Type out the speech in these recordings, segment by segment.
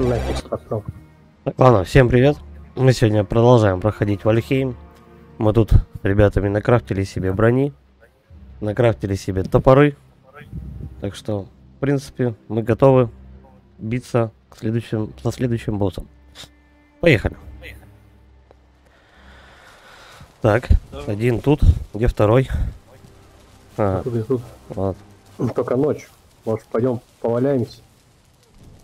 Нафиг. Так, ладно, всем привет. Мы сегодня продолжаем проходить Вальхейм. Мы тут с ребятами накрафтили себе брони, накрафтили себе топоры. Так что, в принципе, мы готовы биться к следующим, со следующим боссом. Поехали. Так, один тут, где второй? А, Тут тут вот. только ночь. Может, пойдем поваляемся?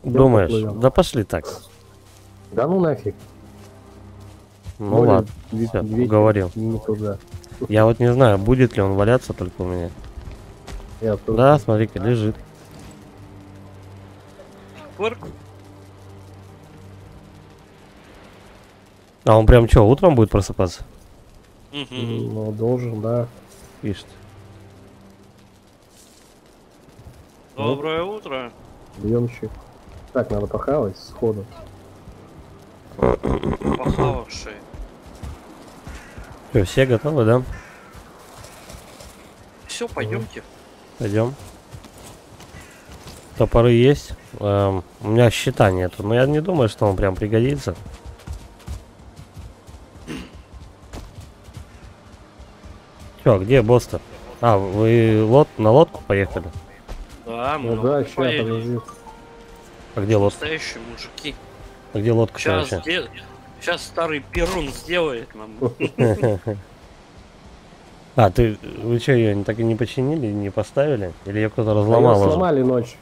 Думаешь? поплывем. Да пошли так. Да ну нафиг. Ну Море, ладно, ве- всё, ветер уговорил. Не туда. Я вот не знаю, будет ли он валяться только у меня. Я тут. Да, смотри-ка, лежит. Кварк. А он прям что, утром будет просыпаться? Ну, должен, да. Пишет. Доброе утро. Съемщик. Так, надо похавать сходу. Похававший. Все готовы, да? Все, пойдемте. Пойдем. Топоры есть. Эм, у меня щита нету, но я не думаю, что он прям пригодится. Че, где босс-то? А, вы лод на лодку поехали? Да, мы Ну да, сейчас, поедем. подожди. А где лодка? Настоящие мужики. А где лодка Сейчас, вообще? Сейчас старый Перун сделает нам. А, ты, вы что, ее так и не починили, не поставили? Или ее кто-то разломал уже? сломали ночь.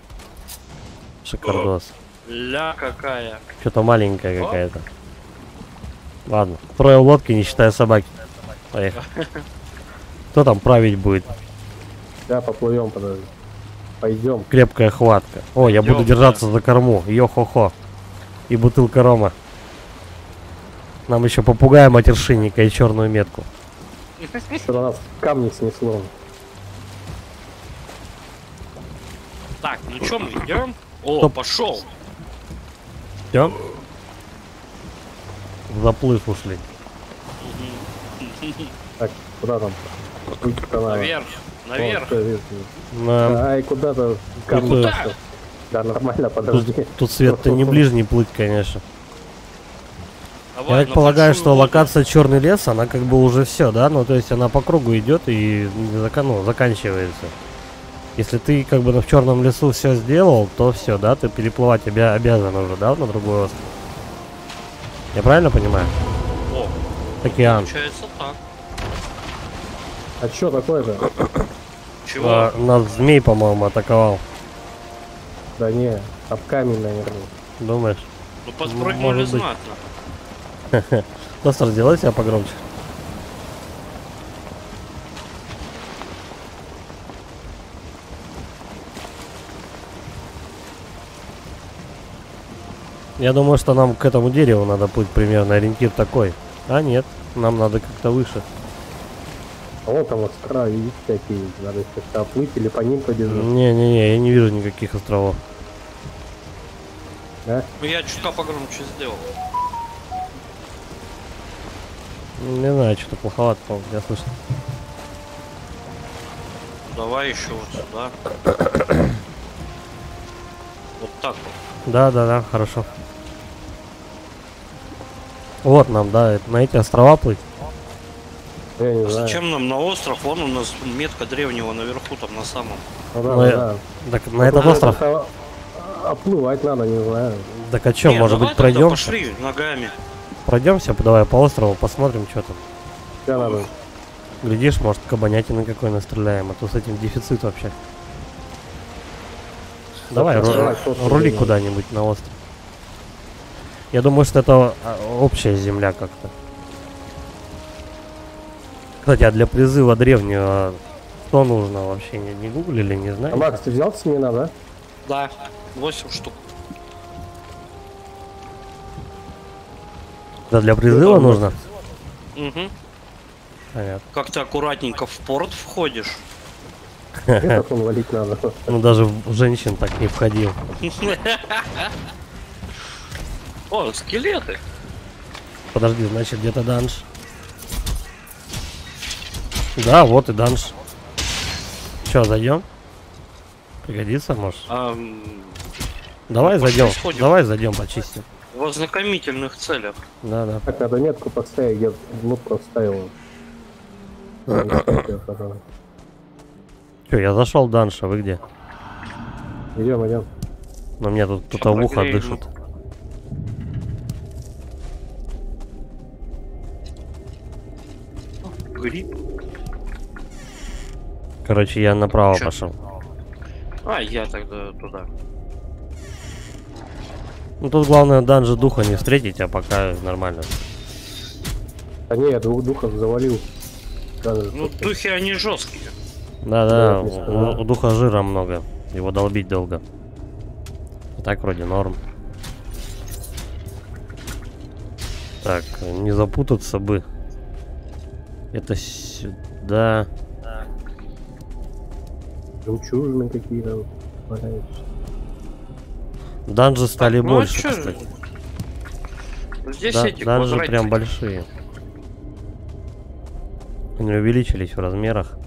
Шикардос. Ля какая. Что-то маленькая какая-то. Ладно, трое в лодке, не считая собаки. Поехали. Кто там править будет? Да, поплывем, подожди. Пойдем. Крепкая хватка. О, я буду держаться за корму. Йо-хо-хо. И бутылка рома. Нам еще попугая матершинника и черную метку. Что нас камни снесло. Так, ну что мы идем? О, Стоп. пошел. Идем? Заплыв ушли. Так, куда там? Наверх. Наверх. На- Ай, куда-то камни. Куда? Да, нормально, подожди. Тут, тут свет-то не ближний плыть, конечно. Давай, Я так полагаю, что локация Черный лес, она как бы уже все, да? Ну, то есть она по кругу идет и ну, заканчивается. Если ты как бы в черном лесу все сделал, то все, да, ты переплывать обя- обязан уже, да, на другой остров. Я правильно понимаю? О, Океан. получается так. А что такое-то? Чего? А, нас змей, по-моему, атаковал. Да не, об камень, наверное. Думаешь? Ну подпрыгнули может быть. знатно. Достер, сделай себя погромче. Я думаю, что нам к этому дереву надо плыть примерно ориентир такой. А нет, нам надо как-то выше. А вот там острова, видите, какие. Надо как-то оплыть или по ним побежать. Не-не-не, я не вижу никаких островов. Да? Ну я чутка погромче сделал. Не знаю, что-то плоховато, по-моему, я слышно. Давай еще вот сюда. Вот так вот. Да-да-да, хорошо. Вот нам, да, на эти острова плыть. Я не А знаю. Зачем нам на остров? Вон у нас метка древнего наверху, там на самом. Ну да, Ну, да. Так на этот остров. это Оплывать надо, не знаю. Так а что, Не, может давай быть, пройдем? Пошли ногами. Пройдемся, давай по острову, посмотрим, что там. Все надо. Глядишь, может, кабанятины какой настреляем, а то с этим дефицит вообще. Давай, ру- рули куда-нибудь на остров. Я думаю, что это а, общая земля как-то. Кстати, а для призыва древнего что нужно вообще? Не, не гуглили, не А знаю. Макс, ты взял семена, да? Да. 8 штук. Это для призыва Ну, нужно? Угу. Понятно. Как ты аккуратненько в порт входишь. Валить надо. Ну даже в женщин так не входил. О, скелеты. Подожди, значит где-то данж. Да, вот и данж. Че, зайдем? Пригодится, может? Ам, Давай Пошли зайдем. сходим. Давай зайдем почистим. В ознакомительных целях. Да, да. Так, надо метку поставить, я ну поставил. Че, я зашел данша, вы где? Идем, идем. Но мне тут кто-то в ухо дышит. Гриб. Короче, я направо Чё? пошел. А, я тогда туда. Ну тут главное данжи духа не встретить, а пока нормально. А не, я двух духов завалил. Даже Ну, тут- духи, они жесткие. Да, да, у, да. у духа жира много. Его долбить долго. Так вроде норм. Так, не запутаться бы. Это сюда. Жемчужины какие-то валяются. Данжи стали Так, ну а больше, чё кстати. Здесь Да- эти данжи квадратики. прям большие. Они увеличились в размерах.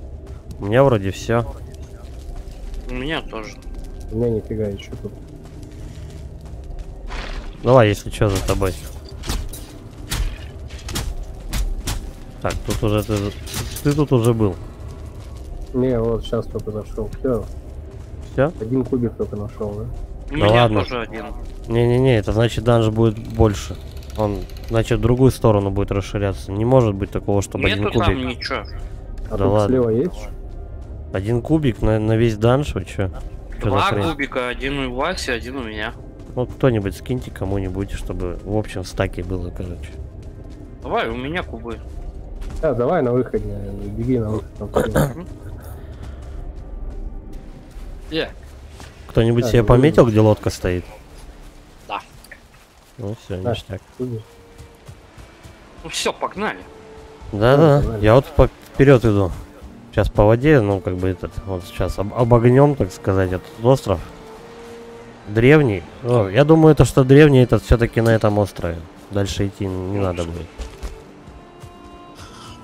У меня вроде все. У меня тоже. У меня нифига еще тут. Давай, если что, за тобой. Так, тут уже ты, ты тут уже был. Не, вот сейчас только зашел. Все, Все? один кубик только нашел, да? У Да меня ладно. тоже один. Не-не-не, это значит данж будет больше. Он, значит, в другую сторону будет расширяться. Не может быть такого, чтобы один Нету там кубик. ничего. А Да ладно. слева есть? Один кубик на, на весь данж, вы чё? Чё за Два хрень? кубика, один у Васи, один у меня. Вот кто-нибудь скиньте кому-нибудь, чтобы в общем стаке было, короче. Давай, у меня кубы. Да, давай на выходе, беги на выход. Э, Кто-нибудь себе ну, пометил, где лодка стоит? Да. Ну все, Да. ништяк. Ну все, погнали. Да-да, я вот по- вперед иду. Сейчас по воде, ну как бы этот, вот сейчас об- обогнем, так сказать, этот остров. Древний. О, я думаю, это что древний этот все-таки на этом острове. Дальше идти не надо будет.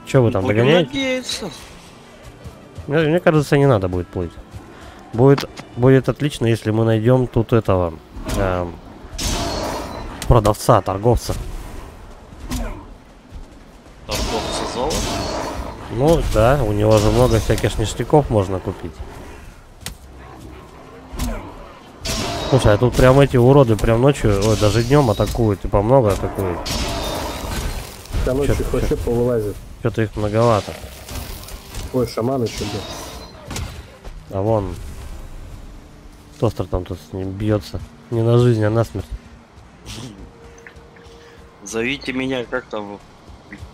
Че вы там догоняете? надеяться. Мне, мне кажется, не надо будет плыть. Будет, будет отлично, если мы найдем тут этого эм, продавца, торговца. Торговца золота. Ну да, у него же много всяких ништяков можно купить. Слушай, а тут прям эти уроды прям ночью, ой, даже днем атакуют, типа много атакуют. Там ночью Чё- вообще повылазит. Что-то их многовато. Ой, шаман еще был. А вон. Тостер там тут с ним бьется. Не на жизнь, а на смерть. Зовите меня, как там,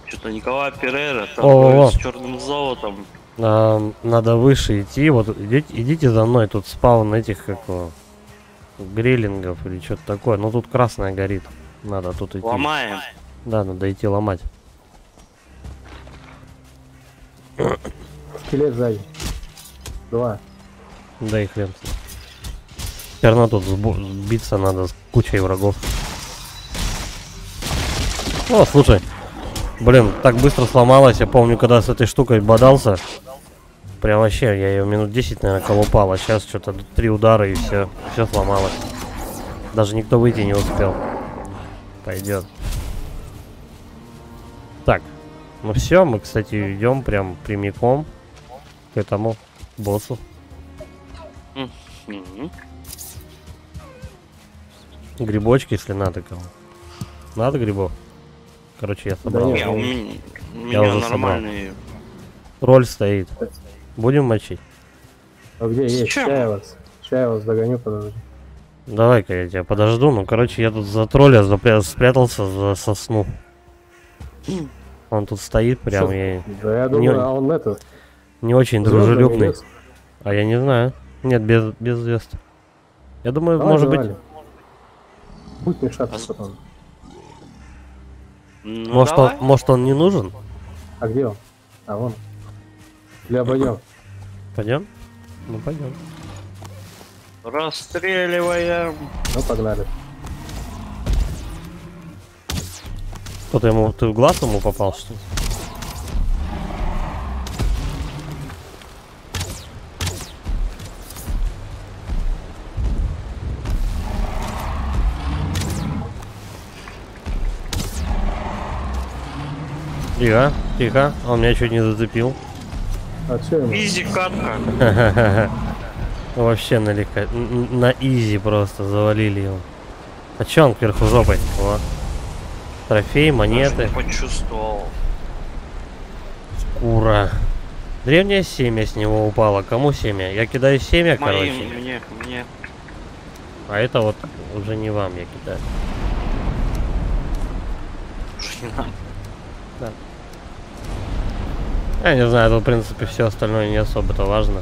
что-то Николай Перейра, О-о-о. торговец с черным золотом. А, надо выше идти. Вот идите, идите за мной. Тут спаун этих как его, гриллингов или что-то такое. Но тут красная горит. Надо тут идти. Ломаем. Да, надо идти ломать. Скелет сзади. Два. Да и хрен. с ним. Все равно тут сбиться надо с кучей врагов. О, слушай. Блин, так быстро сломалась. Я помню, когда с этой штукой бодался. Прям вообще, я ее минут 10, наверное, колупал. А сейчас что-то три удара и все. Все сломалось. Даже никто выйти не успел. Пойдет. Так. Ну все, мы, кстати, идем прям прямиком к этому боссу. Мгм. Грибочки, если надо кому. Надо грибов? Короче, я собрал. нет. Не, у меня, у Я меня уже собрал. нормальные. Роль стоит. Будем мочить? А где есть? Чем? Чай вас. Чай вас догоню, подожди. Давай-ка я тебя подожду. Ну, короче, я тут за тролля запря- спрятался за сосну. Он тут стоит прям и Да я Не- думаю, а он этот. не очень дружелюбный. А я не знаю. Нет, без, без звезд. Я думаю, Давай, может давай. быть, Будь мешаться А потом. Ну, может, давай. он, может он не нужен? А где он? А вон. Или обойдем? Пойдем? Ну, пойдем. Расстреливаем. Ну, погнали. Кто-то ему, ты в глаз ему попал, что ли? Тихо, тихо. Он меня чуть не зацепил. А чё ему? Изи катка. Вообще налегка... на изи просто завалили его. А чё он кверху жопой? О. Трофей, монеты, не почувствовал. кура. Древнее семя с него упало. Кому семя? Я кидаю семя, Моим, короче. мне, мне. А это вот уже не вам я кидаю. Уже не надо. Я не знаю, тут в принципе все остальное не особо-то важно.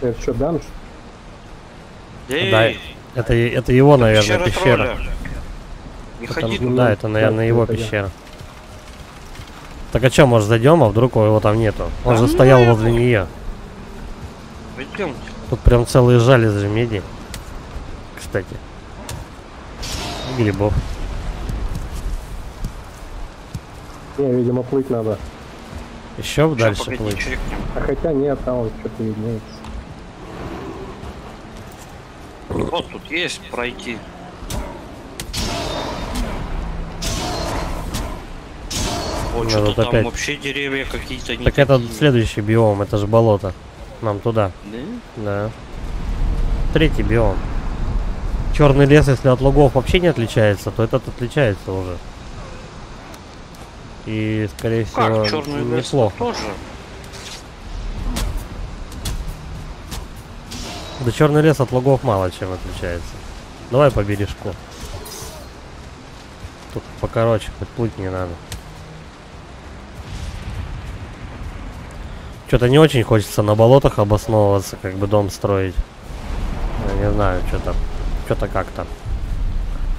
Это что, данж? Да, это, это его, наверное, пещера. тролля. Не Это- ходи ну, туда. да, это, наверное, его это я. пещера. Так а чё, может зайдем, а вдруг его там нету? Он Да же стоял его. возле нее. Пойдемте. Тут прям целые жалезы меди. Кстати. И Грибов. Не, видимо, плыть надо. Еще Ща, дальше погоди, плыть. чирикнем. А хотя нет, там вот что-то виднеется. Вот тут есть пройти. О, Ну, что-то там опять. вообще деревья какие-то не Так это такие. следующий биом, это же болото. Нам туда. Да? Да. Третий биом. Черный лес, если от лугов вообще не отличается, то этот отличается уже. И, скорее всего, Как, лес неплохо. тоже? Да черный лес от лугов мало чем отличается. Давай по бережку. Тут покороче, хоть плыть не надо. Что-то не очень хочется на болотах обосновываться, как бы дом строить. Я не знаю, что-то. Что-то как-то.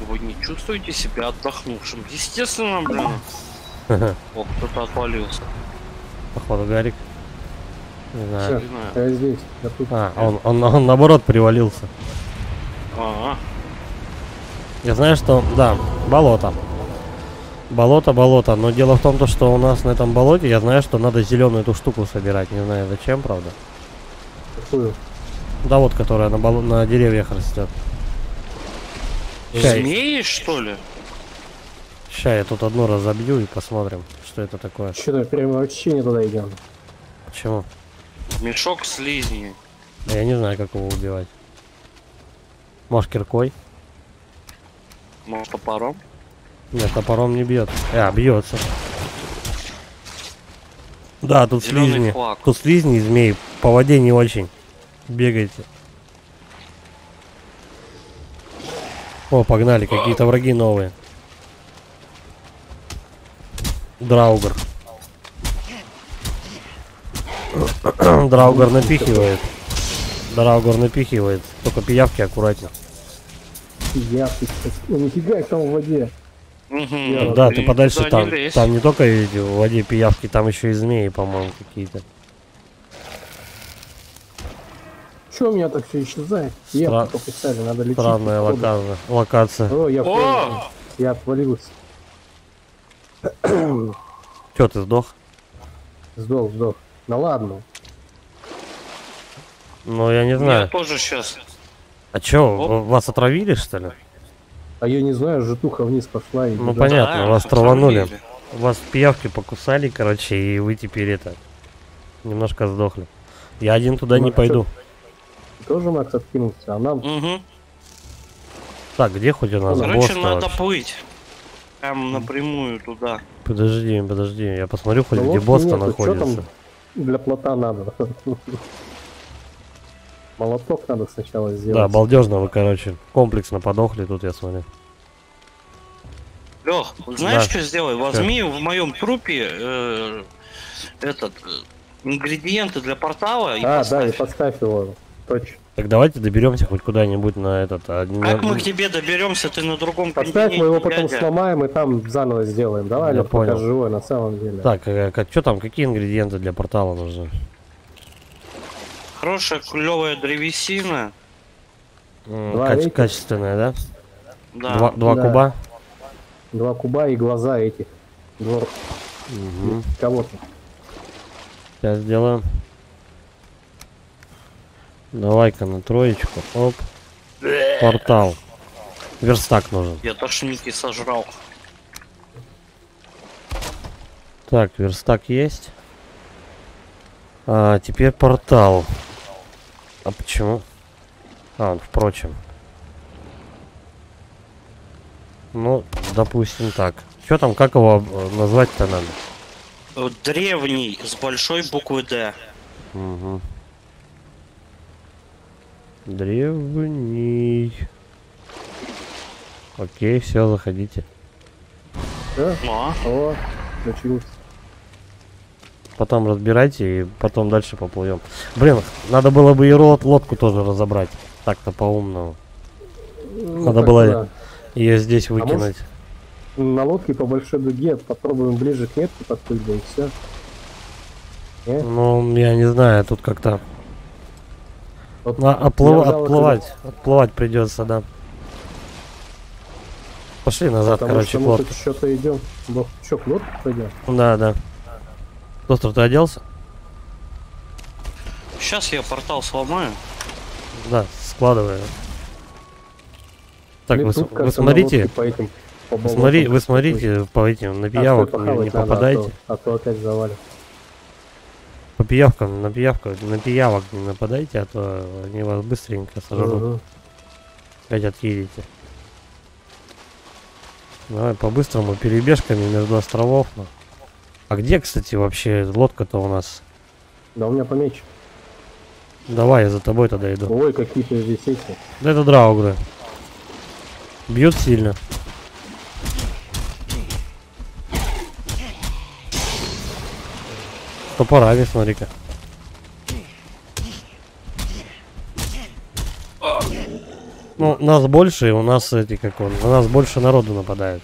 Вы не чувствуете себя отдохнувшим? Естественно, блин. О, кто-то отвалился. Походу, Гарик. Не знаю. Знаю. я здесь, я тут. А, он, он, он наоборот привалился. Ага. Я знаю, что, да, болото. Болото, болото. Но дело в том, то, что у нас на этом болоте, я знаю, что надо зеленую эту штуку собирать. Не знаю зачем, правда. Какую? Да вот, которая на, боло- на деревьях растет. Змеи, что ли? Ща я тут одну разобью и посмотрим, что это такое. Что-то прямо вообще не туда идем. Почему? Мешок слизни. Да Я не знаю, как его убивать. Может, киркой? Может, топором? Нет, топором не бьет. А, бьется. Да, тут Зеленый слизни. флаг. Тут слизни и змеи. По воде не очень. Бегайте. О, погнали, какие-то враги новые. Драугар. Драугар напихивает. Драугар напихивает. Только пиявки аккуратнее. Я, кстати, ну, нифига, их там в воде. Мгм. Да, ты подальше там. не лезь. Там не только в воде пиявки, там еще и змеи, по-моему, какие-то. Че у меня так все исчезает? Я Стра- только писали, надо лечить. Странная локация. локация. О, я. О! Я отвалился. Че, ты сдох? Сдох, сдох. Ну ладно. Ну, я не Я знаю. тоже сейчас. А Оп. в- вас отравили, что ли? А я не знаю, житуха вниз пошла и... Ну, понятно, вас траванули. отравили. Вас пиявки покусали, короче, и вы теперь это... Немножко сдохли. Я один туда не а пойду. Тоже Макс откинулся, а нам... Так, где хоть у нас Короче, босс надо вообще? плыть. Прям напрямую туда. Подожди, подожди, я посмотрю хоть где босс-то находится. Для плота надо. Молоток надо сначала сделать. Да, балдежно вы, короче, комплексно подохли тут, я смотрю. Лех, знаешь, Да. что сделай? Возьми в моем трупе э, этот э, ингредиенты для портала и А, да, и поставь. подставь его. Точно. Так давайте доберемся хоть куда-нибудь на этот... а, не- Как мы к тебе доберемся? Ты на другом Поставь, мы его потом дядя. сломаем и там заново сделаем. Давай, Я понял. живой на самом деле. Так, а, что там, какие ингредиенты для портала нужны? Хорошая клевая древесина. Два каче- века. качественная, да? Да. Два, два Да. куба? Два куба и глаза этих. Двор. Мгм. Кого-то. Сейчас сделаем. Давай-ка на троечку. Оп. Портал. Верстак нужен. Я тошники сожрал. Так, верстак есть. А, теперь портал. А почему? А, он впрочем. Ну, допустим так. Что там, как его э, назвать-то надо? Э, Древний с большой буквы Д. Угу. Древний. Окей, все, заходите. Да? А, О, начался. Потом разбирайте и потом дальше поплывем. Блин, надо было бы и лод- лодку тоже разобрать. Так-то по-умному. Ну, Надо было- да. Ее здесь А может- выкинуть. На лодке по большой дуге попробуем ближе к метке и все. Ну, я не знаю, тут как-то Вот на- оплыва- я ждал, отплывать, отплывать придется, да. Пошли назад, Потому короче, что мы тут что-то идем. Бог, что, к лодке пойдем? Да, да. Доктор, ты оделся? сейчас я портал сломаю. Да, складываю. Так, вы, вы смотрите, по этим, по вы, болотам смотри, вы смотрите по этим, на А, пиявок стой, не, не попадайте. А то, а то опять завалит. По пиявкам, на пиявках, на пиявок не нападайте, а то они вас быстренько сожрут. Мгм. Опять отъедете. Давай по-быстрому перебежками между островов. ну. А где, кстати, вообще лодка-то у нас? Да у меня помечь. Давай, я за тобой тогда иду. Ой, какие-то здесь эти. Да это драугры. Бьют сильно. Топорами, смотри-ка. Ну, нас больше, и у нас эти, как он, на нас больше народу нападает.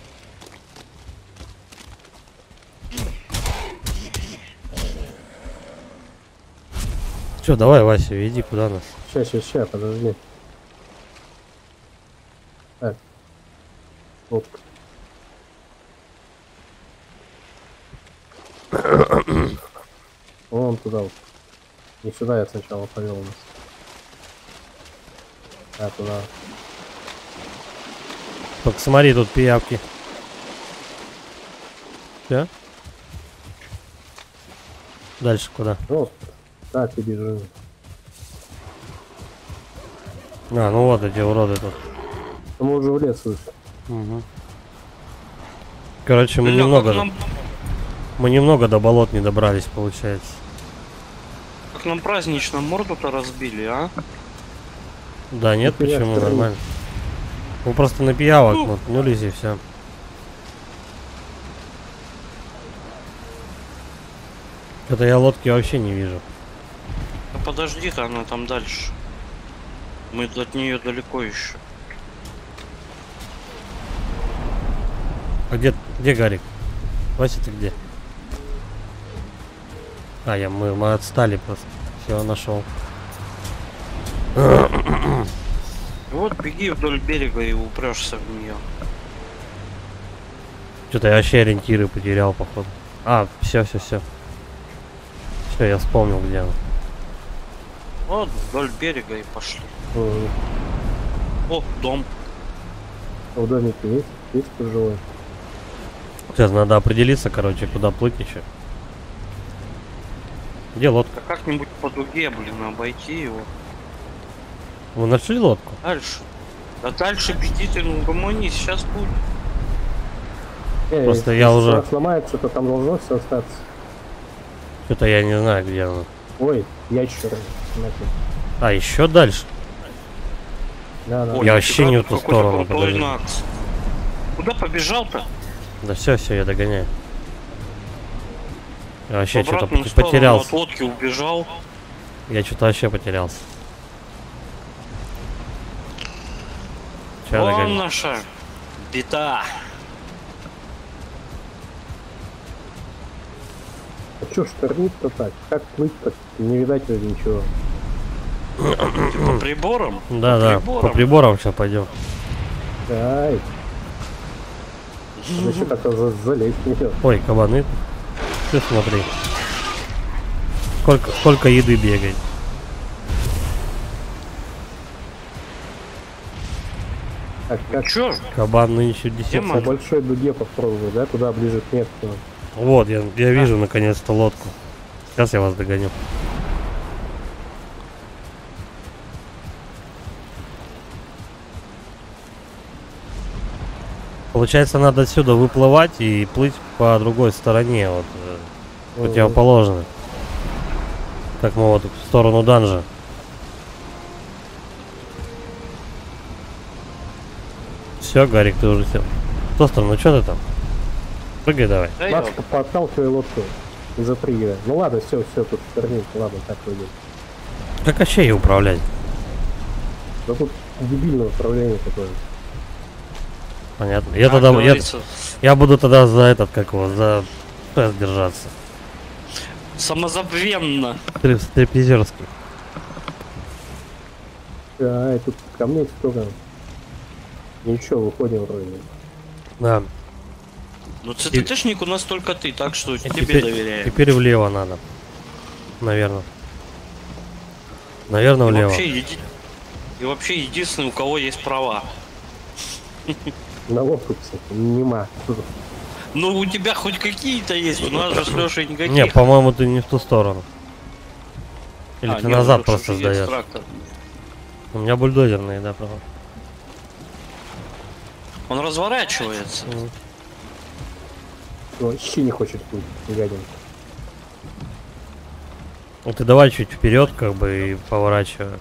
Че, давай, Вася, иди куда нас. Ща, ща, ща, подожди. Так. Лодка. Вон туда вот. Не сюда я сначала повел нас. А, туда. Только смотри, тут пиявки. Все? Дальше куда? Ну, так и бежим. А, ну вот эти уроды тут. Мы уже в лес вышли. Мгм. Короче, мы немного, нам, мы немного до болот не добрались, получается. Нам празднично морду-то разбили, а? Да нет, Нифига почему, нормально. Мы просто на пиявок Ну. наткнулись и все. Это я лодки вообще не вижу. Да подожди-ка, она там дальше. Мы от нее далеко еще. А где, где Гарик? Вася, ты где? А, я, мы, мы отстали просто. Все, нашел. Вот беги вдоль берега и упрешься в нее. Что-то я вообще ориентиры потерял, походу. А, все, все, все. Все, я вспомнил, где он. Вот вдоль берега и пошли. О, дом. а В домике есть? Есть пожилой? Сейчас надо определиться, короче, куда плыть еще. Где лодка? Да как-нибудь по дуге, блин, обойти его. Вы нашли лодку? Дальше. Да дальше беги ты, ну гомонись, сейчас будет. Не, Просто я уже- сломается, то там должно все остаться. Что-то я не знаю, где она. Ой, ящеры. Нафиг. А, еще дальше. Да, да. Ой, Я вообще не в ту сторону. Куда побежал-то? Да все, все, я догоняю. Я вообще что-то обратную сторону потерялся. от лодки убежал. Я что-то вообще потерялся. Сейчас Вон догоню. наша беда. А чё штормит-то так? Как плыть-то? Не видать вроде ничего. По приборам. Да, да, по приборам. приборам сейчас пойдем. Ай. Зачем за залезть? Ой, кабаны. Ты смотри. Сколько, сколько еды бегает. Так, как Чё? Кабан нынче десять. по большой дуге попробую, да? Туда ближе к метке. Вот, я, я вижу наконец-то лодку. Сейчас я вас догоню. Получается, надо отсюда выплывать и плыть по другой стороне, вот, Мгм. противоположной. Как мы вот в сторону данжа. Все, Гарик, ты уже все. Тостер, ну что ты там? Прыгай давай. Машка, подталкивай лодку и запрыгивай. Ну ладно, все, все, тут верни, ладно, так пойдет. Как вообще ее управлять? Да тут дебильное управление такое. Понятно. Я как тогда, я, я буду тогда за этот, как его, за держаться. Самозабвенно. Стрип- Стриптизерский. Ай, тут камней столько. Ничего, выходим вроде. Да. Ну ЦТТшник у нас только ты, так что И тебе теперь, доверяю. теперь влево надо. Наверное. Наверное, И влево. вообще, еди- и вообще единственный, у кого есть права. На лодку, кстати, нема. Ну, у тебя хоть какие-то есть, у нас же с Лешей никаких. Не, по-моему, ты не в ту сторону. Или А, ты нет, назад просто сдаешь. У меня бульдозерные, да, правда. Он разворачивается. Вообще не хочет плыть, гадин. Ну ты давай чуть вперед, как бы, и поворачивай.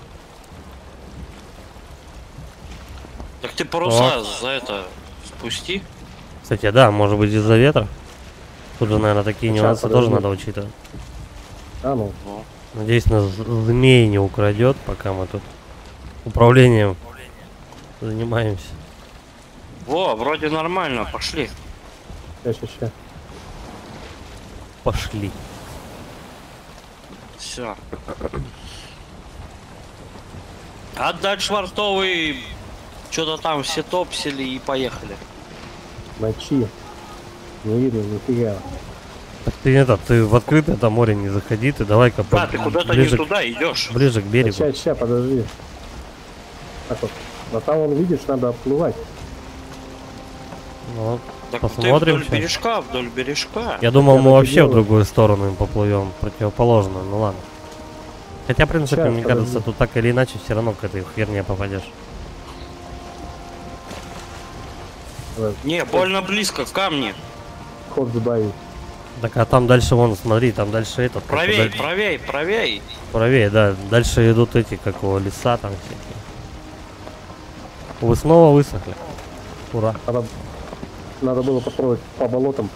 Так ты паруса за это спусти. Кстати, да, может быть из-за ветра. Тут же, наверное, такие Сейчас, нюансы тоже подожди. надо учитывать. А ну, Надеюсь, нас змей не украдет, пока мы тут управлением занимаемся. Во, вроде нормально, пошли. ща, ща, ща. Пошли. Все. Отдать швартовый. Что-то там все топсили и поехали. Мочи. Не видно нифига. Так ты это, ты в открытое там море не заходи, ты давай-ка Да, по- ты куда-то не туда идешь. ближе к берегу. Ща, ща, подожди. Так вот. А там, он, видишь, надо оплывать. Ну, Так Посмотрим, ты вдоль бережка, вдоль бережка. я думал, Я мы вообще в делаю. другую сторону поплывем, противоположную, ну ладно. Хотя, в принципе, Ща, мне подожди. кажется, тут так или иначе все равно к этой херне попадешь. Не, больно близко, камни. Ход сбавить. Так, а там дальше, вон, смотри, там дальше этот... Правей, бы, даль- правей, правей. Правее, да. Дальше идут эти, как его, леса там всякие. Вы снова высохли. Ура. Надо, надо было попробовать по болотам,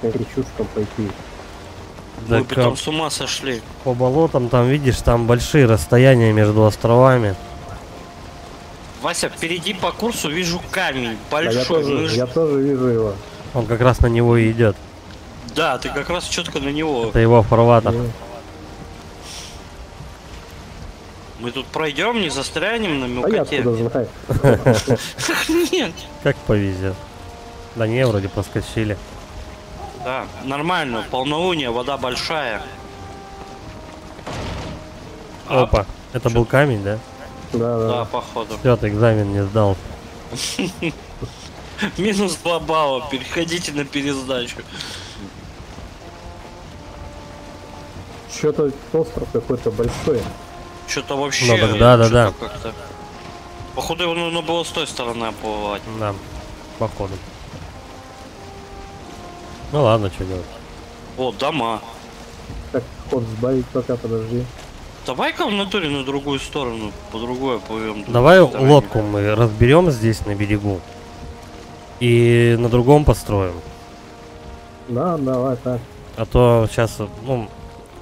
по речушкам пойти. Мы Так, бы а там с ума сошли. по болотам там, видишь, там большие расстояния между островами. Вася, впереди по курсу вижу камень А я большой. тоже, ж- я тоже вижу его. Он как раз на него и идет. Да, ты как раз четко на него. Это его фарватер. Не, Мы тут пройдем, не застрянем на А я мелкоте. Нет. Как повезет. Да не, вроде проскочили. Да, нормально, полнолуние, вода большая. А, Опа. Это был камень, да? Да, Да, да. походу. Все, ты экзамен не сдал. Минус 2 балла, переходите на пересдачу. Что-то остров какой-то большой. Что-то вообще... Ну так да, да, да. как-то- Походу его нужно было с той стороны оплывать. Да, походу. Ну ладно, что делать. О, дома. Так, ход сбавить пока, подожди. Давай-ка в натуре на другую сторону, по другой плывем. Давай лодку мы разберем здесь на берегу. И на другом построим. Да, давай, так. А то сейчас, ну,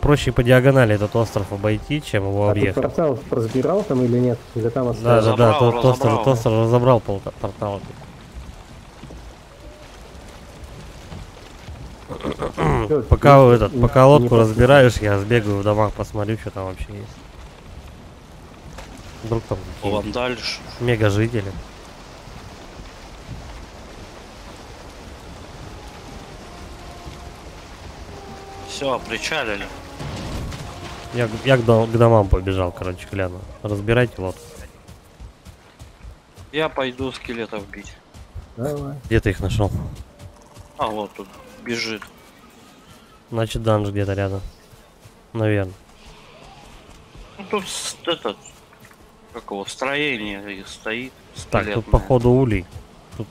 проще по диагонали этот остров обойти, чем его А ты объехать. портал разбирал там или нет? Или там Да, осталось? да, да, Разобрал, то- тостер, разобрал. тостер разобрал пол- портал. Пока не- этот, пока лодку разбираешь, я сбегаю в домах, посмотрю, что там вообще есть. Вдруг там Вон дальше. мега жители. Все, причалили. Я, к- я к, дом- к домам побежал, короче, гляну. Разбирайте лодку. Я пойду скелетов бить. Давай. Где ты их нашел? А, вот тут бежит. Значит, данж где-то рядом. Наверное. Ну тут этот, как его, строение и стоит. Так, тут походу улей. Тут...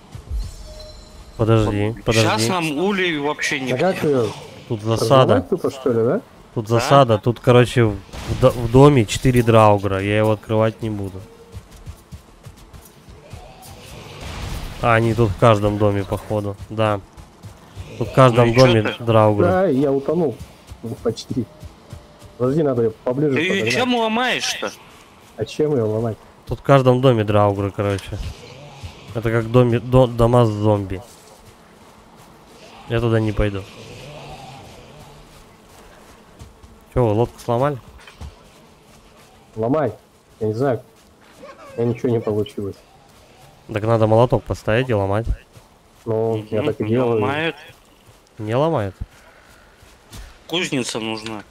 Подожди, Сейчас подожди. нам улей вообще не А как ее? Тут засада. тупо что ли, да? Тут засада. Тут, короче, в, до- в доме 4 драугра. Я его открывать не буду. А, они тут в каждом доме, походу. Да. Тут в каждом Ну доме драугры. Да, я утонул. Ну, почти. Подожди, надо ее поближе Ты подогнать. чем ломаешь-то? А чем ее ломать? Тут в каждом доме драугры, короче. Это как доме, до- дома с зомби. Я туда не пойду. Че, вы лодку сломали? Ломай. Я не знаю. У меня ничего не получилось. Так надо молоток поставить и ломать. Ну, я так и делаю. ломает. Не ломает. Кузница нужна.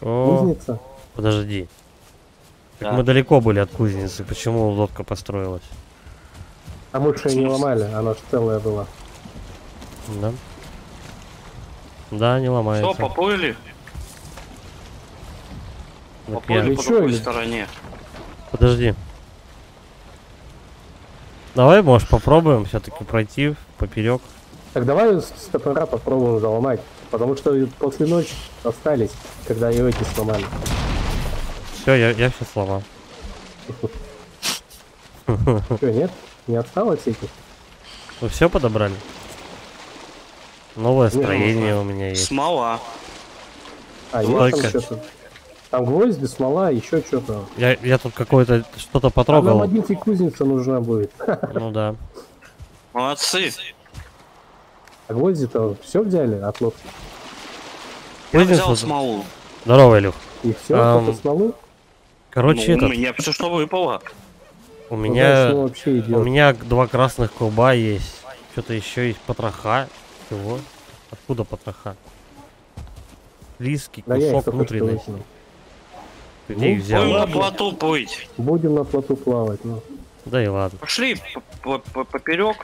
О, Кузница. подожди. Так Да. мы далеко были от кузницы. Почему лодка построилась? А мы же не ломали, она же целая была. Да? Да, не Все, ломается. поплыли? Так Поплыли я- по другой или- стороне. Подожди. Давай, может, попробуем все-таки пройти поперек. Так давай с топора попробуем заломать. Потому что после ночи остались, когда ее эти сломали. Все, я, я все сломал. Что, нет? Не осталось этих? Вы все подобрали? Новое Не, строение у меня есть. Смола. А, есть Только. там что-то? Там гвозди, смола, еще что-то. Я, я тут какое-то что-то А нам потрогал. один кузница нужна будет. Ну да. Молодцы. А гвозди-то все взяли от лодки? Я Кузницу взял смолу. Здорово, Илюх. И все, только смолу? Короче, ну, у этот, меня все что выпало. у Ну, меня, дальше вообще у идет. меня два красных куба есть. Что-то еще есть потроха. Чего? Откуда потроха? Риски, Да кусок внутренности. выкинул. Ты Ну, взял? Будем на плоту плыть. Будем на плоту плавать, ну. Да и ладно. Пошли по- по- поперек.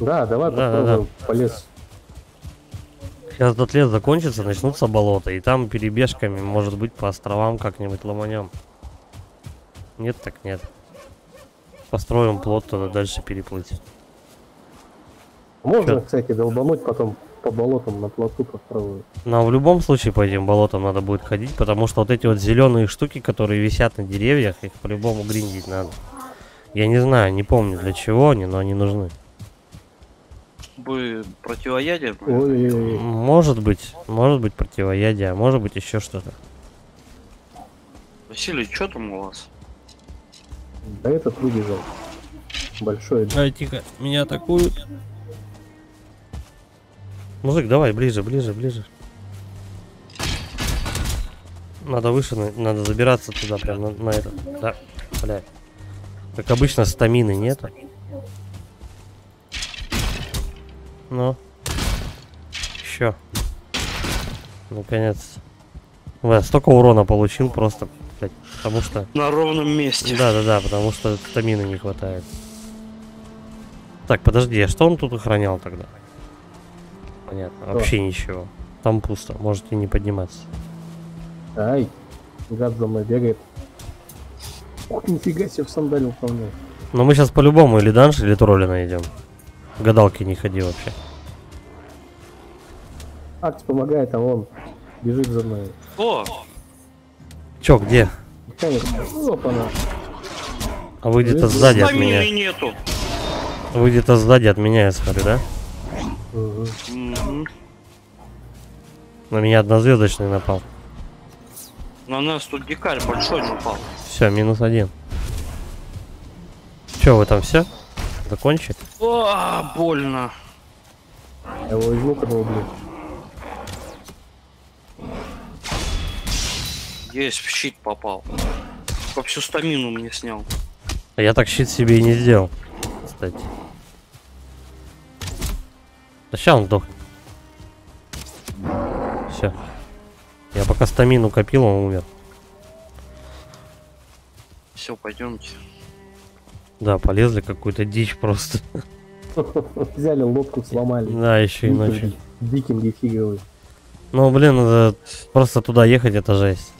Да, давай Да, да, попробуем по лесу. Сейчас этот лес закончится, начнутся болота, и там перебежками, может быть, по островам как-нибудь ломанем. Нет, так нет. Построим плот, туда дальше переплыть. Можно, Чё? кстати, долбануть потом по болотам на плоту попробовать. Но в любом случае по этим болотам надо будет ходить, потому что вот эти вот зеленые штуки, которые висят на деревьях, их по-любому гриндить надо. Я не знаю, не помню для чего они, но они нужны. Бы противоядие. Ой, Может быть, может быть противоядие, а может быть еще что-то. Василий, что там у вас? да этот выбежал. Большой. Ай, тихо, меня атакуют. Мужик, давай, ближе, ближе, ближе. Надо выше, на- надо забираться туда, прям на, на этот. Да, блядь. Как обычно, стамины нету. Ну. Еще. Наконец. Бля, столько урона получил просто, блядь, потому что... На ровном месте. Да, да, да, потому что стамины не хватает. Так, подожди, а что он тут охранял тогда? Понятно, вообще ничего. Там пусто, можете не подниматься. Ай, гад за мной бегает. Ух, нифига себе в сандале уполнял. Но мы сейчас по-любому или данж, или тролля найдем. Гадалки не ходи вообще. Акт помогает, а он бежит за мной. О, Чё, где? Опа-на. А вы где-то сзади от меня. нету. Вы где-то сзади от меня, я смотрю, да? Мгм. На меня однозвездочный напал. На нас тут дикарь большой напал. Все, минус один. Чё, вы там все? Закончили? О, больно. Я его когда убью. Есть, в щит попал. По всю стамину мне снял. А я так щит себе и не сделал. Кстати. Да ща он сдохнет. Все. Я пока стамину копил, он умер. Все, пойдемте. Да, полезли какую-то дичь просто. Взяли лодку, сломали. Да, еще и ночью. Викинги фиговые. Ну, блин, просто туда ехать это жесть.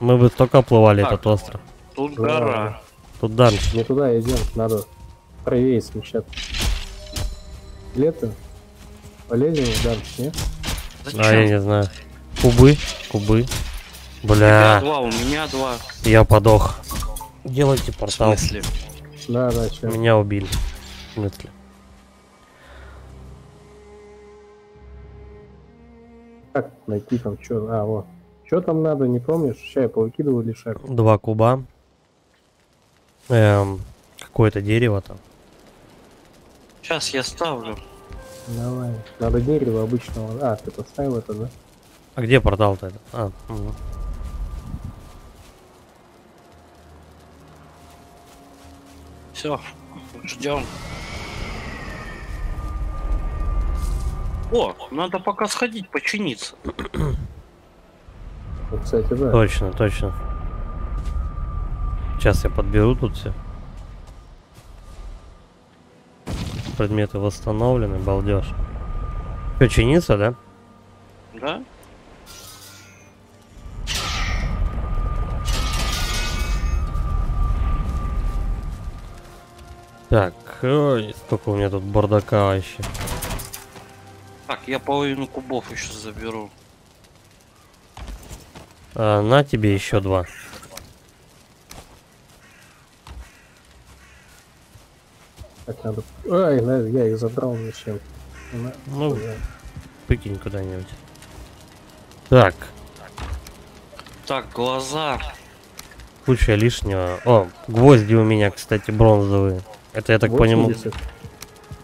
Мы бы только оплывали Так. этот остров. Тут Да. гора. Тут данж. Не туда идем, надо правее смещаться. Лето. Полезем в данж, нет? Зачем? А, я не знаю. Кубы, кубы. У тебя Бля, два, у меня два. я подох. Делайте В портал. смысле? Да, да, сейчас. Меня убили. В смысле? Как найти там что? А, вот. Что там надо, не помнишь? Сейчас я повыкидывал лишак. Два куба. Эм, какое-то дерево там. Сейчас я ставлю. Давай. Надо дерево обычного. А, ты поставил это, да? А где портал-то этот? А, угу. Все, ждем. О, надо пока сходить, починиться. Кстати, да. Точно, точно. Сейчас я подберу тут все. Предметы восстановлены, балдеж. Что, чиниться, да? Да? Так, ой, сколько у меня тут бардака вообще. Так, я половину кубов еще заберу. А, на тебе еще два. Так надо. Ай, я их забрал зачем? На- Ну, да. выкинь куда-нибудь. Так, Так, глаза. куча лишнего. О, гвозди у меня, кстати, бронзовые. Это я так понимаю. 80.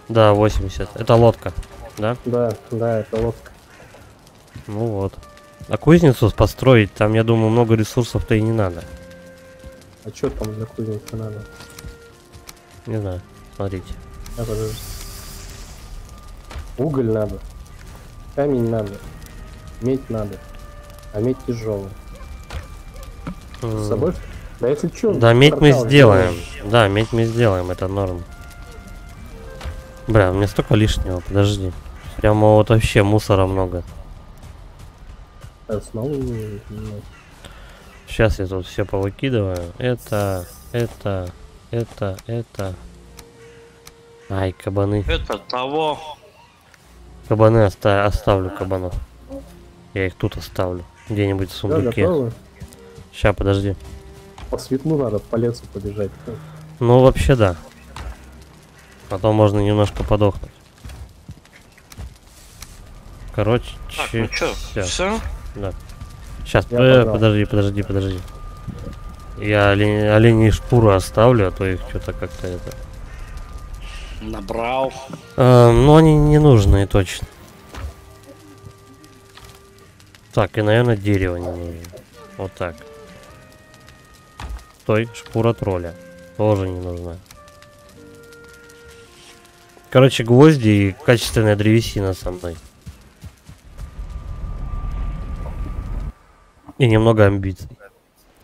Да, 80. Это лодка, да? Да, да, это лодка. Ну вот. А кузницу построить, там, я думаю, много ресурсов-то и не надо. А что там для кузницы надо? Не знаю, смотрите. А, подожди. Уголь надо. Камень надо. Медь надо. А медь тяжелая. С М, собой? Да если что. Да, медь мы сделаем. Да, медь мы сделаем, это норм. Бля, у меня столько лишнего, подожди. Прямо вот вообще мусора много. Снова. ну, Сейчас я тут все повыкидываю. Это, это, это, это. Ай, кабаны. Это того. Кабаны оста- оставлю кабанов. Я их тут оставлю. Где-нибудь в сундуке. Ща, подожди. По светлу надо по лесу побежать. Ну, вообще да. Потом можно немножко подохнуть. Короче, Так, ну что, всё. все? Да. Сейчас, Я погнал. подожди, подожди, подожди. Я олень, оленей шкуру оставлю, а то их что-то как-то это. Набрал. А, ну, они не нужны, точно. Так, и, наверное, дерево не нужно. Вот так. Стой, шкура тролля. Тоже не нужна. Короче, гвозди и качественная древесина со мной. И немного амбиций.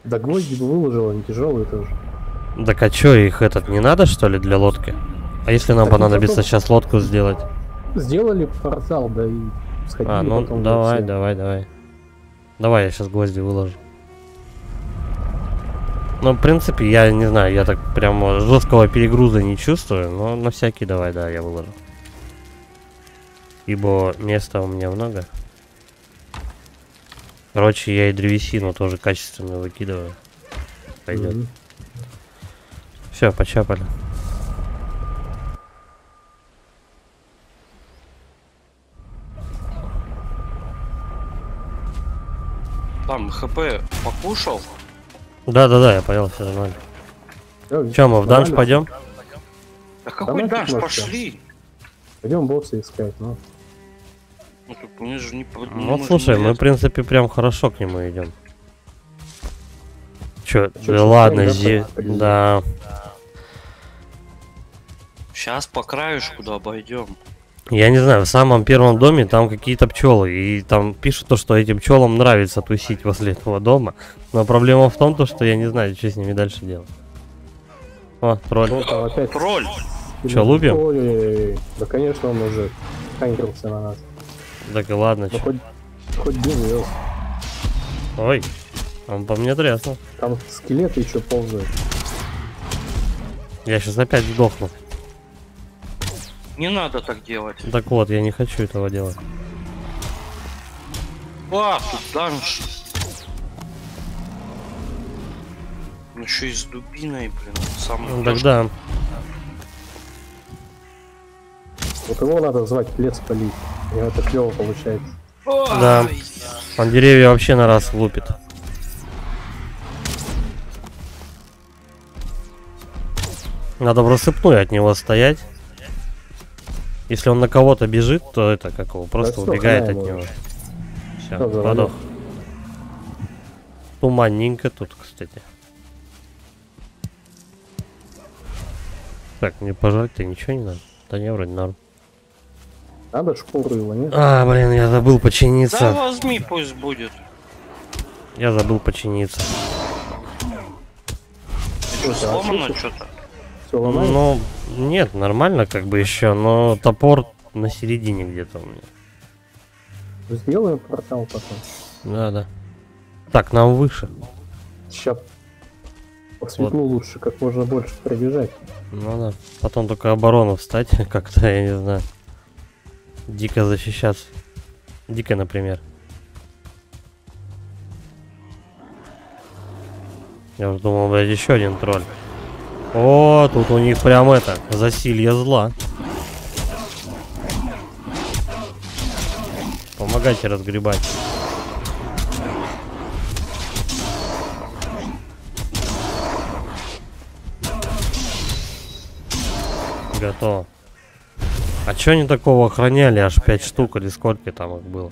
Да гвозди бы выложил, они тяжелые тоже. Так а чё, их этот не надо, что ли, для лодки? А если нам Так, ну, понадобится потом- сейчас лодку сделать? Сделали портал, да и сходили А, ну потом давай, все. давай, давай. Давай, я сейчас гвозди выложу. Ну, в принципе, я не знаю, я так прям жесткого перегруза не чувствую, но на всякий давай, да, я выложу. Ибо места у меня много. Короче, я и древесину тоже качественно выкидываю. Пойдет. Мгм. Все, почапали. Там хп покушал. Да-да-да, я понял, все нормально. Че, мы в данж пойдем? Да какой данж, пошли. Пойдем босса искать, ну. Ну так мы же не... Ну, мы же слушай, не мы, в принципе, прям хорошо к нему идем. Чё, Чё, да чё, ладно, зи... Да, Сейчас по краешку да обойдем. я не знаю, в самом первом доме там какие-то пчелы, и там пишут то, что этим пчелам нравится тусить возле этого дома. Но проблема в том, то, что я не знаю, что с ними дальше делать. О, тролль. Вот там опять. Тролль. Чё, лупим? Ой-ой-ой. Да, конечно, он уже ханкился на нас. Так и ладно, Ну, хоть, Хоть без Ой, он по мне тряснул. Там скелеты еще ползают. Я сейчас опять сдохну. Не надо так делать. Так вот, я не хочу этого делать. А, тут данж. Еще и с дубиной, блин. Сам Ну, Тогда Вот его надо звать лес спалить. У него это клево получается. Да. он деревья вообще на раз лупит. Надо в рассыпную от него стоять. Если он на кого-то бежит, то это как его просто всё, убегает от него. Все, подох. Туманненько тут, кстати. Так, мне пожрать-то ничего не надо. Да не, вроде норм. Надо шкуру его, нет? А, блин, я забыл Да починиться. возьми, пусть будет. Я забыл починиться. Что, сломано что-то? Все? Ну, нет, нормально как бы еще, но топор на середине где-то у меня. Сделаем портал потом. Да, да. Так, нам выше. Сейчас по светлу лучше, как можно больше пробежать. Ну да. Потом только оборону встать, как-то, я не знаю. Дико защищаться. Дико, например. Я уже думал, блядь, еще один тролль. О, тут у них прям это, засилье зла. Помогайте разгребать. Готово. А чё они такого охраняли? Аж 5 штук или сколько там их было?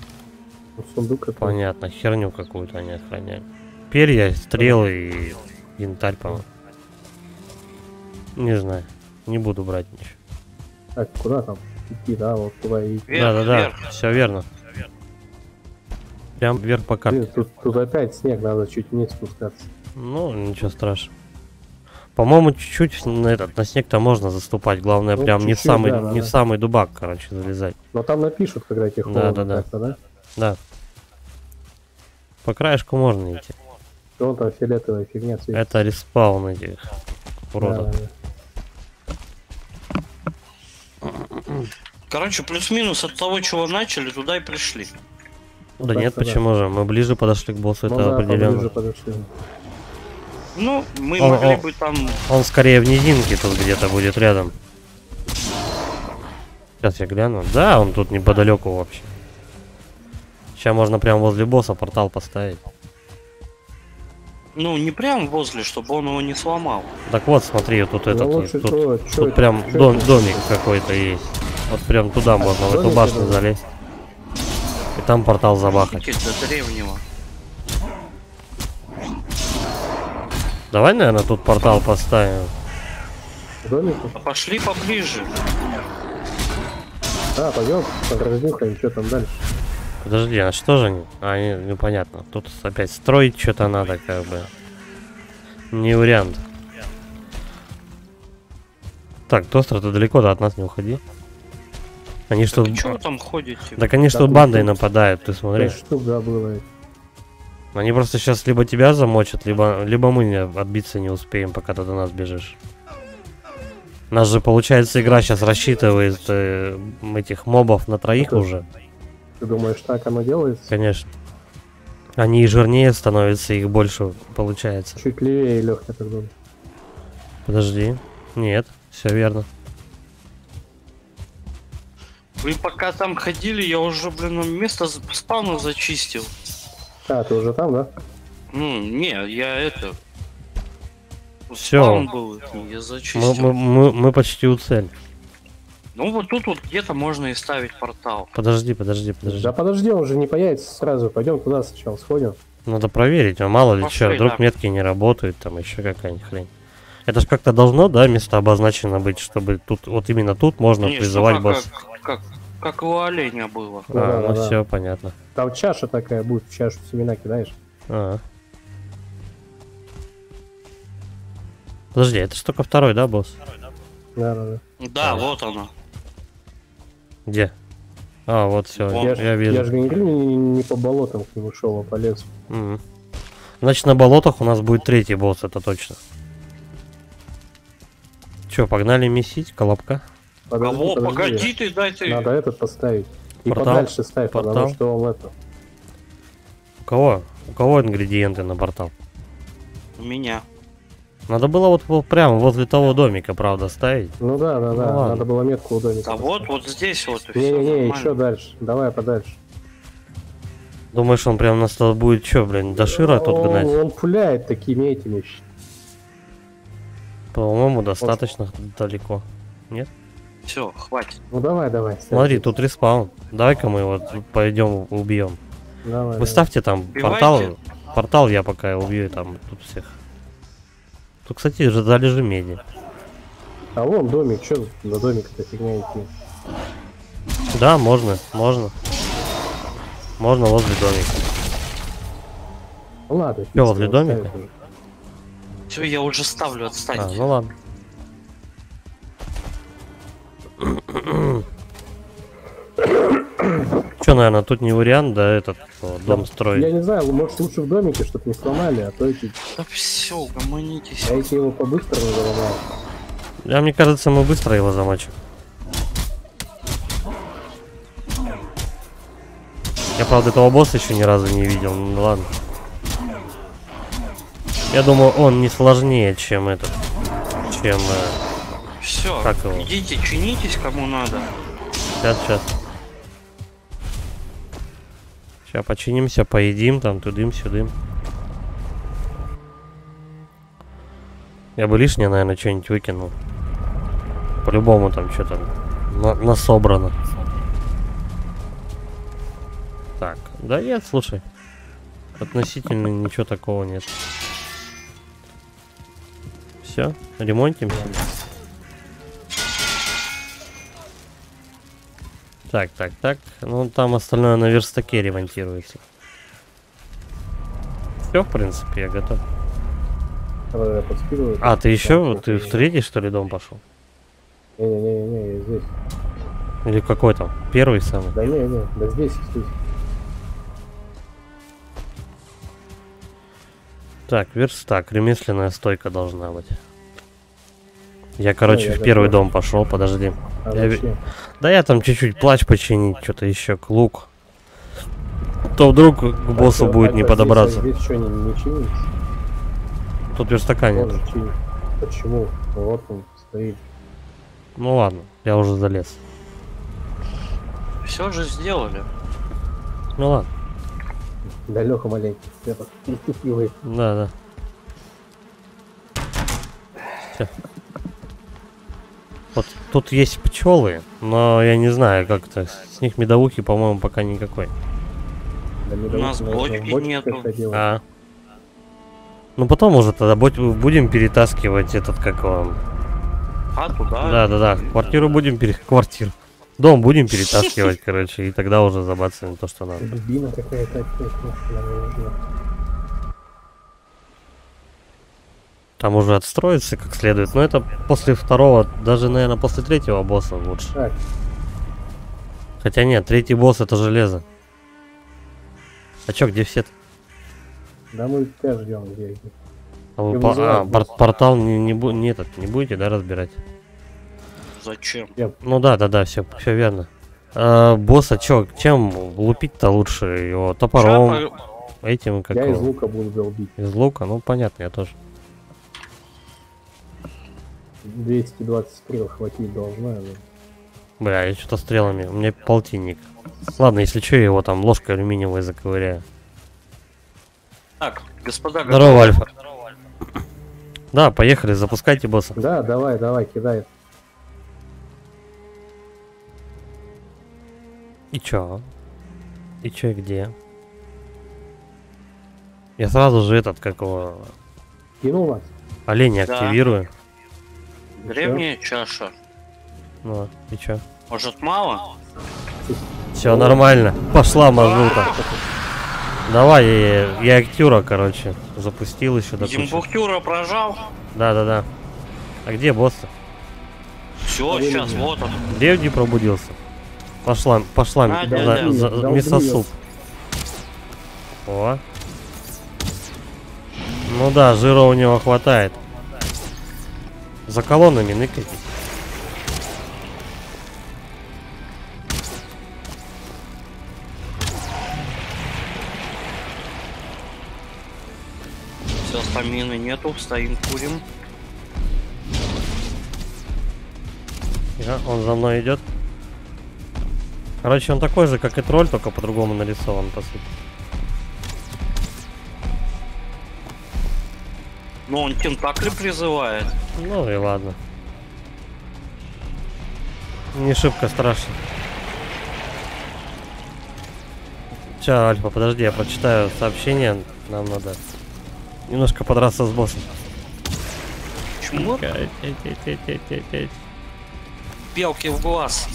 Ну, сундук. Понятно, херню какую-то они охраняли. Перья, стрелы и янтарь, по-моему. Не знаю. Не буду брать ничего. Так, куда там? Идти, да, вот туда и... Да-да-да, все верно. Прям вверх по карте. Блин, тут, тут опять снег, надо чуть вниз спускаться. Ну, ничего страшного. По-моему, чуть-чуть на этот на снег-то можно заступать. Главное, Ну, прям не в самый, да, да, не в да. самый дубак, короче, залезать. Но там напишут, когда тебе Да, холодно да, да. да? Да. По краешку можно идти. Что там фиолетовая фигня светит? Это респаун этих Да, уродов. да, да. Короче, плюс-минус от того, чего начали, туда и пришли. Да так нет, что да. почему же? Мы ближе подошли к боссу, Ну это да, определенно. Ну, мы О, могли о. бы там... Он скорее в низинке тут где-то будет рядом. Сейчас я гляну. Да, он тут неподалеку вообще. Сейчас можно прямо возле босса портал поставить. Ну, не прям возле, чтобы он его не сломал. Так вот, смотри, тут Ну, этот, вот, лучше тут, то, тут это- прям чё дом- это? домик какой-то есть. Вот прям туда можно, в эту башню залезть. И там портал забахать. До древнего. Давай, наверное, тут портал поставим. А пошли поближе. Да, пойдем, разнюхаем, что там дальше. Подожди, а что же они? А, не- непонятно. Тут опять строить что-то надо, как бы. Не вариант. Так, Тостер, ты далеко да, от нас не уходи. Они что... Так, чё вы там ходите? Да, конечно, бандой нападают, ты смотри. Да, было. Они просто сейчас либо тебя замочат, либо, либо мы не- отбиться не успеем, пока ты до нас бежишь. Нас же, получается, игра сейчас рассчитывает э, этих мобов на троих Это- уже, Ты думаешь, так оно делается? конечно. Они и жирнее становятся, их больше получается. Чуть левее, Лех, я так думаю. Подожди. Нет, все верно. Вы пока там ходили, я уже, блин, место спавна зачистил. А, ты уже там, да? Ну, не, я это... Спаун был, я Мы, зачистил. мы, мы, мы почти у цели. Ну вот тут вот где-то можно и ставить портал. Подожди, подожди, подожди. Да подожди, он же не появится сразу. Пойдем туда сначала сходим. Надо проверить, а мало ли что, вдруг да. метки не работают, там еще какая-нибудь хрень. Это ж как-то должно, да, место обозначено быть, чтобы тут, вот именно тут можно Не, призывать босса. как, как, как у оленя было. А, Да, ну да, да. все, понятно. Там чаша такая будет, в чашу семена кидаешь. А. Подожди, это ж только второй, да, босс? Да, да, да. Да, А. вот она. Где? А, вот все, я, Я, вижу. я же не говорю, не, не- по болотам к нему шел, а по лесу. Мгм. Значит, на болотах у нас будет третий босс, это точно. Че, погнали месить колобка? Подожди, Кого? подожди, Погоди ты, дайте. Надо этот поставить. И Портал? подальше ставь, Портал? потому что он это. У кого? У кого ингредиенты на портал? У меня. Надо было вот, вот прямо возле того домика, правда, ставить. Ну да, да, да. ладно. Надо было метку у домика. Да вот, вот здесь вот и все. Не-не-не, еще дальше. Давай подальше. Думаешь, он прям нас тут будет что, блин, до Шира тут гнать? он пуляет такими этими. По-моему, достаточно далеко. Все, хватит. Ну давай, давай. Смотри, тут респаун. Давай-ка мы его пойдем убьем. Давай, Вы ставьте там Убивайте. портал. Портал я пока убью там тут всех. Тут, кстати, же залежи меди. А вон домик, что на домик-то фигня идти? Да, можно, можно. Можно возле домика. Ну ладно. с возле домика? Все, я уже ставлю, А, отстаньте. ну ладно. Че, наверное, тут не вариант, да, этот о, дом Я строить. не знаю, может лучше в домике, чтобы не сломали, а то эти, Да все, угомонитесь. а если его по-быстрому заломают. Я, мне кажется, мы быстро его замочим. Я, правда, этого босса еще ни разу не видел, ну ладно. Я думаю, он не сложнее, чем этот, чем... э, Все, Как его? идите, чинитесь, кому надо. Сейчас, сейчас. Сейчас починимся, поедим, там тудым-сюдым. Я бы лишнее, наверное, что-нибудь выкинул. По-любому там что-то на- насобрано. Так, да нет, слушай. Относительно ничего такого нет. Все, ремонтимся. Так, так, так. Ну, там остальное на верстаке ремонтируется. Все, в принципе, я готов. А, ты еще? Так, Ты в третий, что ли, дом пошел? Не-не-не, я здесь. Или какой там? Первый самый? Да не, не, да здесь, здесь. Так, верстак, ремесленная стойка должна быть. Я, короче, я в первый дом пошел, подожди. А Я? Да я там чуть-чуть плач починить, что-то еще, к лук. То вдруг к боссу А будет а не здесь- подобраться. Здесь что, не, не? Тут верстака нет. Почему? Вот он стоит. Ну ладно, я уже залез. Все же сделали. Ну ладно, Да Леха маленький. Это, Нетупливый. да, да. Всё. Вот тут есть пчелы, но я не знаю, как-то с них медовухи, по-моему, пока никакой. Да У нас бочки нету. А. Ну потом уже тогда будем перетаскивать этот как он. А туда. Да, да, да. Квартиру будем пере... Квартиру. Дом будем перетаскивать, короче, и тогда уже забацаем то, что надо. Дубина какая-то опять нахуй она нужна. Там уже отстроится как следует. Но это после второго, даже, наверное, после третьего босса лучше. Так, Хотя нет, третий босс это железо. А чё, где все? да мы тебя ждем, где А вы по- а, пор- портал не, не, бу- не этот, не будете, да, разбирать? Зачем? Ну да, да, да, все, все верно. А, босса чё, чем лупить-то лучше? Его топором, Ща этим, как Я из его? лука буду долбить. Из лука, ну понятно, я тоже. 220 стрел хватить должна. но Бля, я что-то стрелами, у меня полтинник. Ладно, если что, я его там ложкой алюминиевой заковыряю. Так, господа, Здорово, готовы? Альфа. Да, поехали, запускайте босса. Да, давай, давай, кидай. И чё? И чё, и где? Я сразу же этот, как его, Кинул вас? оленя Да. активирую. Древняя чаша. Ну, и чё? Может мало? Все нормально. Пошла мазута. Давай, я, я актера, короче, запустил еще до. Зимбухтюра прожал. Да, да, да. А где босс? Все, сейчас, вот он. Где не пробудился? Пошла, пошла, А, да, за- да. за- Долбоёб. мясосуп. О. Ну да, жира у него хватает. За колоннами ныкайтесь. Все, стамины нету, стоим, курим. Ага, он за мной идет. Короче, он такой же, как и тролль, только по-другому нарисован, по сути. Но он тентакли призывает. Ну и ладно. Не шибко страшно. Ча, Альфа, подожди, я прочитаю сообщение. Нам надо немножко подраться с боссом. Чему? Белки в глаз.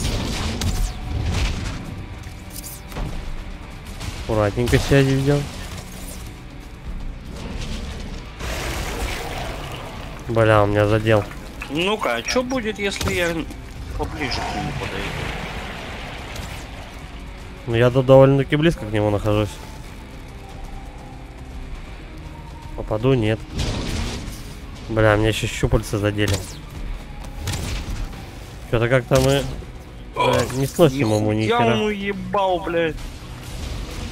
Аккуратненько себя ведем. Бля, у меня задел. Ну-ка, а что будет, если я поближе к нему подойду? Ну я тут довольно-таки близко к нему нахожусь. Попаду, нет. Бля, мне еще щупальца задели. Что-то как-то мы бля, не сносим ему ни Я хера. он уебал, блядь.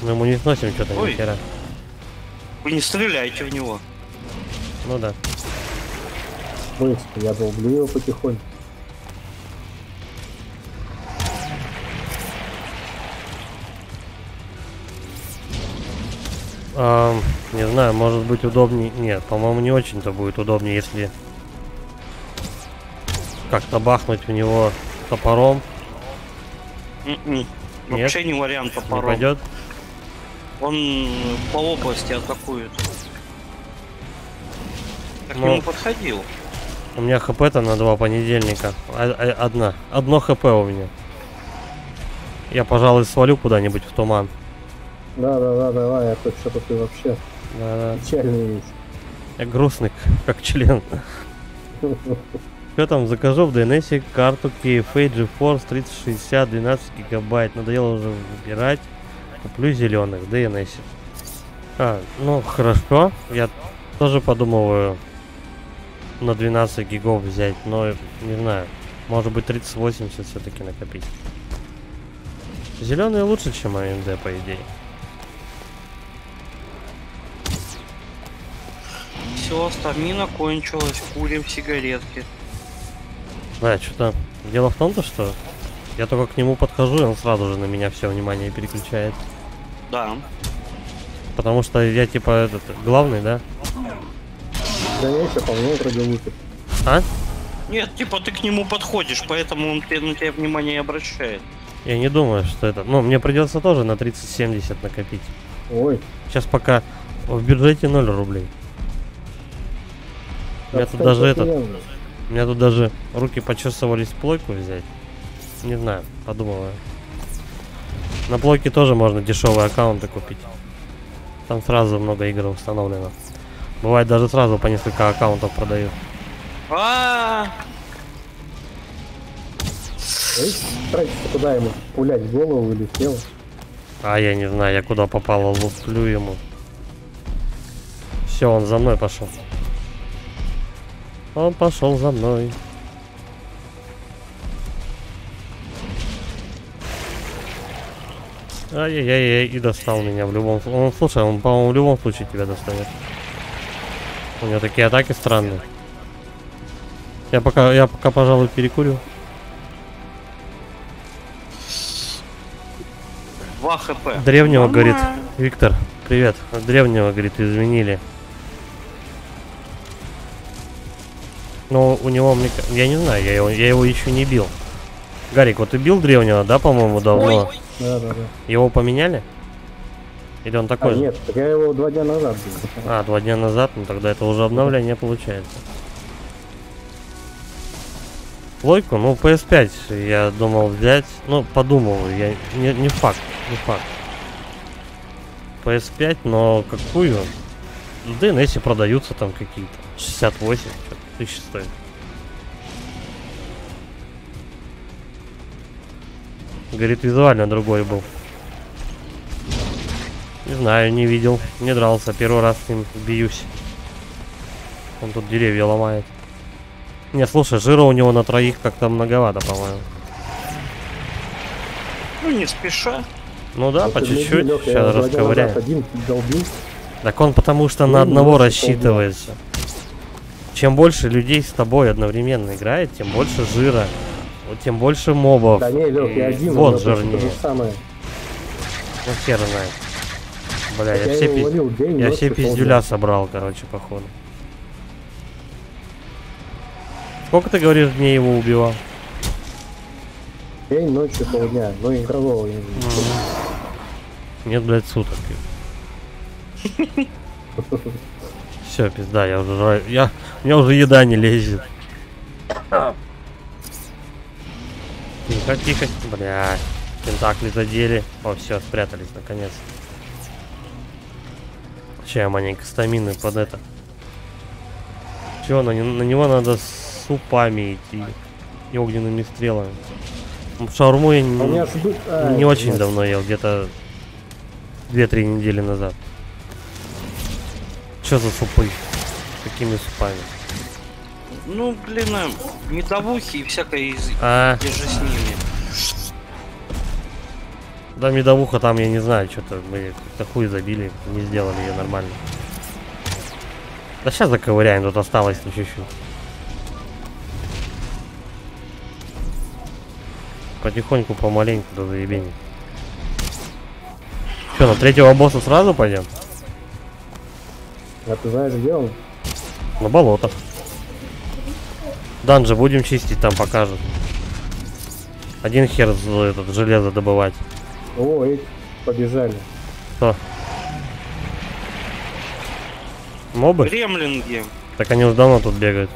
Мы ему не сносим что-то ни хера. Вы не стреляйте в него. Ну да. Быстро, я долблю его потихоньку. Ам, не знаю, может быть удобнее. Нет, по-моему, не очень-то будет удобнее, если как-то бахнуть в него топором. Нет. Вообще не вариант Не топором. пойдет. Он по области атакует. Так Ну. к нему подходил. У меня хп-то на два понедельника. А- а- одна. Одно хп у меня. Я, пожалуй, свалю куда-нибудь в туман. Да, да, да, давай, а то что-то ты вообще Да-да. печальный весь. Я грустный, как член. Что там, закажу в DNS карту KFA GeForce 3060 12 гигабайт. Надоело уже выбирать. Куплю зеленых в DNS. А, ну хорошо. Я тоже подумываю на 12 гигов взять, но не знаю. Может быть 3080 все-таки накопить. Зеленые лучше, чем AMD, по идее. Все, стамина кончилась, курим сигаретки. Да, что-то... Дело в том, то, что я только к нему подхожу, и он сразу же на меня все внимание переключает. Да. Потому что я типа этот главный, да? Да не, еще по вроде лупит. А? Нет, типа ты к нему подходишь, поэтому он на тебя внимание обращает. Я не думаю, что это... Ну, мне придется тоже на 30-70 накопить. Ой, Сейчас пока в бюджете 0 рублей. У меня тут даже этот... У меня тут даже руки почесывались плойку взять. Не знаю, подумываю. На плойке тоже можно дешевые аккаунты купить. Там сразу много игр установлено. Бывает даже сразу по несколько аккаунтов продают. А, Эй, тратится куда ему? Пулять в голову или тело? А я не знаю, я куда попало, луплю ему. Все, он за мной пошел. Он пошел за мной. Ай-яй-яй, и достал меня в любом случае. Он, слушай, он, по-моему, в любом случае тебя достанет. У него такие атаки странные. Я пока, я пока, пожалуй, перекурю. 2 хп. Древнего, говорит, Нормально. Виктор, привет. Древнего, говорит, изменили. Но у него, мне, ка- я не знаю, я его, я его еще не бил. Гарик, вот ты бил древнего, да, по-моему, давно? Ой, Да, да, да. Его поменяли? Или он А, такой? же? нет, так я его два дня назад бил. А, два дня назад, ну тогда это уже обновление получается. Лойку, ну PS5 я думал взять, ну подумываю, я не, не факт, не факт. PS5, но какую? В DNS продаются там какие-то 68 что-то, тысяч стоит. Говорит, визуально другой был. Не знаю, не видел. Не дрался. Первый раз с ним бьюсь. Он тут деревья ломает. Не, слушай, жира у него на троих как-то многовато, по-моему. Ну, не спеша. Ну да, Вот по чуть-чуть. Сейчас расковыряем. Один. Так он потому что Ну, на одного рассчитывается. Чем больше людей с тобой одновременно играет, тем больше жира. Вот тем больше мобов. Да не, Лёх, я один. Вот жирнее. Ну хер знает. Бля, я, Я все, пиз- ловил день, я все и полдня. пиздюля собрал, короче, походу. Сколько ты говоришь дней его убивал? День, ночь и полдня. Ну, игрового я не Нет, блядь, суток. Все, пизда, я уже. Я, у меня уже еда не лезет. Тихо, тихо. Бля, тентакли задели. О, все, спрятались наконец. Сейчас я маленько стамины под это. Че, на, на него надо с супами идти. И огненными стрелами. Ну, Шаурму я А не, сбы- а, не очень нет. давно ел, где-то 2-3 недели назад. Что за супы? Какими супами? Ну, блин, э, медовухи и всякое из... А, Где же с ними? Да медовуха там, я не знаю, что-то мы как-то хуй забили, не сделали ее нормально. Да сейчас заковыряем, тут осталось чуть-чуть. Потихоньку, помаленьку до заебения. Что, на третьего босса сразу пойдем? А ты знаешь, где он? На болото. Данжи будем чистить, там покажут. Один хер этот железо добывать. О, эти побежали. Что? Мобы? Гремлинги. Так они уже давно тут бегают.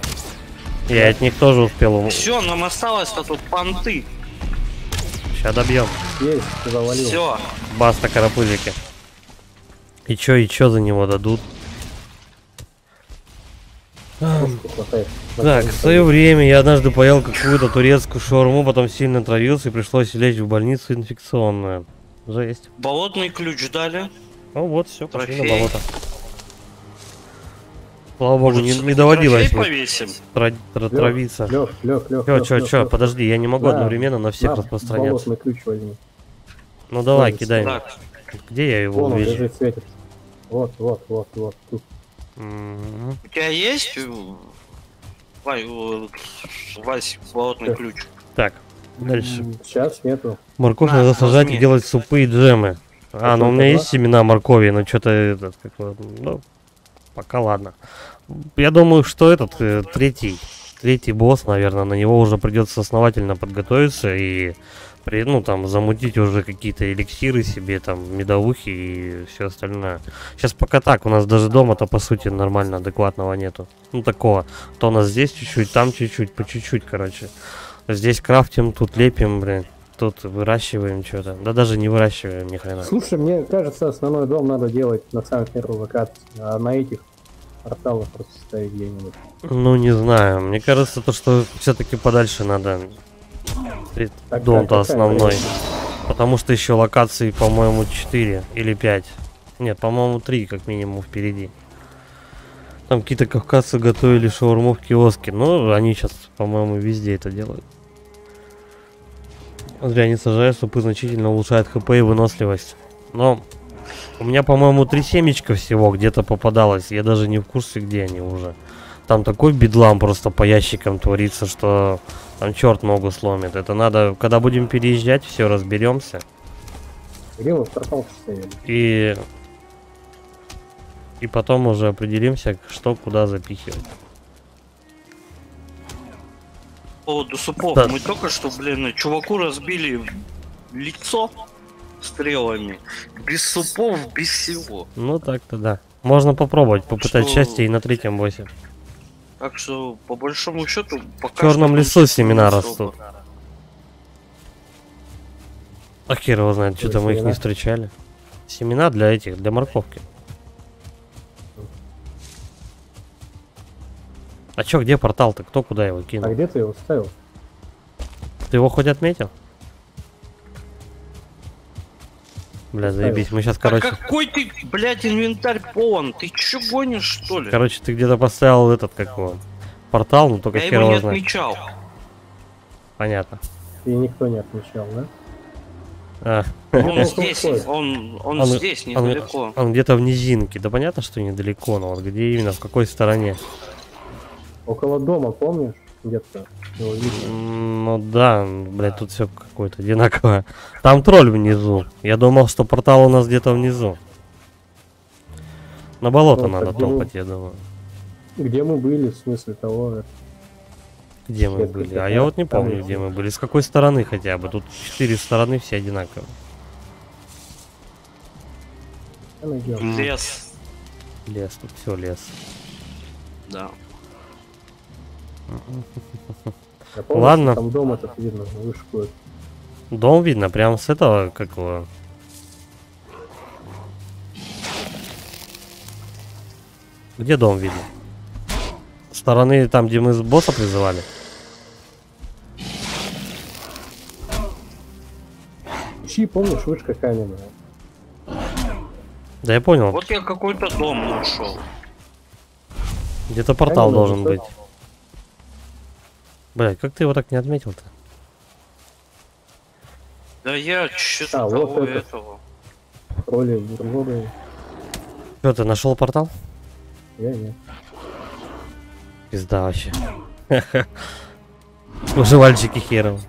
Я от них тоже успел. Все, нам осталось-то тут понты. Сейчас добьем. Есть, завалил. Все. Баста карапузики. И чё, и чё за него дадут? Так, в свое время я однажды поел какую-то турецкую шаурму, потом сильно травился и пришлось лечь в больницу инфекционную. Жесть. Болотный ключ дали. Ну вот, все, пошли на болото. Слава богу, не, не доводилось повесим? тра- тра- травиться. Лех, Лех, Лех. Чё, чё, чё, подожди, я не могу Да, одновременно на всех распространяться. Болотный ключ возьми. Ну давай, кидай. Так, Где я его Вон он увижу? лежит. Вот, вот, вот, вот. Тут. У тебя есть, э, Вась, болотный Да. ключ? Так, дальше. Сейчас нету. Морковь На, надо сажать и делать супы и джемы. А, ну у меня есть семена моркови, но что-то этот, как ну, пока ладно. Я думаю, что этот э, третий, третий босс, наверное, на него уже придется основательно подготовиться и при, ну, там, замутить уже какие-то эликсиры себе, там, медовухи и все остальное. Сейчас пока так, у нас даже дома-то, по сути, нормально, адекватного нету. Ну, такого. То у нас здесь чуть-чуть, там чуть-чуть, по чуть-чуть, короче. Здесь крафтим, тут лепим, блин. Тут выращиваем что-то. Да даже не выращиваем ни хрена. Слушай, мне кажется, основной дом надо делать на самой первой локации, а на этих порталах просто ставить где-нибудь. Ну, не знаю. Мне кажется, то, что все-таки подальше надо. Дом-то основной. Потому что еще локаций, по-моему, 4 или 5. Нет, по-моему, 3 как минимум впереди. Там какие-то кавказцы готовили шаурму в киоске. Ну, они сейчас, по-моему, везде это делают. Зря не сажаю, супы значительно улучшает хп и выносливость. Но у меня, по-моему, три семечка всего где-то попадалось. Я даже не в курсе, где они уже. Там такой бедлам просто по ящикам творится, что там черт ногу сломит. Это надо, когда будем переезжать, все разберемся. И и потом уже определимся, что куда запихивать. По поводу супов. Да. Мы только что, блин, чуваку разбили лицо стрелами. Без супов, без всего. Ну так-то да. Можно попробовать, попытать Что- счастье и на третьем боссе. Так что, по большому счету, пока В черном лесу семена растут. А хер его знает, что-то мы их не встречали. Семена для этих, для морковки. А чё, где портал-то? Кто куда его кинул? А где ты его ставил? Ты его хоть отметил? Бля, заебись. Мы сейчас, Да короче... какой ты, блядь, инвентарь полон? Ты чё гонишь, что ли? Короче, ты где-то поставил этот, как его, портал, ну только Я хер его не знает. отмечал. Понятно. И никто не отмечал, да? А, Он Он здесь, он, он Он- здесь, он- недалеко. он где-то в низинке. Да понятно, что недалеко, но вот где именно, в какой стороне? Около дома, помнишь? Где-то его видно. Ну да, блядь, тут все какое-то одинаковое. Там тролль внизу. Я думал, что портал у нас где-то внизу. На болото Ну, надо так где мы- топать, я думаю. Где мы были, в смысле того, э, Где мы были? А я вот не помню, где мы были. С какой стороны хотя бы? Тут четыре стороны все одинаковые. Лес, Лес, тут все лес. да. Я помню, Ладно. Там дом этот видно, вышку. Дом видно прям с этого, как его. Где дом видно? С стороны там, где мы с босса призывали. Ищи, помнишь, вышка каменная. Да я понял. Вот я какой-то дом нашел. Где-то портал Каменная должен быть. Блять, как ты его так не отметил-то? Да я что-то А, вот того это. этого. Роли другого Что, ты нашел портал? я нет. Пизда вообще. Выживальщики херов.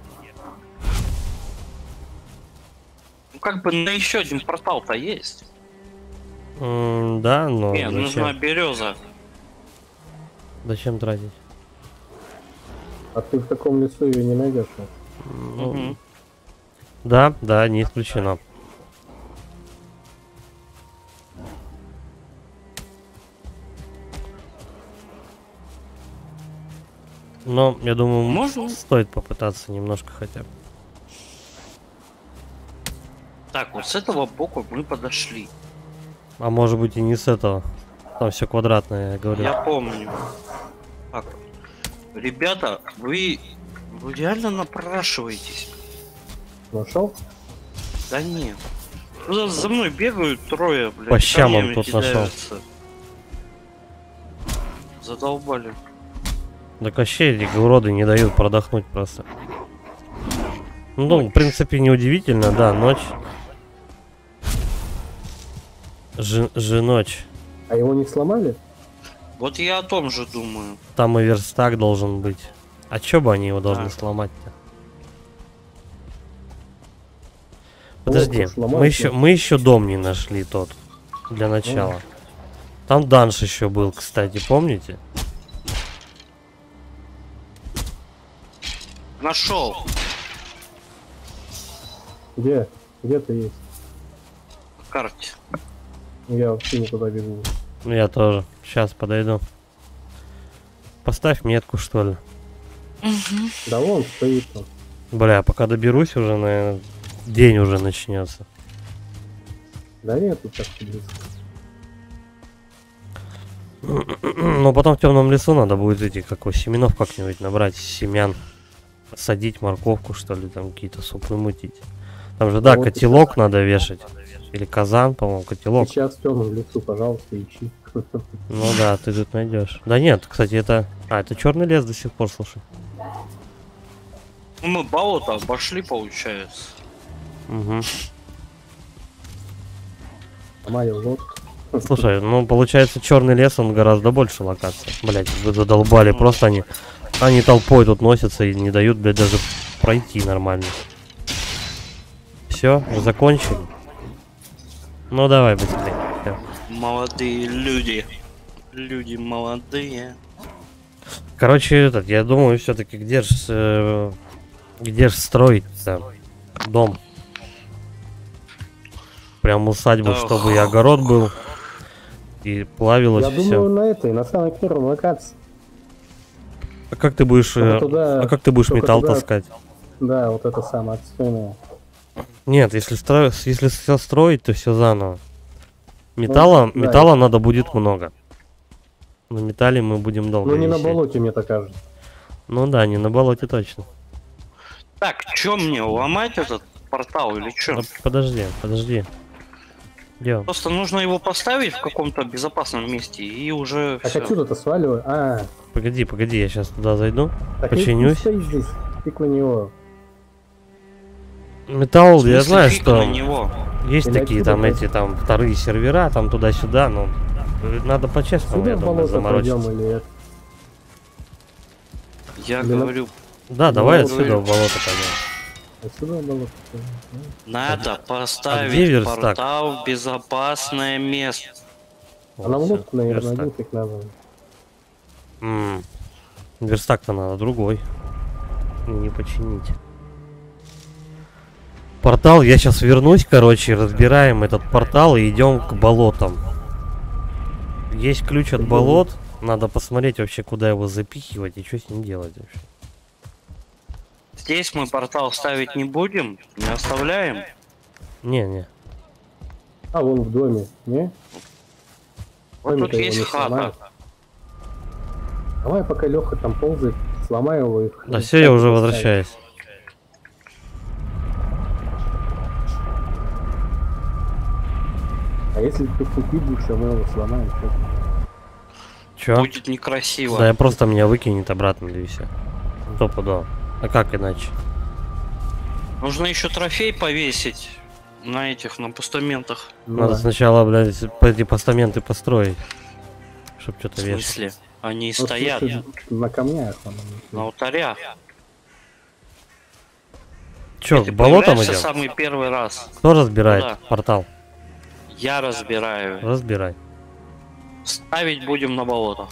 Ну как бы на еще один портал-то есть. М, Да, но Не, нужна береза. Зачем тратить? А ты в таком лесу ее не найдешь. а? Ну, Мгм. Да, да, не исключено. Но, я думаю, Можно? стоит попытаться немножко хотя бы. Так, вот с этого боку мы подошли. А может быть и не с этого. Там все квадратное, я говорю. Я помню. Так, ребята, вы, вы реально напрашиваетесь? Нашел? Да нет. Ну, за мной бегают трое, блядь. По щам он тут нашел. кидаются. Задолбали. Так вообще эти уроды не дают продохнуть просто. Ну, в принципе, неудивительно, да, ночь. Жи, же ночь. А его не сломали? Вот я о том же думаю. Там и верстак должен быть. А чё бы они его должны Да. сломать-то? Подожди, ломают, мы еще, мы еще дом не нашли тот. Для начала. Там данж еще был, кстати, помните? Нашел. Где? Где ты есть? В карте. Я вообще никуда бегу. Ну, Я тоже. Сейчас подойду. Поставь метку, что ли. Да вон стоит. Бля, пока доберусь уже, наверное, день уже начнется. Да нет, тут так близко. Но потом в темном лесу надо будет эти, как его, семенов как-нибудь набрать, семян. Садить морковку, что ли, там какие-то супы мутить. Там же, да, Вот котелок надо вешать. Или казан, по-моему, котелок. Сейчас в темном лесу, пожалуйста, ищи. Ну да, ты тут найдешь. Да нет, кстати, это... А, это черный лес до сих пор, слушай. Ну, мы болото обошли, получается. Угу. Моя лодка. Слушай, ну получается черный лес, он гораздо больше локаций. Блять, вы задолбали. Просто они, они толпой тут носятся и не дают, блядь, даже пройти нормально. Все, закончили. Ну давай быстрее. Всё. Молодые люди. Люди молодые. Короче, этот, я думаю, все-таки где ж, э, где ж строить дом? Прям усадьбу, Ох. чтобы и огород был, и плавилось Я все. думаю, на этой, на самой первой локации. А как ты будешь, э, туда- а как ты будешь металл туда- таскать? Да, вот это самое отстойное. Нет, если стро... если все строить, то все заново. Металла, Ну, да. металла надо будет много. На металле мы будем долго. Ну не на болоте, мне так кажется. Ну да, не на болоте точно. Так, чё мне, ломать этот портал или чё? А, подожди, подожди. Где он? Просто нужно его поставить в каком-то безопасном месте и уже Так всё. отсюда-то сваливаю. А, Погоди, погоди, я сейчас туда зайду. так Починюсь. стой здесь. Тык на него. Металл, я знаю, что на него. есть Или такие там эти там вторые сервера, там туда-сюда, но э, надо по-честному, я думаю, заморочиться. или? Я Или говорю, Да, давай Ну, отсюда в болото пойдем. Отсюда в болото пойдем. надо А поставить верстак? портал в безопасное место. А нам всё, наверное, один фиг надо. Верстак-то надо другой. Не починить. Портал, я сейчас вернусь, короче, разбираем этот портал и идем к болотам. Есть ключ от болот, надо посмотреть вообще, куда его запихивать и что с ним делать вообще. Здесь мы портал ставить не будем, не оставляем. Не-не. А, вон в доме, не? Вот тут есть хата. Давай, пока Леха там ползает, сломай его и... Да все, я уже возвращаюсь. А если ты купи будешь, а мы его сломаем, что? Чё? Будет некрасиво. Да, я просто меня выкинет обратно, да и все. Стопудово. А как иначе? Нужно еще трофей повесить на этих, на постаментах. Ну Надо да. сначала, блядь, эти постаменты построить. Чтоб что-то В вешать. смысле? Они Ну, в стоят смысле, на камнях он. на алтарях. Ты к болотам идем? самый первый раз. Кто разбирает Ну да. портал? Я разбираю. Разбирай. Ставить будем на болото.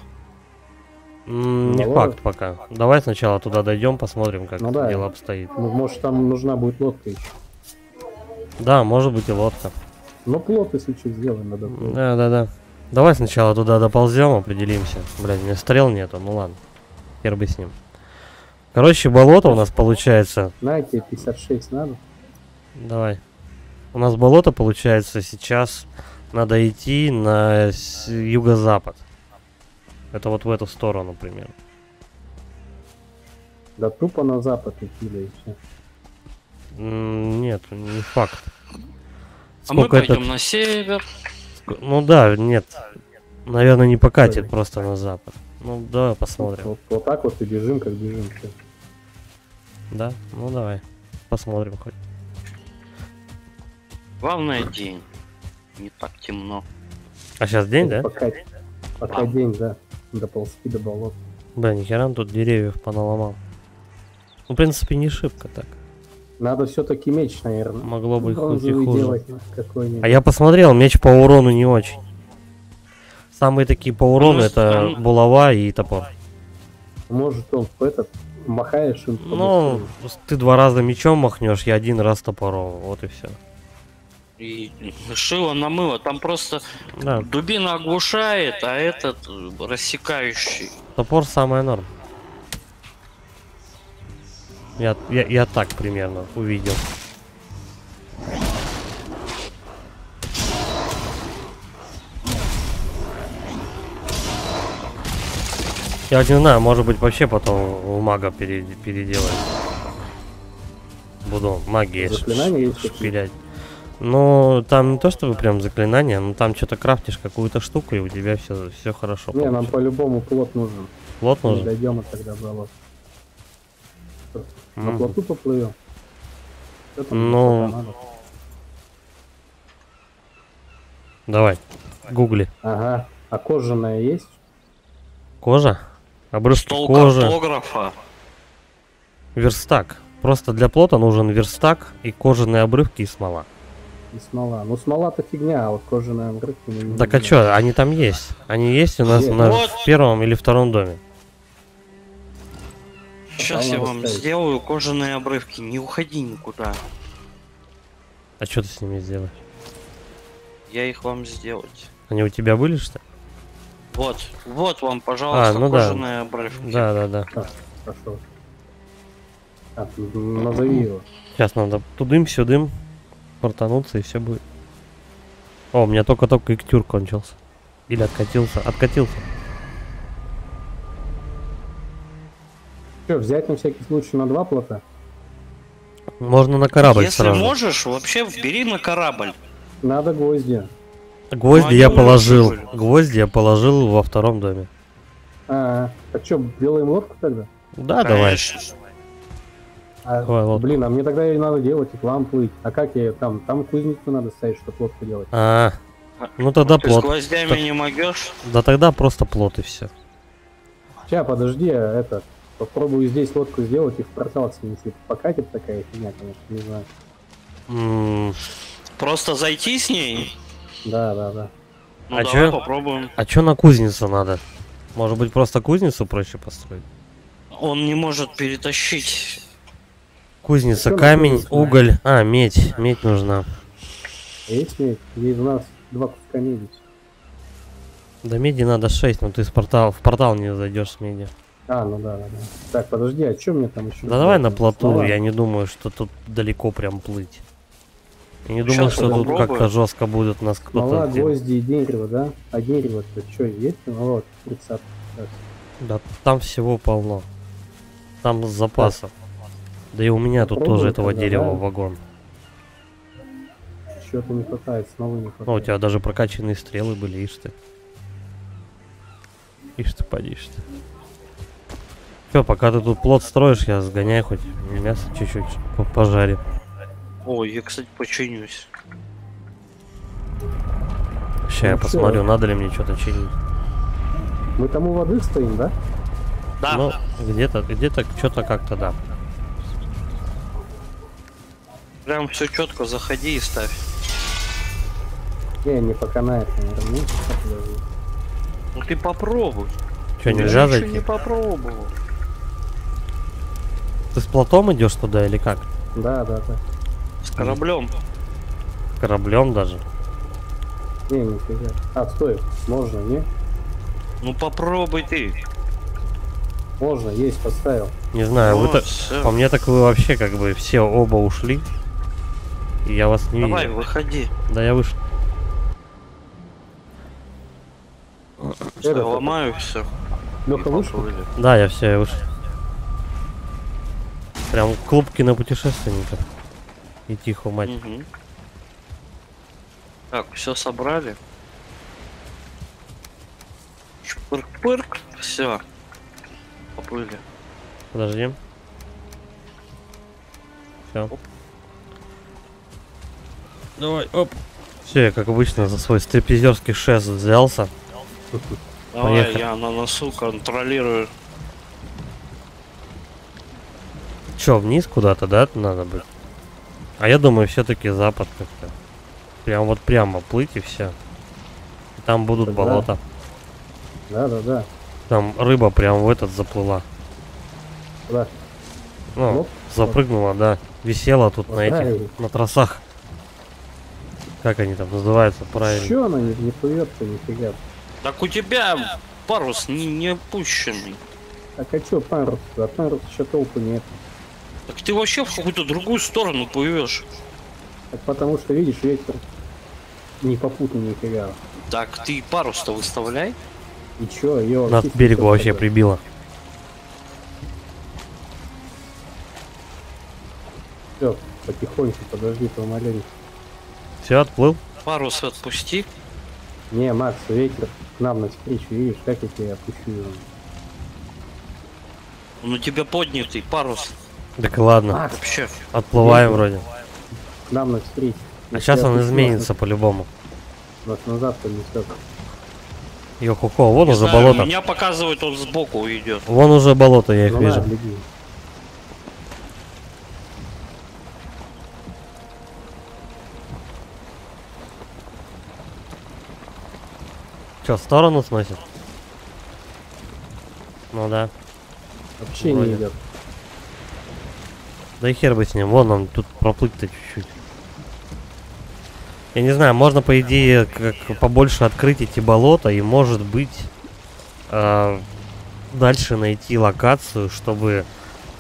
М, Не Ну, факт пока. Давай сначала туда дойдем, посмотрим, как Ну да. дело обстоит. Ну, может, там нужна будет лодка еще. Да, может быть и лодка. Ну, плот, если что, сделаем, надо. Да, да, да. Давай сначала туда доползем, определимся. Блядь, у меня стрел нету, ну ладно. Хер бы с ним. Короче, болото у нас получается. На тебе 56 надо. Давай. У нас болото получается сейчас. Надо идти на юго-запад. Это вот в эту сторону примерно. Да тупо на запад идти, да и всё. М, Нет, не факт. А мы Сколько это? пойдем на север. Ну да, нет. Наверное, не покатит просто на запад. Ну, давай посмотрим. Вот, вот так вот и бежим, как бежим. Да? Ну давай. Посмотрим хоть. Главное день. Не так темно. А сейчас день, да? Пока, пока А. день, да. Доползти до болот. Бля, нихера он тут деревьев поналомал. Ну, в принципе, не шибко так. Надо все-таки меч, наверное. Могло быть хоть и хуже. А я посмотрел, меч по урону не очень. Самые такие по урону Ну, это там- булава и топор. Может, он в этот махаешь им. Ну, ты два раза мечом махнешь, я один раз топором. Вот и все. И шило на мыло. Там просто Да, дубина оглушает, а этот рассекающий. топор самая норм. Я, я, я так примерно увидел. Я вот не знаю, может быть вообще потом у мага пере- переделать. Буду магией шпилять. Ну, там не то чтобы прям заклинание, но там что-то крафтишь какую-то штуку, и у тебя все, все хорошо. Не, нам получается. по-любому плот нужен. Плот Не нужен? дойдем и тогда болот. На Мгм. плоту поплывем. Ну. Давай, гугли. Ага. А кожаная есть? Кожа? Обрывки Стол кожи. картографа. Верстак. Просто для плота нужен верстак и кожаные обрывки и смола. И смола. Ну смола-то фигня, а вот кожаная обрывки мы не Так а чё, они там есть. Они есть у нас Есть. на Вот. в первом или втором доме. Сейчас я вам ставить. сделаю кожаные обрывки. Не уходи никуда. А что ты с ними сделаешь? Я их вам сделать. Они у тебя были, что ли? Вот, вот вам, пожалуйста, А, ну да. кожаные обрывки. Да, да, да. Хорошо. Так, м, назови его. Сейчас надо тудым-сюдым портануться и все будет. О, у меня только-только иктюр кончился. Или откатился. Откатился. Что, взять на всякий случай на два плота? Можно на корабль Если сразу. можешь, вообще бери на корабль. Надо гвозди. Гвозди они я положил. были. Гвозди я положил во втором доме. А, так что, делаем лодку тогда? Да, давай. А, лодку. блин, а мне тогда ее надо делать и к вам плыть. А как я там? Там кузницу надо ставить, чтобы лодку делать. А, ну тогда Ты с плот. гвоздями Так. не могешь? Да тогда просто плот и все. Сейчас, подожди, а это, попробую здесь лодку сделать и в портал снести. Покатит такая фигня, конечно, не знаю. М, Просто зайти с ней? Да, да, да. Ну А давай чё? попробуем. А чё на кузницу надо? Может быть просто кузницу проще построить? Он не может перетащить. Кузница, на камень, уголь. А, медь. Медь нужна. А если есть у нас два куска меди. До меди надо 6, но ты с портал, в портал не зайдешь с меди. А, ну да, да, да. Так, подожди, а что мне там еще? Да давай на плоту, Слова? я не думаю, что тут далеко прям плыть. Я не думаю, Щас что тут как-то жестко будет нас кто-то... гвозди и дерево, да? А дерево-то что, есть? Ну вот, 30. Да там всего полно. Там с запасов. Да и у меня тут Попробуй тоже этого тогда, дерева да. вагон. Чего-то не хватает, снова не хватает. Ну, у тебя даже прокачанные стрелы были, ишь ты. Ишь ты, поди, ишь ты. Все, пока ты тут плод строишь, я сгоняй хоть мясо чуть-чуть по- пожарим. Ой, я, кстати, починюсь. Сейчас я Ну, всё. посмотрю, надо ли мне что-то чинить. Мы там у воды стоим, да? Да, Ну, где-то, где-то, что-то как-то, да. Прям все четко заходи и ставь. Не, не пока на это, наверное. Ну. Ну ты попробуй. Что, Ты нельзя же ещё зайти? не попробовал. Ты с плотом идешь туда или как? Да, да, да. С кораблем. Кораблем даже? Не, нифига. А, стой, можно, не? Ну попробуй ты. Можно, есть, поставил. Не знаю, вы Вот, так... По мне так вы вообще как бы все оба ушли. Я вас не Давай, видел. выходи. Да я вышел. Всё, Это- ломаю все. Леха вышел? Да, я все, я вышел. Прям клуб кинопутешественников. И тихо, мать. Так, все собрали. Чпырк-пырк. Все. Поплыли. Подожди. Все. Оп. Давай, оп. Все, я как обычно за свой стриптизерский шест взялся. Давай, Поехали. я на носу контролирую. Че, вниз куда-то, да, надо быть? А я думаю, все-таки запад как-то. Прям вот прямо плыть и все. Там будут Да. болота. Да, да, да. Там рыба прям в этот заплыла. Да. Ну, Оп. запрыгнула, да. Висела тут на этих, на тросах. Как они там называются правильно? Че она не, не плывет-то нифига? Так у тебя парус не, не опущенный. Так а че парус? А парус еще толку нет. Так ты вообще в какую-то другую сторону плывешь. Так потому что, видишь, ветер не попутный нифига. Так ты парус-то выставляй. И че, ее Над берегу вообще прибило. Все, потихоньку, подожди, помаленьку. Все, отплыл? Парус отпусти. Не, Макс, ветер к нам навстречу, видишь, как я тебя опущу его. Он у тебя поднятый парус. Так ладно, Макс, Вообще. отплываем ветер. вроде. к нам навстречу. А сейчас он изменится по-любому. Нас назад понесет. Йо-хо-хо, вон Не уже знаю, болото. Меня показывает, он сбоку уйдет. Вон уже болото, я их Ну вижу. да, Че, в сторону сносит? Ну да. Вообще Вроде. не идет. Да и хер бы с ним, вон он тут проплыть-то чуть-чуть. Я не знаю, можно по идее как побольше открыть эти болота и может быть э, дальше найти локацию, чтобы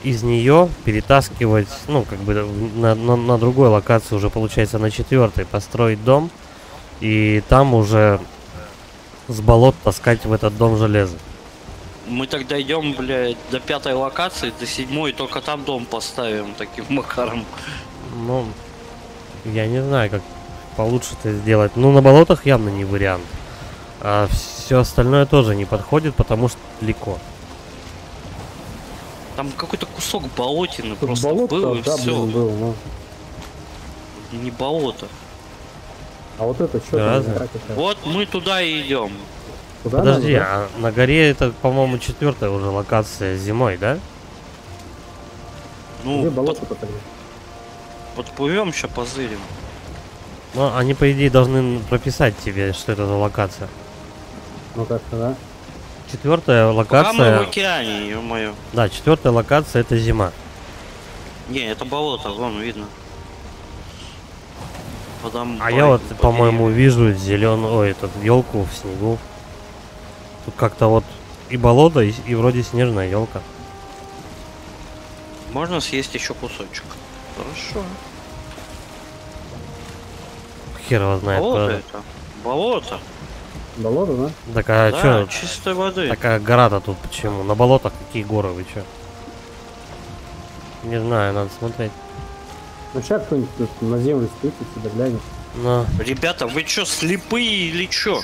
из нее перетаскивать, ну как бы на, на, на другой локации уже получается на четвертой построить дом и там уже с болот таскать в этот дом железо. Мы тогда идем, блядь, до пятой локации, до седьмой, только там дом поставим таким макаром. Ну, я не знаю, как получше это сделать. Ну, на болотах явно не вариант. А все остальное тоже не подходит, потому что далеко. Там какой-то кусок болотины Тут просто болото, был и да, все. был, ну. Не болото. А вот это что Разное. Вот мы туда и идем. Куда Подожди, надо, да? а на горе это, по-моему, четвертая уже локация зимой, да? Где Ну, болото под, подплывем, сейчас позырим. Ну, они, по идее, должны прописать тебе, что это за локация. Ну как-то, да? Четвертая Пока мы в локация... океане, ё-моё. Да, четвертая локация это зима. Не, это болото, вон видно. Потом А я вот, по-моему, вижу зеленую, ой, этот елку в снегу. Тут как-то вот и болото, и, и вроде снежная елка. Можно съесть еще кусочек. Хорошо. Хер его знает. Болото куда. это. Болото. Болото, да? Так а да, чё, чистой воды. такая гора-то тут почему? На болотах какие горы, вы чё? Не знаю, надо смотреть. Ну сейчас кто-нибудь на землю спустит сюда глянет. Но Ребята, вы чё, слепые или чё?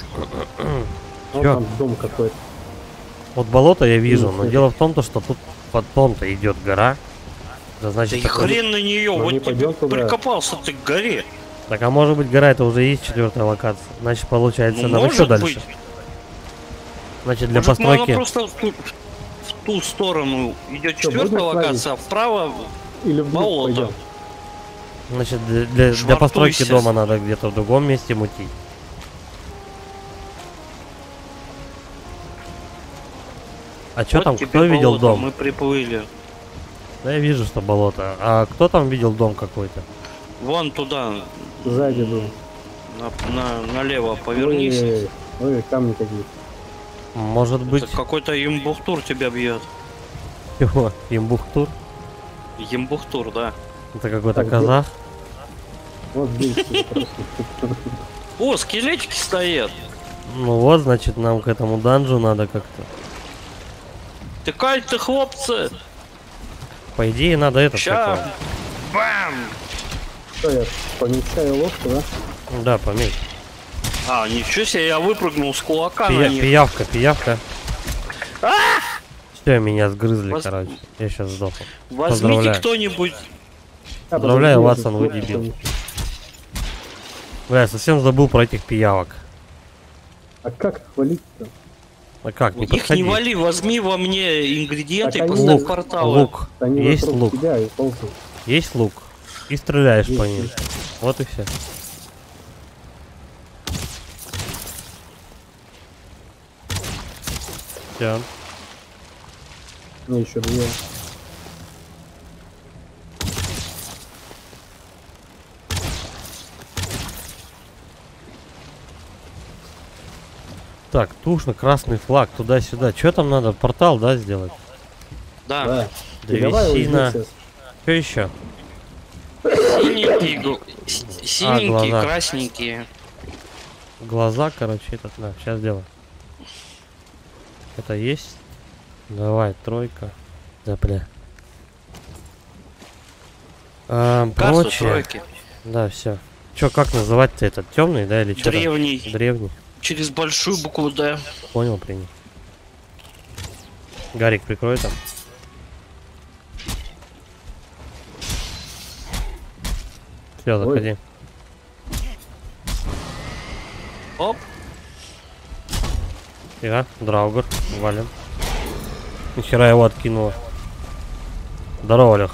Вот Чё? там дом какой-то. вот болото я вижу, но дело в том, то, что тут потом-то идет гора. Это Да значит, и такой- хрен на нее, Ну, вот не тебе туда. прикопался ты к горе. Так а может быть гора это уже есть четвертая локация? Значит получается Ну, нам еще дальше. быть. Значит для Может, можно постройки. просто в ту, в ту сторону идет четвертая локация, а вправо Или вглубь болото. пойдем. Значит для, для- для постройки дома надо где-то в другом месте мутить. А что Вот там, кто видел болото, дом? Мы приплыли. Да я вижу, что болото. А кто там видел дом какой-то? Вон туда, Сзади дом. на, на- налево повернись. Ой, ой, камни какие. Может быть, какой-то имбухтур тебя бьет. чего? Имбухтур? Имбухтур, да. Это какой-то где- казах? Вот здесь. О, скелетики стоят. Ну вот, значит, нам к этому данжу надо как-то. Тыкайте, хлопцы. По идее, надо это Ща. Бам! Что я помещаю лодку, да? Да, пометь. А, ничего себе, я выпрыгнул с кулака на Пия- них. пиявка, пиявка. Все, меня сгрызли, Вас- короче. Я сейчас сдохну. Возьмите Поздравляю. кто-нибудь. А, Поздравляю, Ватсон, я вы дебил. Бля, я совсем забыл про этих пиявок. А как их валить-то? А как, не Их не вали, возьми во мне ингредиенты Так и поставь Лук, порталы. лук. Они Есть лук. Есть лук. И стреляешь Есть, по ним. есть. Вот и все. Все. Мне еще две. Так, тушно, красный флаг, туда-сюда. Что там надо? Портал, да, сделать? Да. Да. Древесина. Что еще? Синенькие, синенькие, А, глаза. красненькие. Глаза, короче, этот, да, сейчас сделаю. Это есть? Давай, тройка. Да, бля. А, прочее. тройки. Да, все. Че, как называть-то этот? Темный, да, или что? Древний. Древний. Через большую букву Д. Понял, принял. Гарик, прикрой там. Все, заходи. Оп. Я, Драугар, валим. Нихера его откинуло. Здорово, Олег.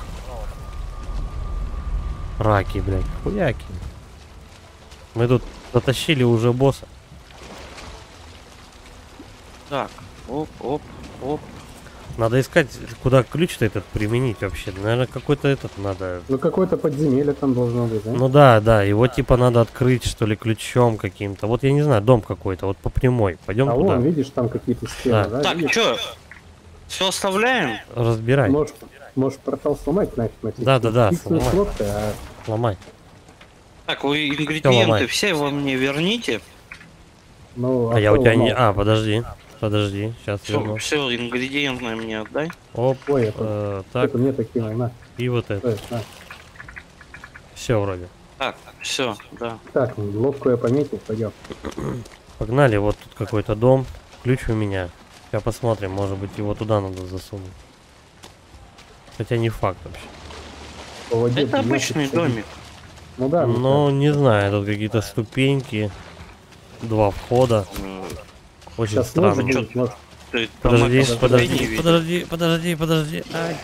Раки, блядь, хуяки. Мы тут затащили уже босса. Так. Оп, оп, оп. Надо искать, куда ключ-то этот применить вообще. Наверное, какой-то этот надо. Ну какое-то подземелье там должно быть, да? Ну да, да, его типа надо открыть, что ли, ключом каким-то. Вот я не знаю, дом какой-то, вот по прямой. Пойдем а туда. вон, видишь, там какие-то стены, Да. да? Так, Видишь? чё? Все оставляем? Разбирай, Можешь, можешь портал сломать нафиг на Да, да, да, сломай. с лодкой, а ломай. Так, вы ингредиенты все во мне верните. ну, А я у кто тебя не... А, подожди. Подожди, сейчас Все, верну. все ингредиентное мне отдай. Оп, Ой, это, э, так, это мне такие, на, и вот это. стой, на. Все вроде. Так, все, да. Так, лодку я пометил, пойдем. Погнали, вот тут какой-то дом. Ключ у меня. Сейчас посмотрим, может быть его туда надо засунуть. Хотя не факт вообще. По воде Это обычный домик. Ну да, ну Ну, не знаю, тут какие-то ступеньки. Два входа. Очень Сейчас странно. чё- будет, Ты Подожди, подожди, не видел? подожди, подожди, подожди. Ай.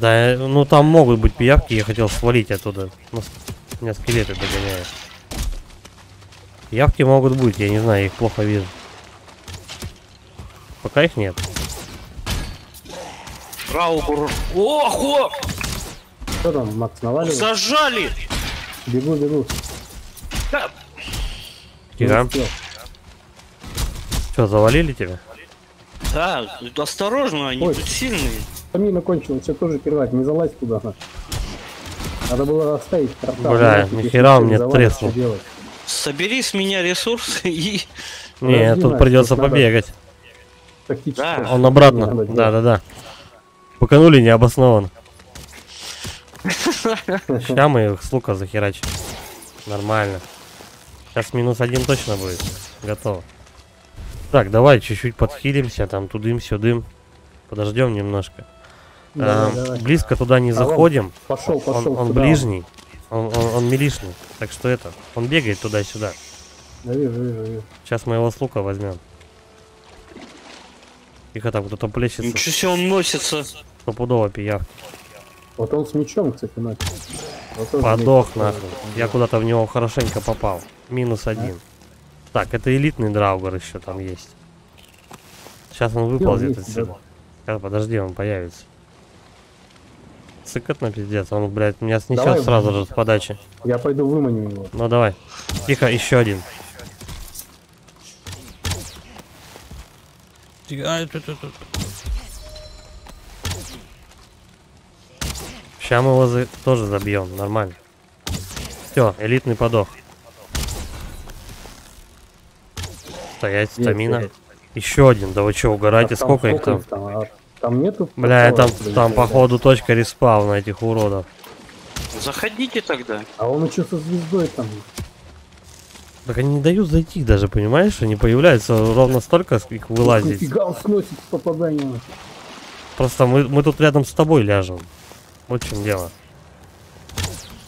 Да, э, ну там могут быть пиявки, я хотел свалить оттуда. Но с- меня скелеты догоняют. Пиявки могут быть, я не знаю, я их плохо вижу. Пока их нет. Раугур. Охо! Что там, Макс, наваливай? Зажали! Бегу, бегу. Да, Не успел. Что, завалили тебя? да, осторожно, они Ой. тут сильные. Стамина кончилась, все тоже первать, не залазь туда. на. Надо было оставить портал. Бля, нихера мне треснул. Собери с меня ресурсы и... Не, Подожди, тут придется тут побегать. Тактически. Да. Он обратно. Да, да, да. Пуканули необоснованно. Сейчас мы их с лука захерачим. Нормально. Сейчас минус один точно будет. Готово. Так, давай чуть-чуть подхилимся, там тудым-сюдым. Подождем немножко. Давай, Эм, давай. Близко туда не А заходим. Пошел, Он, пошел. он туда. ближний. Он, он, он милишный. Так что это. Он бегает туда-сюда. Да, вижу, вижу, вижу. Сейчас мы его с лука возьмем. Тихо там кто-то плещется. Ничего себе он носится. Стопудово пиявки. Вот он с мечом, кстати, ночью. Вот Подох нахуй. Я куда-то в него хорошенько попал. Минус один. Так, это элитный драугер еще там есть. Сейчас он выползет отсюда. Сейчас, подожди, он появится. Сыкотно пиздец, он, блядь, меня снесет Давай. сразу же с подачи. Я пойду выманю его. Ну давай. Тихо, еще один. Сейчас мы его за- тоже забьем, нормально. Все, элитный подох. Стоять, Есть, стамина. Еще один, да вы что, угораете, А там сколько их там? А там нету? Бля, там, там походу точка респауна этих уродов. Заходите тогда. А он еще со звездой там. Так они не дают зайти даже, понимаешь? Они появляются ровно столько, сколько. Нифига он сносит с попаданием. Просто мы, мы тут рядом с тобой ляжем. Вот в чем дело.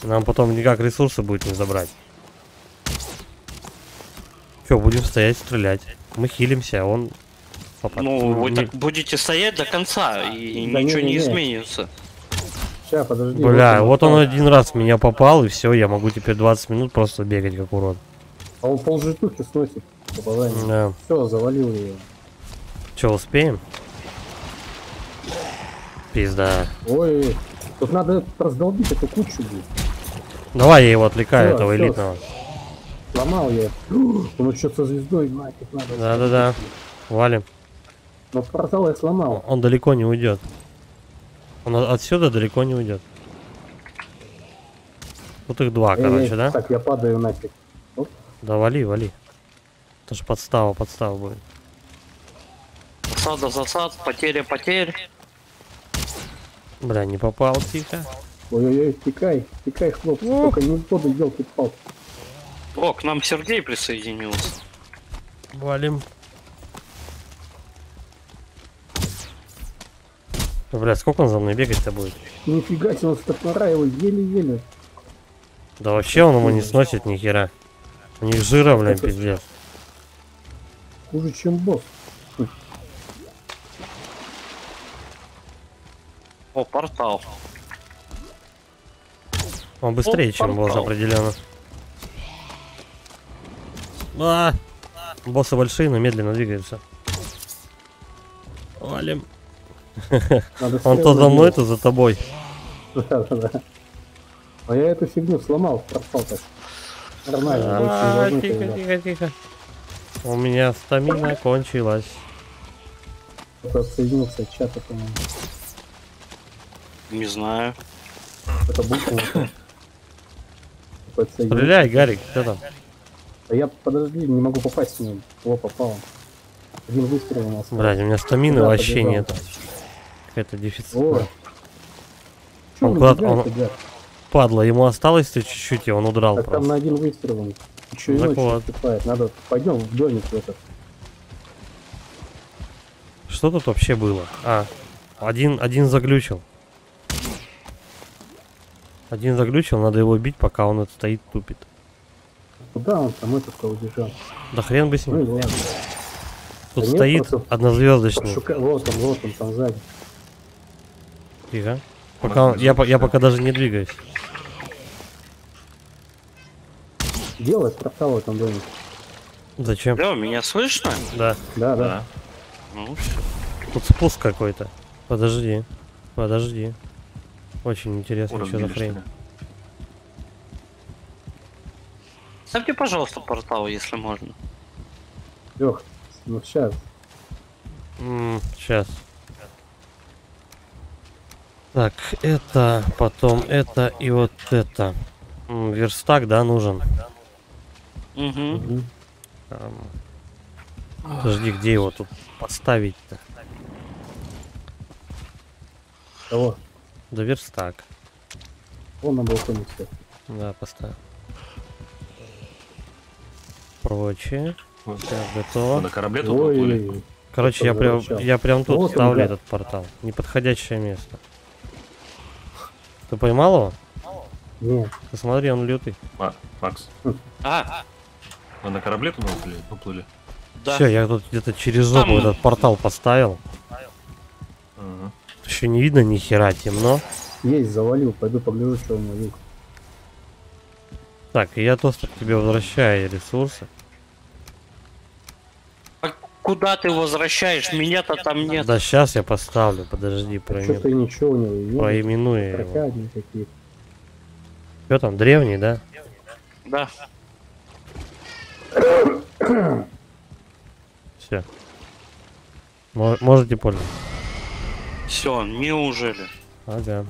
Нам потом никак ресурсы будет не забрать. Че, будем стоять, стрелять. Мы хилимся, а он... попад- Ну, вы не- так будете стоять до конца, и Да ничего не не-не-не. изменится. Сейчас, подожди. Бля, вот он портал. один раз меня попал, и все, я могу теперь 20 минут просто бегать как урод. А он полжитухи сносит с попаданием. Да. Все, завалил его. Че, успеем? Пизда. Ой, тут надо раздолбить эту кучу, блин. Давай я его отвлекаю, Всё, этого всё. элитного. Сломал я. Он еще со звездой, нафиг надо. Да-да-да. Валим. Но портал я сломал. Он далеко не уйдет. Он отсюда далеко не уйдет. Тут их два, Эй, короче, да? Так, я падаю нафиг. Да вали, вали. Это же подстава, подстава будет. Засада, засад, потеря, потерь. Бля, не попал, тихо. Ой-ой-ой, тикай, тикай, хлоп. Только не в воду, елки-палки. О, к нам Сергей присоединился. Валим. Бля, сколько он за мной бегать-то будет? Нифига себе, он с топора его еле-еле. Да вообще он его не сносит ни хера. У них жира, Это- пиздец. Хуже, чем босс. О, портал. Он быстрее, О, чем босс портал. определенно. А! Боссы большие, но медленно двигаются. Валим. Он то за мной, то за тобой. А я эту фигню сломал, портал так. Нормально, Тихо, тихо, тихо. У меня стамина кончилась. Отсоединился от чата, по-моему. Не знаю. Это буква. Стреляй, Гарик, что там? А я, подожди, не могу попасть с ним. О, попал. Один выстрел у нас. Блядь, у меня стамины Куда вообще побежал? нету. Какая-то дефицит. О. Чё Он убегаете, он-? Падла, ему осталось-то чуть-чуть, и он удрал Так там на один выстрел он. Так ночью вот. Надо пойдем в домик в этот. Что тут вообще было? А, один, один заглючил. Один заглючил, надо его бить, пока он это стоит, тупит. Куда он там этот-то убежал? Да хрен бы с Ну ним. ладно. Тут да стоит просто однозвездочный. Шука- Вот он, вот он там сзади. Тихо. Пока он- я, я пока даже не двигаюсь. Делай портал в этом доме. Зачем? Лё, меня слышно? Да. Да, да. Да. Ну. Тут спуск какой-то. Подожди. Подожди. Очень интересно, что за хрень. ли? Ставьте, пожалуйста, портал, если можно. Лех, ну сейчас. сейчас. Так, это, потом это и вот это. М, Верстак, да, нужен. Угу. Ам, Подожди, где его тут поставить-то? Кого? Да верстак. Он на балконе все. Да, поставь. Прочее. Вот. Так, готово. На корабле тут поплыли. Ой, Короче, я прям, я прям тут Вот он, ставлю да. этот портал. Неподходящее место. Ты поймал его? нет. Посмотри, он лютый. А, Макс, А, вы на корабле туда уплыли? уплыли? да. Все, я тут где-то через жопу Там- этот портал поставил. Ага. Еще не видно ни хера, темно. Есть, завалил. Пойду погляжу, что он ловил. Так, и я тостер тебе возвращаю ресурсы. А Куда ты возвращаешь? Меня-то там нет. Да сейчас я поставлю, подожди, Что-то проимен... и ничего у него и нет. проименую его. Что там, древний, да? Да. Все. Можете пользоваться. Все, неужели? Ага.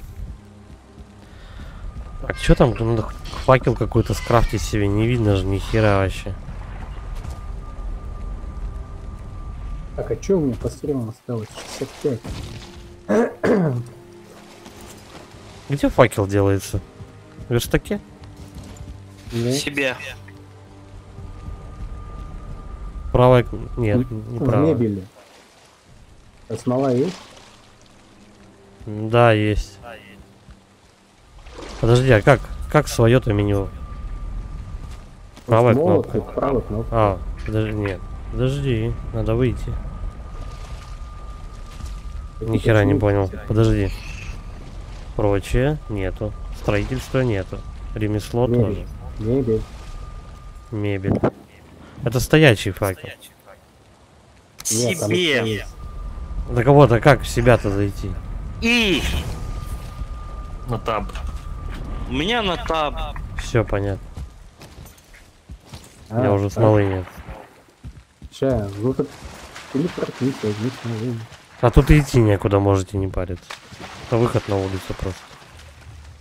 Так, что там? Надо факел какой-то скрафтить себе. Не видно же ни хера вообще. Так, а что у меня по стрелам осталось? 65. Где факел делается? В верстаке? Ну, Себе. Правая... к- Нет, не в правая. мебели. А смола есть? Да, есть. Подожди, а как? Как свое-то меню? Правая Молот, кнопка. правая кнопка. А, подожди, нет. Подожди, надо выйти. Ни хера не понял. Подожди. Прочее нету. Строительства нету. Ремесло Мебель. тоже. Мебель. Мебель. Это стоячий факел. Себе. Да кого-то как в себя-то зайти? И На таб. У меня на таб. Все понятно. А, Я уже так. смолы нет. Ща, ну так телепортись, возьми смолу. А тут и идти некуда, можете не париться. Это выход на улицу просто.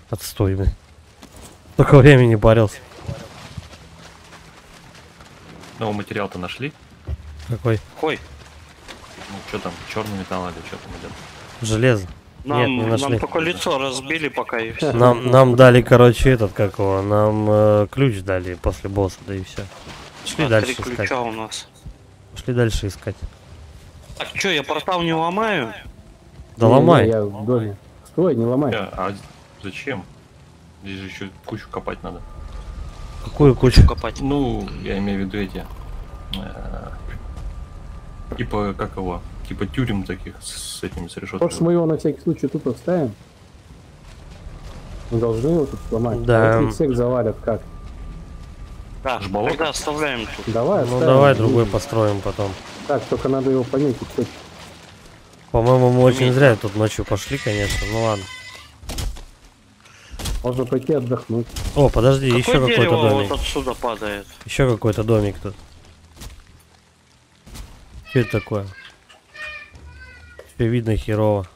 Отстой, блин. Столько времени парился. Новый материал-то нашли? Какой? Ой, Ну, что там, черный металл или что там идет? Железо. Нам, Нет, не нашли. нам только лицо разбили пока и все. Нам, нам дали, короче, этот, как его, нам э, ключ дали после босса, да и все. Пошли А, дальше три искать. ключа у нас. Пошли дальше искать. Так, что, я портал не ломаю? Да Не, ломай. не, Я в доме. Стой, не ломай. Э, А зачем? Здесь же еще кучу копать надо. Какую кучу? Копать. Ну, я имею в виду эти. э, Типа, как его? Типа тюрем таких с этими, с Может, решетками. мы его на всякий случай тут оставим? Мы должны его тут сломать. Да. Если всех завалят как? Да, Ж болото. тогда оставляем тут. Давай Ну оставим. давай другой построим потом. Так, только надо его пометить. По-моему, мы очень зря тут ночью пошли, конечно. Ну ладно. Можно пойти отдохнуть. О, подожди, еще Какое какой-то дерево домик. вот отсюда падает? Еще какой-то домик тут. Что это такое? принципе, видно херово.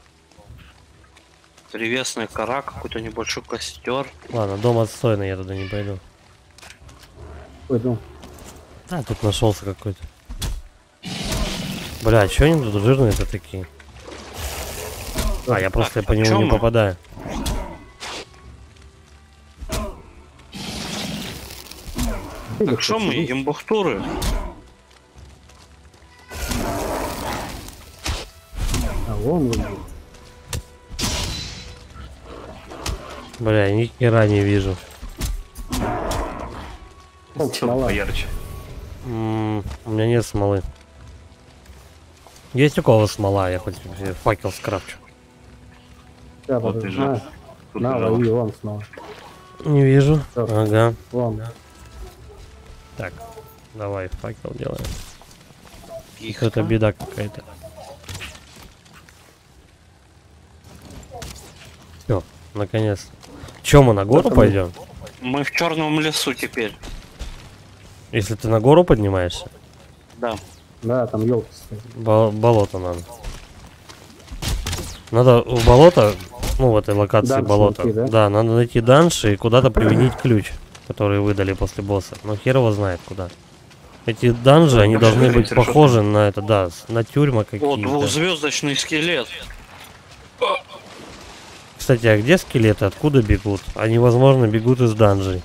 Древесная кора, какой-то небольшой костер. Ладно, дом отстойный, я туда не пойду. Пойду. А тут нашелся какой-то. Бля, что они тут жирные-то такие? А, я просто так, по нему а не мы? попадаю. Так что мы, имбухтуры? Вон он. Бля, ни хера не вижу. Смола. поярче. М, у меня нет смолы. Есть у кого смола? Я хоть факел скрафчу. Сейчас, Вот подожди. лежит. На, Тут на, лови, вон снова. Не вижу. Всё. Ага. Вон. Так, давай факел делаем. Их Это беда какая-то. Все, наконец. Че, мы на гору Это пойдем? Мы в черном лесу теперь. Если ты на гору поднимаешься, Да. Да, там елки стоят. бо- болото надо. Надо в болото, ну в этой локации Данж болото. найти, да? надо найти данши и куда-то применить ключ, который выдали после босса. Но хер его знает куда. Эти данжи, они Как должны быть похожи на это, да, на тюрьмы О, какие-то. двухзвездочный скелет. Кстати, а где скелеты? Откуда бегут? Они, возможно, бегут из данжей.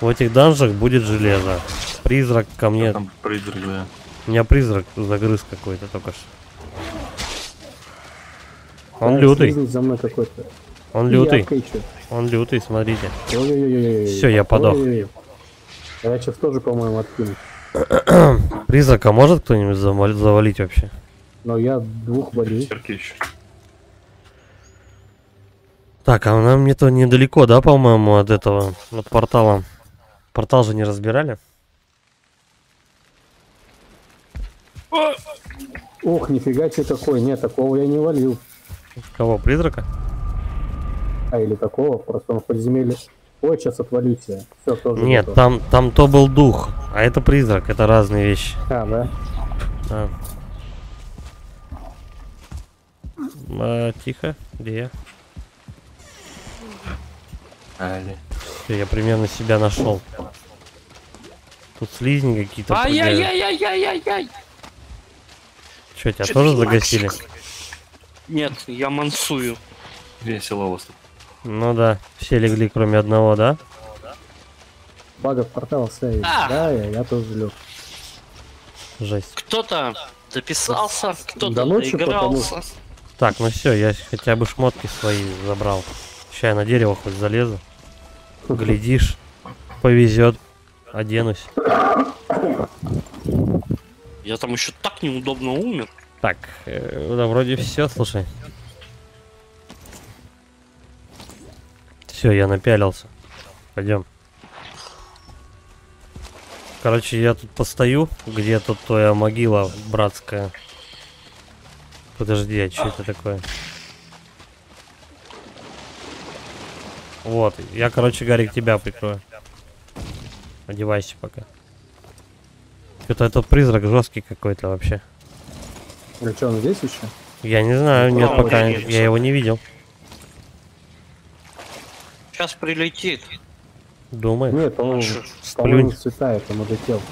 В этих данжах будет железо. Призрак ко мне. Там призрак, да. У меня призрак загрыз какой-то только что. Он Да, лютый. за мной какой-то. Он И лютый. Он лютый, смотрите. Всё, я подох. А Я сейчас тоже, по-моему, откину. Призрака может кто-нибудь завали- завалить вообще? Но я двух болею. Так, а нам мне-то недалеко, да, по-моему, от этого, от портала. Портал же не разбирали? Ох, нифига себе такой. Нет, такого я не валил. Кого, призрака? А, или такого, просто он в подземелье. Ой, сейчас отвалюсь я. Все, тоже Нет, готов. там, там то был дух, а это призрак, это разные вещи. А, да? А. А, тихо, где я? Али. Всё, я примерно себя нашел. Тут слизни какие-то. Ай-яй-яй-яй-яй-яй! Чё, тебя Чё тоже загасили? Максик? Нет, я мансую. Весело у вас тут. Ну да, все легли, кроме одного, да? Багов портал ставить. А! Да, я, я тоже лег. Жесть. Кто-то записался, кто-то Да ночью доигрался. Так, ну все, я хотя бы шмотки свои забрал. Сейчас я на дерево хоть залезу. Глядишь, повезет. Оденусь. Я там еще так неудобно умер. Так, э, да, вроде все, слушай. Все, я напялился. Пойдем. Короче, я тут постою, где тут твоя могила братская. Подожди, а что это такое? Вот, я, короче, Гарик, тебя прикрою. Одевайся пока. Что-то этот призрак жесткий какой-то вообще. Или что, он здесь еще? Я не знаю, нет, Куда он пока я его не видел. Сейчас прилетит. Думаю. Нет, он, Наши, по-моему, Сплюнь. цветает, он улетел.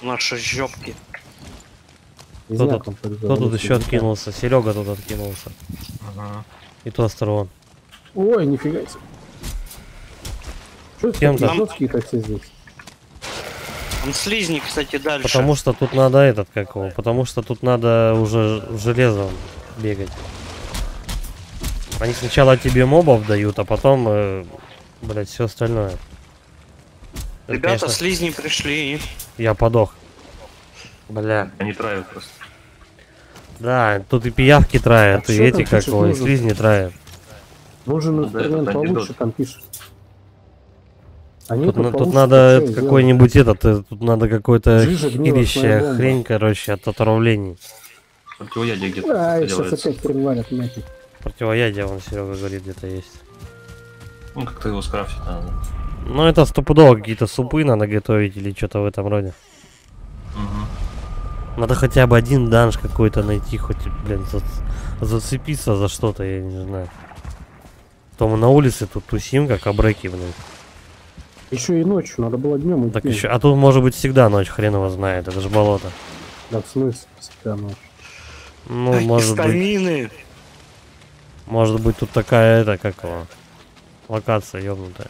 наши жопки. Кто тут- Кто тут еще откинулся? Серега тут откинулся. Ага. И то сторон. Ой, нифига себе. Что Кем там? жесткие-то все здесь? Там слизни, кстати, дальше. Потому что тут надо этот, как его, потому что тут надо уже железом бегать. Они сначала тебе мобов дают, а потом, э, блять, все остальное. Это, Ребята, конечно, слизни пришли. я подох. Бля. Они травят просто. Да, тут и пиявки траят, А и эти, как его, и слизни траят. Нужен Ну инструмент получше, там пишет. Они Тут, на- тут надо какой-нибудь этот, э, тут надо хилищая бомба. хрень, короче, от отравлений. Противоядие где-то А, сейчас опять привалят нафиг. Противоядие, вон Серега говорит, где-то есть. Ну, как-то его скрафтить надо. Ну, это стопудово какие-то супы надо готовить или что-то в этом роде. Мгм. Надо хотя бы один данж какой-то найти, хоть, блин, за- зацепиться за что-то, я не знаю. То мы на улице тут тусим, как обреки, блин. Еще и ночью, надо было днем идти. Так еще, а тут может быть всегда ночь, хрен его знает, это же болото. Да, в смысле, всегда ночь. Ну, Ай, может быть, гистамины. может быть тут такая, это, как его, локация ёбнутая.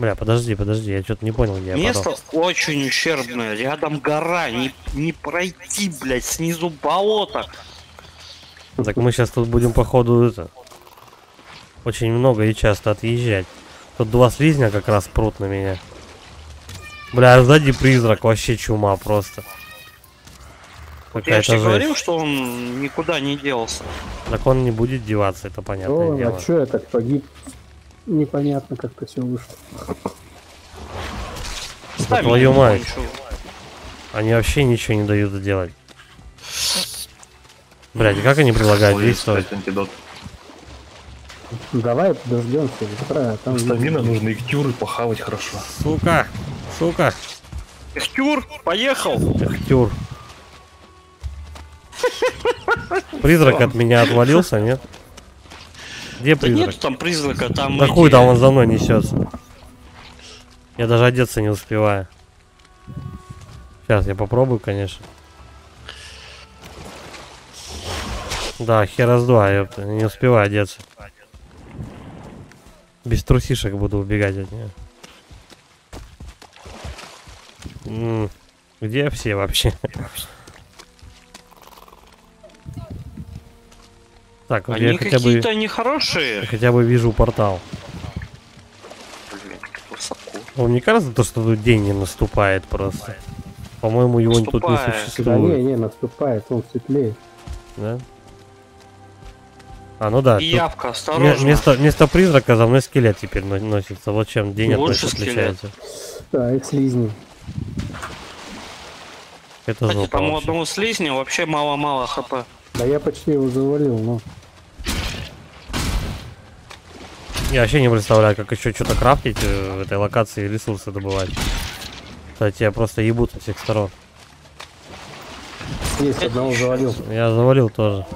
Бля, подожди, подожди, я что-то не понял, где я Место очень ущербное. Рядом гора. Не, не пройти, блядь. Снизу болото. Так мы сейчас тут будем, походу, это... Очень много и часто отъезжать. Тут два слизня как раз прут на меня. Бля, а сзади призрак, вообще чума просто. Вот я же говорил, что он никуда не делся. Так он не будет деваться, это понятное О, дело. а чё я так погиб? Непонятно как-то все вышло. Ставь твою мать. ничего. Они вообще ничего не дают сделать. Блядь, и как они предлагают действовать? антидот. Давай подождемся утра, а там Стамина нужно их тюры похавать хорошо. Сука! Сука! Эхтюр, поехал. Эхтюр. Призрак от меня отвалился, нет? Где Да призрак? нет там призрака, там Да хуй там он за мной несется. Я даже одеться не успеваю. Сейчас я попробую, конечно. Да, хера с два, ёпта, не успеваю одеться. Без трусишек буду убегать от нее. М, Где все вообще? Так, вот я Они хотя бы, какие-то нехорошие. хотя бы вижу портал. Блин, высоко. Вам не кажется, то, что тут день не наступает просто? По-моему, его тут не Наступает. Да не, существует. не, наступает, он светлее. Да? А, ну да. тут Явка, осторожно. Вместо, вместо призрака за мной скелет теперь но- носится. Вот чем день от Лучше ночи скелет. отличается. Да, их слизни. Это Кстати, жопа там у вообще. одного слизня вообще мало-мало хп. Да я почти его завалил, но Я вообще не представляю, как еще что-то крафтить э, в этой локации и ресурсы добывать. Кстати, я просто ебу со всех сторон. есть одного завалил. Я завалил тоже.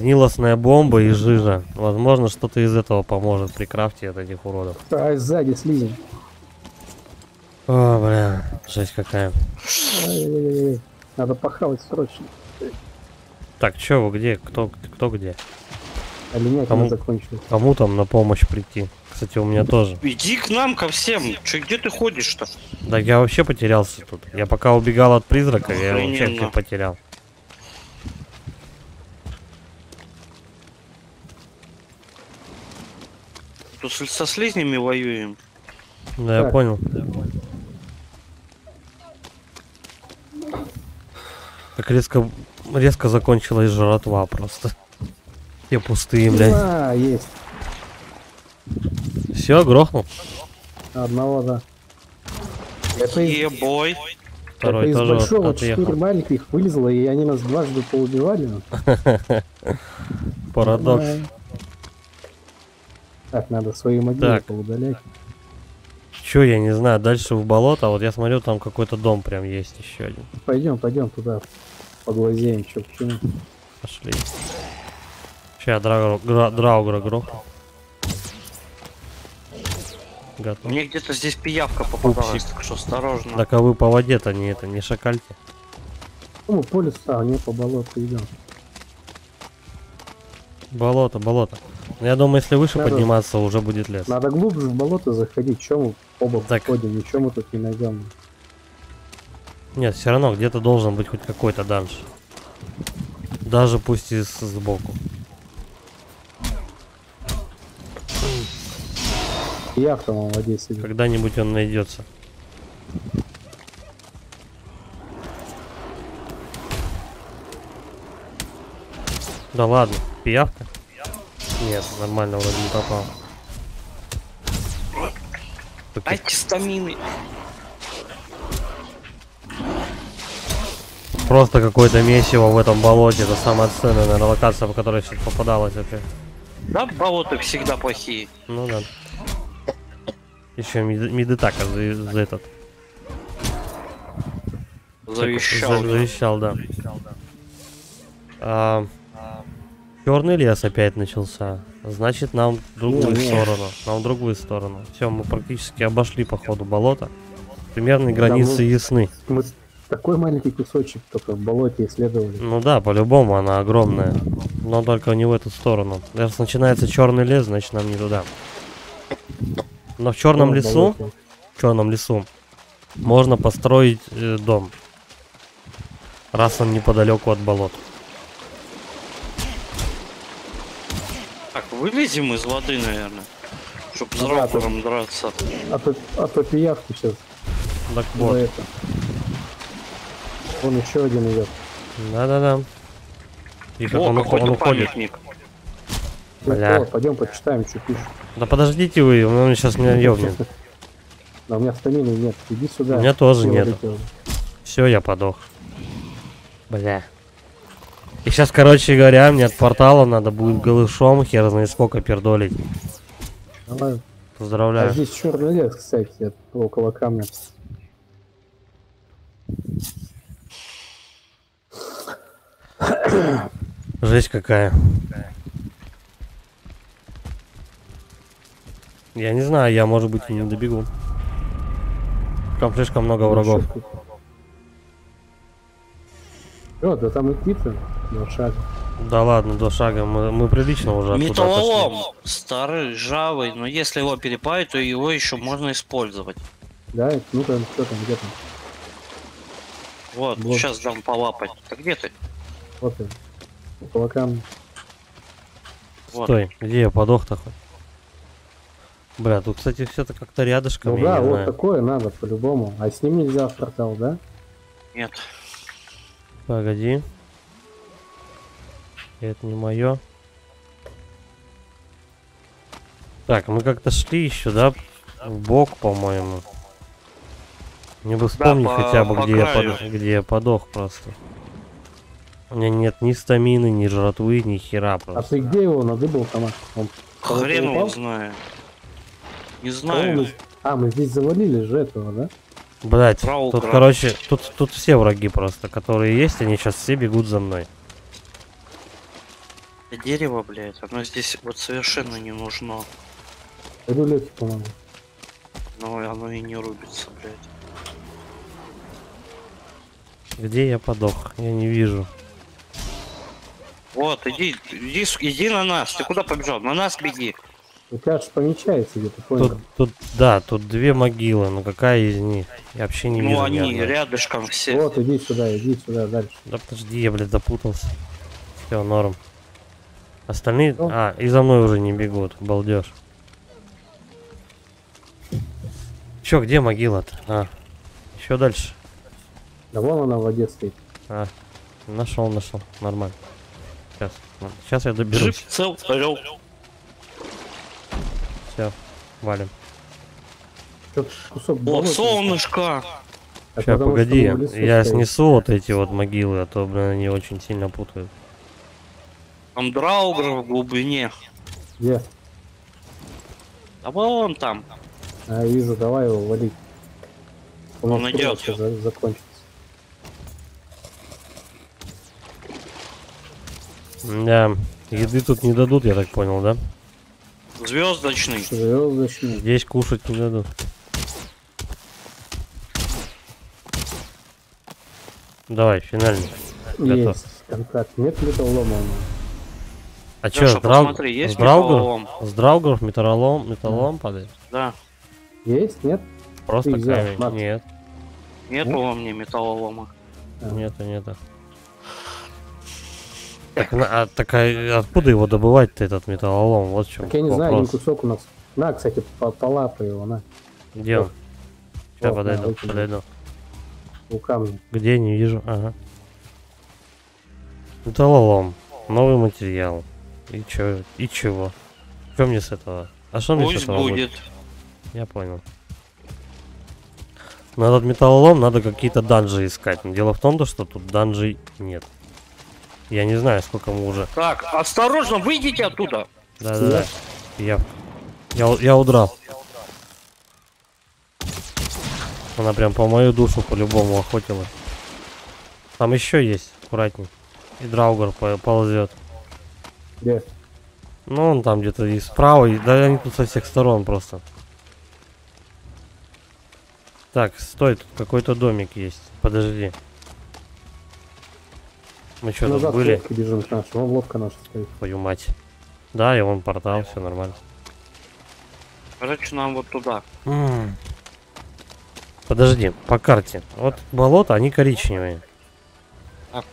Гнилостная бомба и жижа. Возможно, что-то из этого поможет при крафте от этих уродов. А сзади слизень. О, бля, жесть какая. Надо похавать срочно. Так, чё вы где? Кто, кто где? А меня Кому? закончилось. Кому там на помощь прийти? Кстати, у меня тоже. Иди к нам, ко всем. Че, где ты ходишь-то? Да я вообще потерялся тут. Я пока убегал от призрака, я вообще Охрененно. всех потерял. Тут со слизнями воюем. Да, я Так. понял. Так резко, резко закончилась жратва просто. Все пустые, блядь. А, есть. Все, грохнул. Одного, да. Это из, Ебой. Второй это из большого отъехал. четыре маленьких вылезло, и они нас дважды поубивали. Парадокс. Так, надо свои могилы Так. поудалять. Че, я не знаю, дальше в болото, а вот я смотрю, там какой-то дом прям есть еще один. Пойдем, пойдем туда. Поглазеем, что к чему. Пошли. Сейчас драугра, гра- драугра грохну. Готов. Мне где-то здесь пиявка попадалась, так что осторожно. Так а вы по воде-то не это, не шакальте. Ну, по лесу, а не по болоту идем. Болото, болото. Ну, Я думаю, если выше Надо- подниматься, уже будет лес. Надо глубже в болото заходить. Чем мы оба Так. ходим, ничего мы тут не найдем. Нет, все равно где-то должен быть хоть какой-то данж. Даже пусть и сбоку. Я в том в воде сидит. Когда-нибудь он найдется. Да ладно, пиявка? Нет, нормально вроде не попал. Дайте стамины. Просто какое-то месиво в этом болоте. Это самая ценная, наверное, локация, по которой сейчас попадалась вообще. Да, болота всегда плохие. Ну да. Еще медитака за, за этот. Завещал. За- завещал, да. А, черный лес опять начался. Значит, нам в другую Не, сторону. Нам в другую сторону. Все, мы практически обошли по ходу болота. Примерные границы мы- ясны. Мы такой маленький кусочек только в болоте исследовали. Ну да, по-любому она огромная. Но только не в эту сторону. Раз начинается черный лес, значит нам не туда. Но в черном О, лесу, болото. в черном лесу, можно построить э, дом. Раз он неподалеку от болот. Так, вылезем из воды, наверное. Чтоб с Ну да, рапором драться. А то, а то сейчас. Так Вот. это. Вон еще один идет. Да-да-да. И как О, он, он уходит. памятник. Бля. пойдем почитаем, что пишет. Да подождите вы, он сейчас меня ёбнет. Да у меня стамины нет. Иди сюда. У меня тоже Не нет. Все, я подох. Бля. И сейчас, короче говоря, мне от портала надо будет голышом хер знает сколько пердолить. Давай. А Поздравляю. здесь черный лес, кстати, около камня. Жесть какая. Я не знаю, я может быть и не добегу. Там слишком много врагов. О, да там и птицы. Два шага. Да ладно, до шага. Мы, мы прилично уже Металлолом. Старый, ржавый, но если его перепаять, то его еще можно использовать. Да, ну там, что там, где там? Вот, Вот. сейчас дам полапать. Да где ты? Вот он. Около камня. Вот. Стой, где я подох-то хоть? Бля, тут, кстати, все это как-то рядышком, Ну да, вот знаю. такое надо по-любому. А с ним нельзя в портал, да? Нет. Погоди. Это не мое. Так, мы как-то шли еще, да? В бок, по-моему. Мне бы вспомнить по- хотя бы, по где я, под- где я подох просто. У меня нет ни стамины, ни жратвы, ни хера А просто. ты где его надыбал, Тома? Он кого-то Хрен его знаю. Не знаю. А, мы здесь завалили же этого, да? Блять, тут, краб. короче, тут, тут все враги просто, которые есть, они сейчас все бегут за мной. Это дерево, блядь, оно здесь вот совершенно не нужно. Лёхе помогу. Но оно и не рубится, блядь. Где я подох? Я не вижу. Вот, иди, иди, иди на нас. Ты куда побежал? На нас беги. У тебя же помечается где-то, понял? Тут, тут, да, тут две могилы, но какая из них? Я вообще не вижу. ну, ни они одной. рядышком все. Вот, иди сюда, иди сюда, дальше. Да подожди, я, блядь, запутался. Все, норм. Остальные... Ну. А, и за мной уже не бегут, балдеж. Чё, где могила-то? А, еще дальше. Да вон она в воде стоит. А, нашел, нашел, нормально. Сейчас, сейчас я Жив, доберусь. цел, орел. Все, валим. Что-то кусок О, солнышко. А Сейчас, погоди, я стоим. снесу вот эти вот могилы, а то, блин, они очень сильно путают. Там драугр в глубине. Где? А вон там. А, вижу, давай его валить. У Он нас идет. закончится. Да, еды тут не дадут, я так понял, да? Звездочный. Звездочный. Здесь кушать не дадут. Давай, финальный. Готов. Есть контакт. Нет металлома у него. А чё, посмотри, есть с металлолом? С Драугар металлолом, металлолом падает? Да. Есть? Нет? Просто камень. Нет, Нету во мне металлолома. А. нету, нету. Так, на- а, так а откуда его добывать-то, этот металлолом? Вот в чем Так я не знаю, один вопрос. кусок у нас. На, кстати, по полапай его, на. Где он? Сейчас Вот, на, подойду, подойду. У камня. Где, не вижу, ага. Металлолом. Новый материал. И чё, и чего? Что мне с этого? А что мне с Пусть этого будет? будет. Я понял. На этот металлолом надо какие-то данжи искать. Но дело в том, то, что тут данжей нет. Я не знаю, сколько мы уже. Так, осторожно, выйдите оттуда. Да-да-да. Я, я, у- я удрал. Она прям по мою душу по-любому охотилась. Там еще есть, аккуратней. И Драугар по- ползет. Где? Ну, он там где-то и справа, и да они тут со всех сторон просто. Так, стой, тут какой-то домик есть. Подожди. Мы что, тут Назад были? лодка бежим к нашему. Вон лодка наша стоит. Твою мать. Да, и вон портал, все нормально. Короче, нам вот туда. М. Подожди, по карте. Вот болото, они коричневые. Так.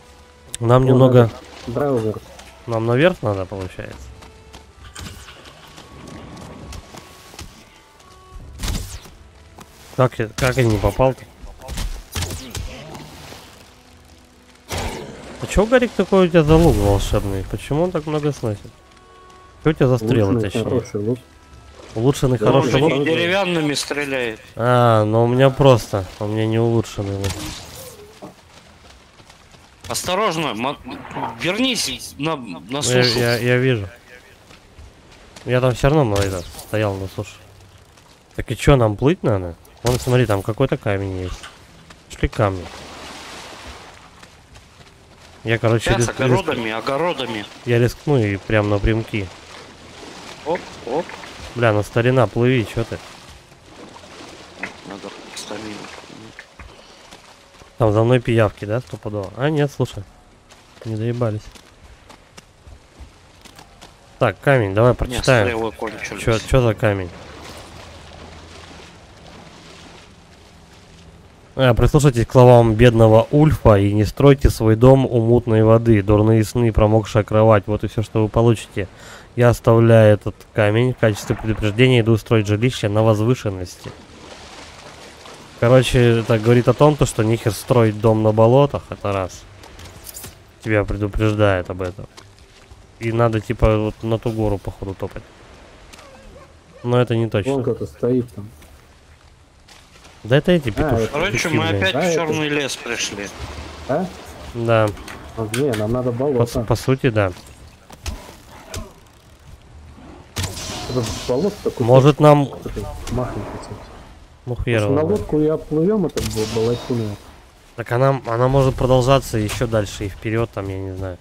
Нам Ну, немного... Браузер. Нам наверх надо, получается. Как, я- как я не попал-то? А чё, Гарик, такой у тебя за лук волшебный? Почему он так много сносит? Что у тебя за стрелы, Улучшенный точнее? Хороший лук. Улучшенный Да, Он хороший лук? не деревянными стреляет. А, но у меня просто. У меня не улучшенный лук. Осторожно, вернись на, на Ну, Я, сушу. я, я вижу. Я там все равно это, стоял на суше. Так и чё, нам плыть надо? Вон, смотри, там какой-то камень есть. Шли камни. Я, короче, Сейчас огородами, огородами. я рискну и прям напрямки. Оп, оп. Бля, ну старина, плыви, чё ты? Надо стамину. Там за мной пиявки, да, стопудово? А, нет, слушай. Не доебались. Так, камень, давай прочитаем. кончились. Чё, чё за камень? Прислушайтесь к словам бедного Ульфа и не стройте свой дом у мутной воды, дурные сны, промокшая кровать. Вот и все, что вы получите. Я оставляю этот камень в качестве предупреждения, иду строить жилище на возвышенности. Короче, это говорит о том, то, что нихер строить дом на болотах, это раз. Тебя предупреждает об этом. И надо типа вот на ту гору походу топать. Но это не точно. кто-то стоит там. Да это эти А, петушки. это- Короче, мы опять Да, в это- черный лес пришли. А? Да, А, не, нам надо по, болото. по сути, да. Это болото такое. Может нам... Ну хер На лодку и оплывем это бо- болотину. Так она, она может продолжаться еще дальше и вперед, там, я не знаю.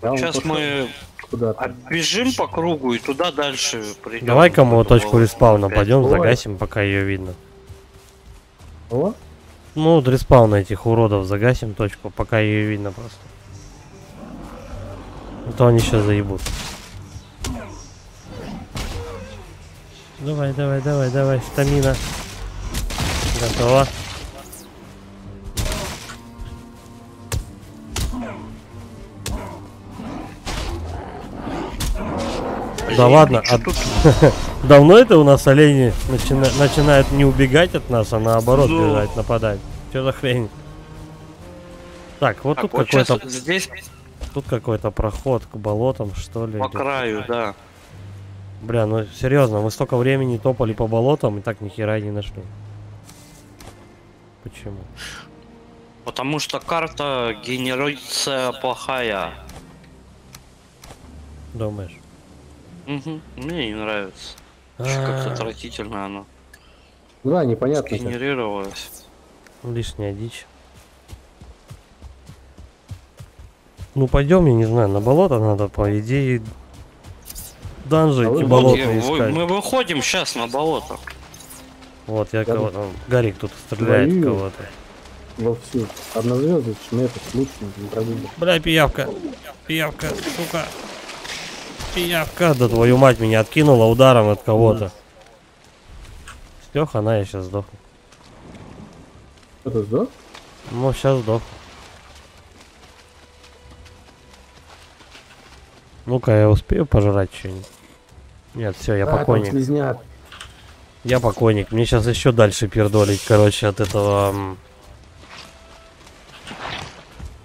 Сейчас мы Куда-то. бежим по кругу и туда дальше придем. Давай-ка мы точку респауна пойдем, Ой. загасим, пока ее видно. О, Ну, вот респауна этих уродов загасим точку, пока ее видно просто. А то они сейчас заебут. Давай, давай, давай, давай, стамина. Готово. Да ладно, а тут? давно это у нас олени начина- начинают не убегать от нас, а наоборот Ну. бежать, нападать? Что за хрень? Так, вот Так, тут вот какой-то здесь тут какой-то проход к болотам, что ли. по краю, да. Бля, ну серьезно, мы столько времени топали по болотам и так ни хера не нашли. Почему? Потому что карта генерируется плохая. Думаешь? Мгм. Мне не нравится. Как-то А, отвратительно оно да, непонятно. как. сгенерировалось. Лишняя дичь. Ну пойдем, я не знаю, на болото надо, по идее, данжи А Вы- искать. мы выходим сейчас на болото. Вот, я Я кого-то... Гарик тут стреляет кого-то. Вовсю. Однозвездочный этот лучший. Бля, пиявка. Пиявка, сука. Пиявка. Да твою мать меня откинула ударом от кого-то. Стех, она я сейчас сдохну. Кто-то сдох? Ну, сейчас сдохну. Ну-ка, я успею пожрать что-нибудь? Нет, все, я А, покойник. Я покойник. Мне сейчас еще дальше пердолить, короче, от этого...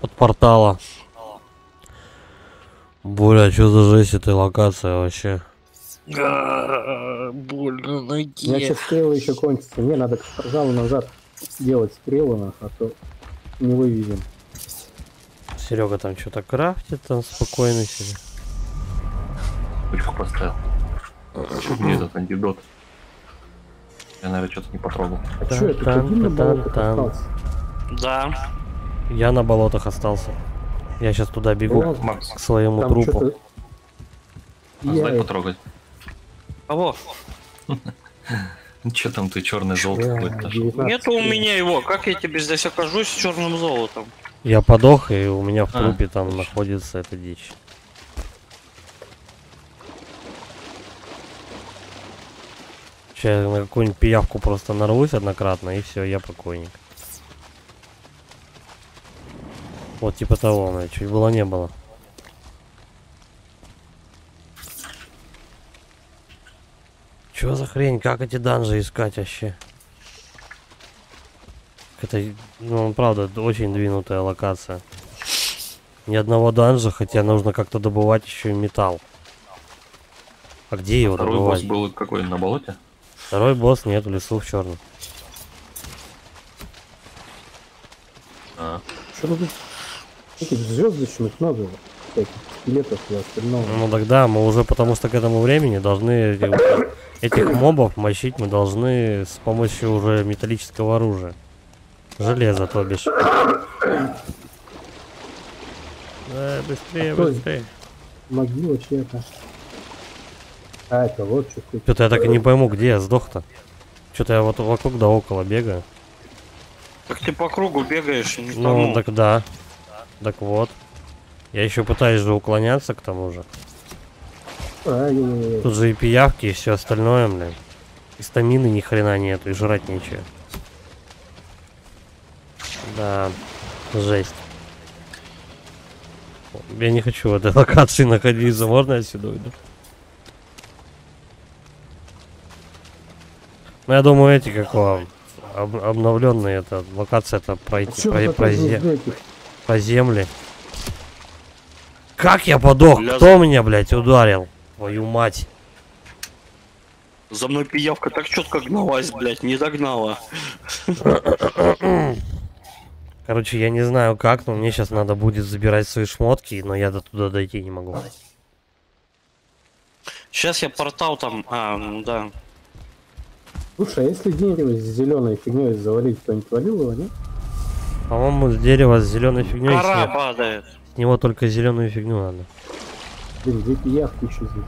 От портала. Бля, что за жесть этой локация вообще? Больно У меня сейчас стрелы еще кончатся. Мне надо к порталу назад делать стрелы, нах, а то не вывезем. Серега там что-то крафтит, там спокойно себе. Точку поставил. Мне этот антидот. Я, наверное, что-то не потрогал. А что, это один на болотах остался? Да. Я на болотах остался. Я сейчас туда бегу Ну, Макс, к своему Там трупу. а Я дай потрогать. Кого? Че там ты черный золото какой-то нашел? 19 Нету у меня его. Как я тебе здесь окажусь с черным золотом? Я подох, и у меня в А, трупе там точно. находится эта дичь. Сейчас я на какую-нибудь пиявку просто нарвусь однократно, и все, я покойник. Вот типа того, меня чуть было не было. Чё за хрень? Как эти данжи искать вообще? Это, ну, правда, очень двинутая локация. Ни одного данжа, хотя нужно как-то добывать еще и металл. А где его Второй босс добывать? был какой, на болоте? Второй босс нет в лесу в черном. А, Что тут этих звездочных много, всяких скелетов и остального. Ну тогда мы уже, потому что к этому времени должны этих, этих мобов мочить мы должны с помощью уже металлического оружия. Железо, то бишь. Да, быстрее, Ой. быстрее. Могила чья-то. А, это вот что тут. Что-то я так и не пойму, где я сдох-то. Что-то я вот вокруг да около бегаю. Как ты по кругу бегаешь, не Ну, так да. Так вот. Я еще пытаюсь же уклоняться к тому же. Тут же и пиявки, и все остальное, блин. И стамины ни хрена нету, и жрать нечего. Да, жесть. Я не хочу в этой локации находиться, можно я отсюда уйду? Ну, я думаю, эти, как вам, об- обновленные, это локация это пройти, Чё про, вы по земле. Как я подох? Бля, Кто меня, блядь, ударил? Твою мать. За мной пиявка так четко гналась, блядь, не догнала. Короче, я не знаю как, но мне сейчас надо будет забирать свои шмотки, но я до туда дойти не могу. Сейчас я портал там... А, ну да. Слушай, а если дерево с зеленой фигней завалить, кто-нибудь валил его, нет? По-моему, с дерева с зеленой фигней Кора с, падает. с него только зеленую фигню надо. Блин, где пиявки еще здесь?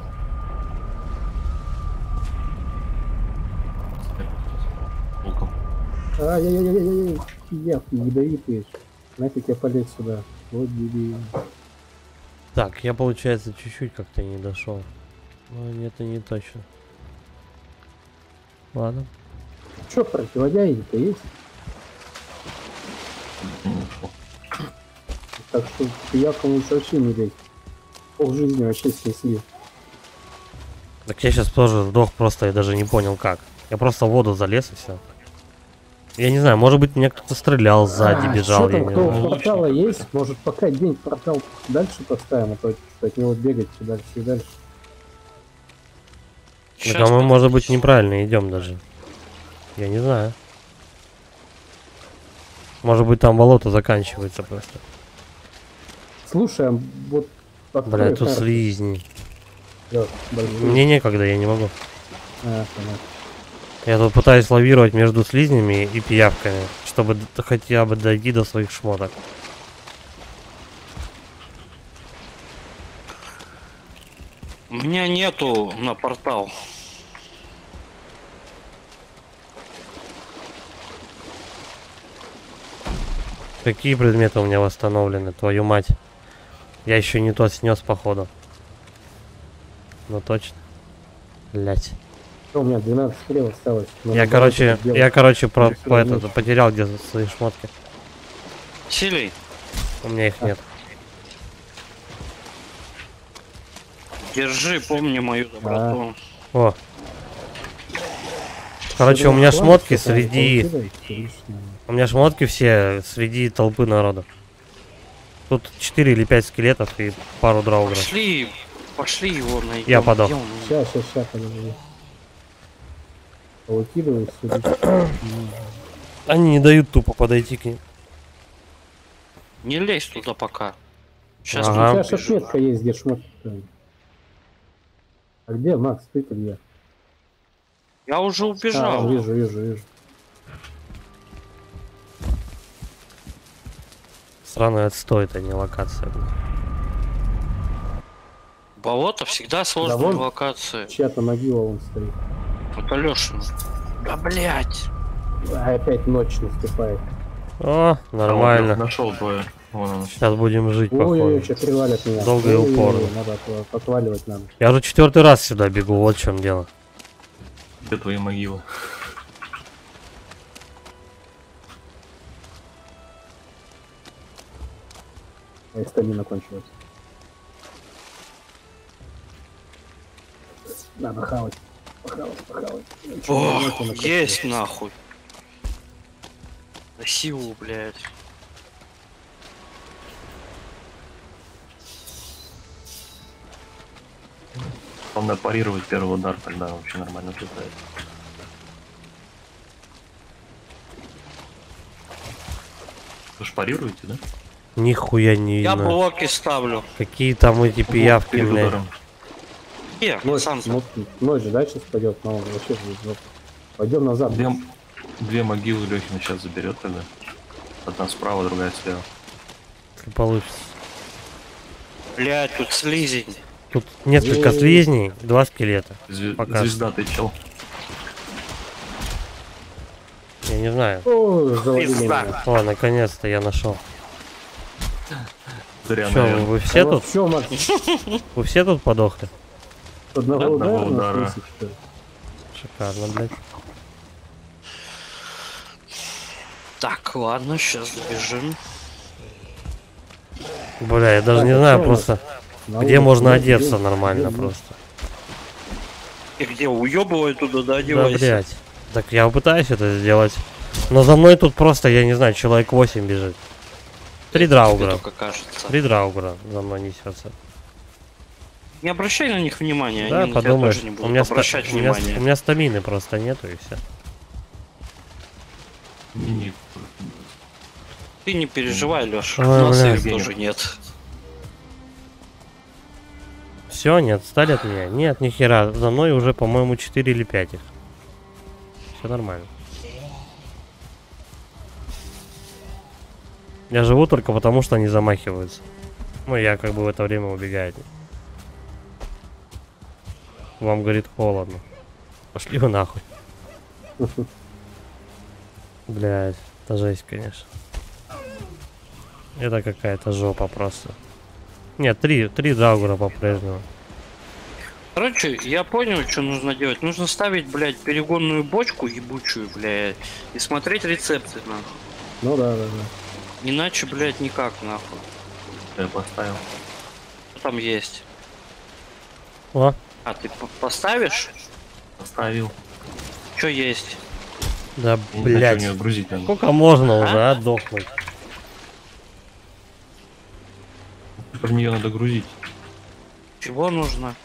Ай-яй-яй-яй-яй, пиявки ядовитые. Нафиг я полез сюда. Вот дебил. Так, я, получается, чуть-чуть как-то не дошел. Но это не точно. Ладно. Че, противодяги-то есть? Так что пиявкам лучше вообще не лезть. Пол жизни вообще снесли. Так я сейчас тоже сдох, просто я даже не понял как. Я просто в воду залез и все. Я не знаю, может быть меня кто-то стрелял сзади, А, бежал, я там, не кто у портала есть? Может пока день портал дальше поставим, а то что от него бегать все дальше и дальше. Так, а мы, может быть, неправильно идем даже. Я не знаю. Может быть, там болото заканчивается просто. Слушай, а вот открой Бля, тут карту. слизни. Большую. Мне некогда, я не могу. А, понятно. Я тут пытаюсь лавировать между слизнями и пиявками, чтобы хотя бы дойти до своих шмоток. У меня нету на портал. Какие предметы у меня восстановлены, твою мать? Я еще не тот снес, походу. Ну точно. Блять. У меня 12 стрел осталось. Надо Я, было короче, я, короче, про, по это, потерял где свои шмотки. Силей, У меня их А. нет. держи, помни мою доброту. О. Короче, у меня шмотки среди... У меня шмотки все среди толпы народа. Тут 4 или 5 скелетов и пару драугров. Пошли, пошли его найдем. Я он? Ща, ща, ща, подожди. Сюда. Они не дают тупо подойти к ним. Не лезь туда пока. Сейчас У Ага. тебя ж отметка есть, где шмотки. А где, Макс, ты-то где? Я уже А, убежал. вижу, вижу, вижу. Сраный отстой, это не локация. Болото всегда сложная вон. локация. Чья-то могила вон стоит. Вот Алешин. Да блять. А опять ночь наступает. О, нормально. Нашел двое. Вон он. Сейчас будем жить, Ой-ой-ой, походу. что привалят меня. Долго и упорно. Надо отва- отваливать надо. Я уже четвертый раз сюда бегу, вот в чем дело. Где твои могилы? А стамина кончилась. Надо хавать. Похавать, похавать. Ну, Ох, на есть нахуй. На силу, блядь. Главное парировать первый удар, тогда вообще нормально летает. Вы ж парируете, да? Нихуя не Я видно. блоки ставлю. Какие там эти пиявки, блядь. ударом. Е, Ночь, сам ну, ночь же, да, сейчас пойдет, но он вообще. Пойдем назад. Две, две могилы Лехина сейчас заберет тогда. Одна справа, другая слева. Если получится. Блядь, тут слизень. Тут несколько слизней, два скелета. Зве- Пока. Звезда ты чел. Я не знаю. О, завалили Пизда. меня. О, наконец-то я нашел. Зря, Что, наверное. вы все тут? Все, Вы все тут подохли? одного Одного удара, удара. на 30, что ли? Шикарно, блядь. Так, ладно, сейчас добежим. Бля, я даже Так, не а знаю чё просто, На где можно ну, одеться где- нормально где- просто. И где уебывай туда, да, Да, одевайся. блядь. Так я пытаюсь это сделать. Но за мной тут просто, я не знаю, человек 8 бежит. Три драугра. Три драугра за мной несется. Не обращай на них внимания, Да, они на тебя подумаешь. тоже не У будут меня, ста- обращать у, меня, внимание. у меня стамины просто нету и все. Не- Ты не переживай, Леша. Ой, У нас бля. их тоже нет. Все, не отстали от меня? Нет, ни хера. За мной уже, по-моему, 4 или 5 их. Все нормально. Я живу только потому, что они замахиваются. Ну, я как бы в это время убегаю. Вам, говорит, холодно. Пошли вы нахуй. Блять, это жесть, конечно. Это какая-то жопа просто. Нет, три, три Даугра по-прежнему. Короче, я понял, что нужно делать. Нужно ставить, блядь, перегонную бочку ебучую, блядь, и смотреть рецепты, нахуй. Ну да, да, да. Иначе, блядь, никак, нахуй. Я поставил. Что там есть? О, А, ты по- поставишь? Поставил. Что есть? да, надо. Сколько можно уже отдохнуть? Про нее надо грузить. Чего нужно?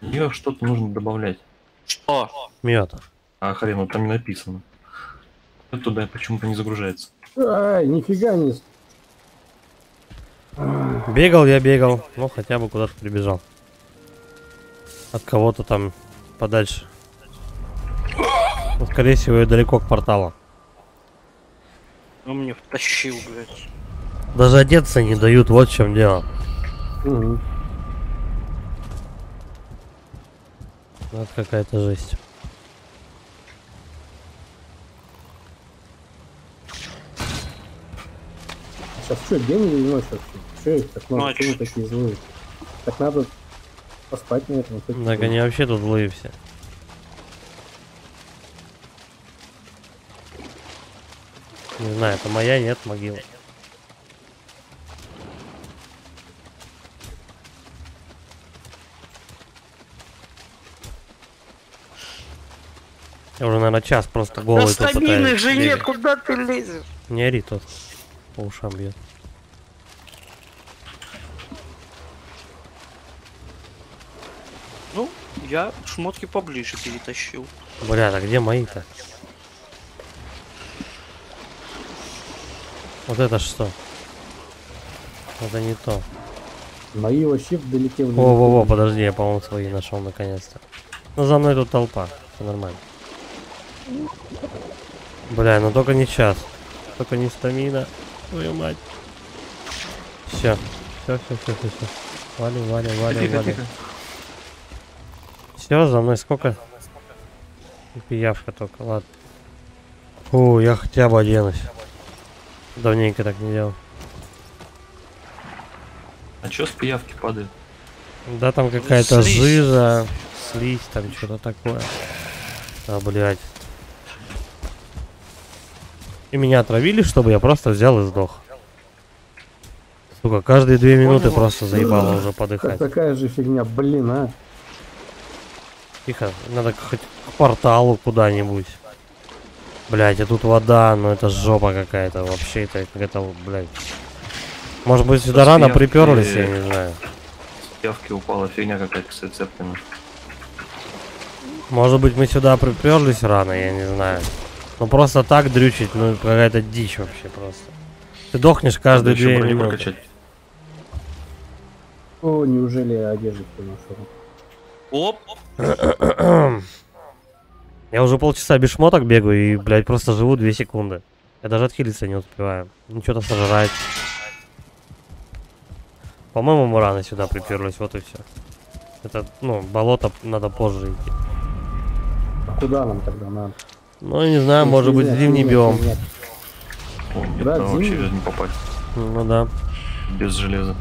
В нее что-то нужно добавлять. Что? Мед. А хрен, вот там не написано. Туда почему-то не загружается. Ай, нифига не... Бегал я, бегал. Ну, хотя бы куда-то прибежал. От кого-то там подальше. Ну, скорее всего, я далеко к порталу. Он мне втащил, блядь. Даже одеться не дают, вот в чем дело. Ну, Это какая-то жесть. Сейчас что, день или ночь вообще? Что их так много? Ночь. Почему такие злые? Так надо поспать, наверное. хоть Так они вообще тут злые все. Не знаю, это моя, нет, могила. Я уже, наверное, час просто голый Да тут стамины же нет, куда ты лезешь? Не ори тут. По ушам бьет. Ну, я шмотки поближе перетащил. Бля, а где мои-то? Вот это что? Это не то. Мои вообще вдалеке уже. Во-во-во, подожди, я, по-моему, свои нашел наконец-то. Ну, за мной тут толпа. Все нормально. Бля, ну только не час. Только не стамина. Твою мать. Все. Все, все, все, все, все. Вали, вали, вали, Тихо, вали. тихо. Все, за мной сколько? Пиявка только, ладно. Фу, я хотя бы оденусь. Давненько так не делал. А чё с пиявки падает? Да там какая-то жижа. слизь, там что-то такое. А, блядь. И меня отравили, чтобы я просто взял и сдох. Сука, каждые две минуты Понял. просто заебало уже подыхать. такая же фигня, блин, а. Тихо, надо хоть к порталу куда-нибудь. Блять, а тут вода, ну это жопа какая-то вообще, это какая-то, блядь. Может быть сюда рано я- приперлись, я не знаю. С явки упала фигня какая-то с рецептами. Может быть мы сюда приперлись рано, я не знаю. Ну просто так дрючить, ну какая-то дичь вообще просто. Ты дохнешь каждые Надо еще две броню минуты. прокачать. О, неужели я одежду нашел? Оп, Я уже полчаса без шмоток бегаю и, блядь, просто живу две секунды. Я даже отхилиться не успеваю. Ну что-то сожрать. По-моему, мы рано сюда приперлись, вот и все. Это, ну, болото надо позже идти. А куда нам тогда надо? Ну, я не знаю, может быть, Нет, зимний нет, биом. нет. О, нет, Да, там вообще зимний. не попасть. Ну да. Без железа.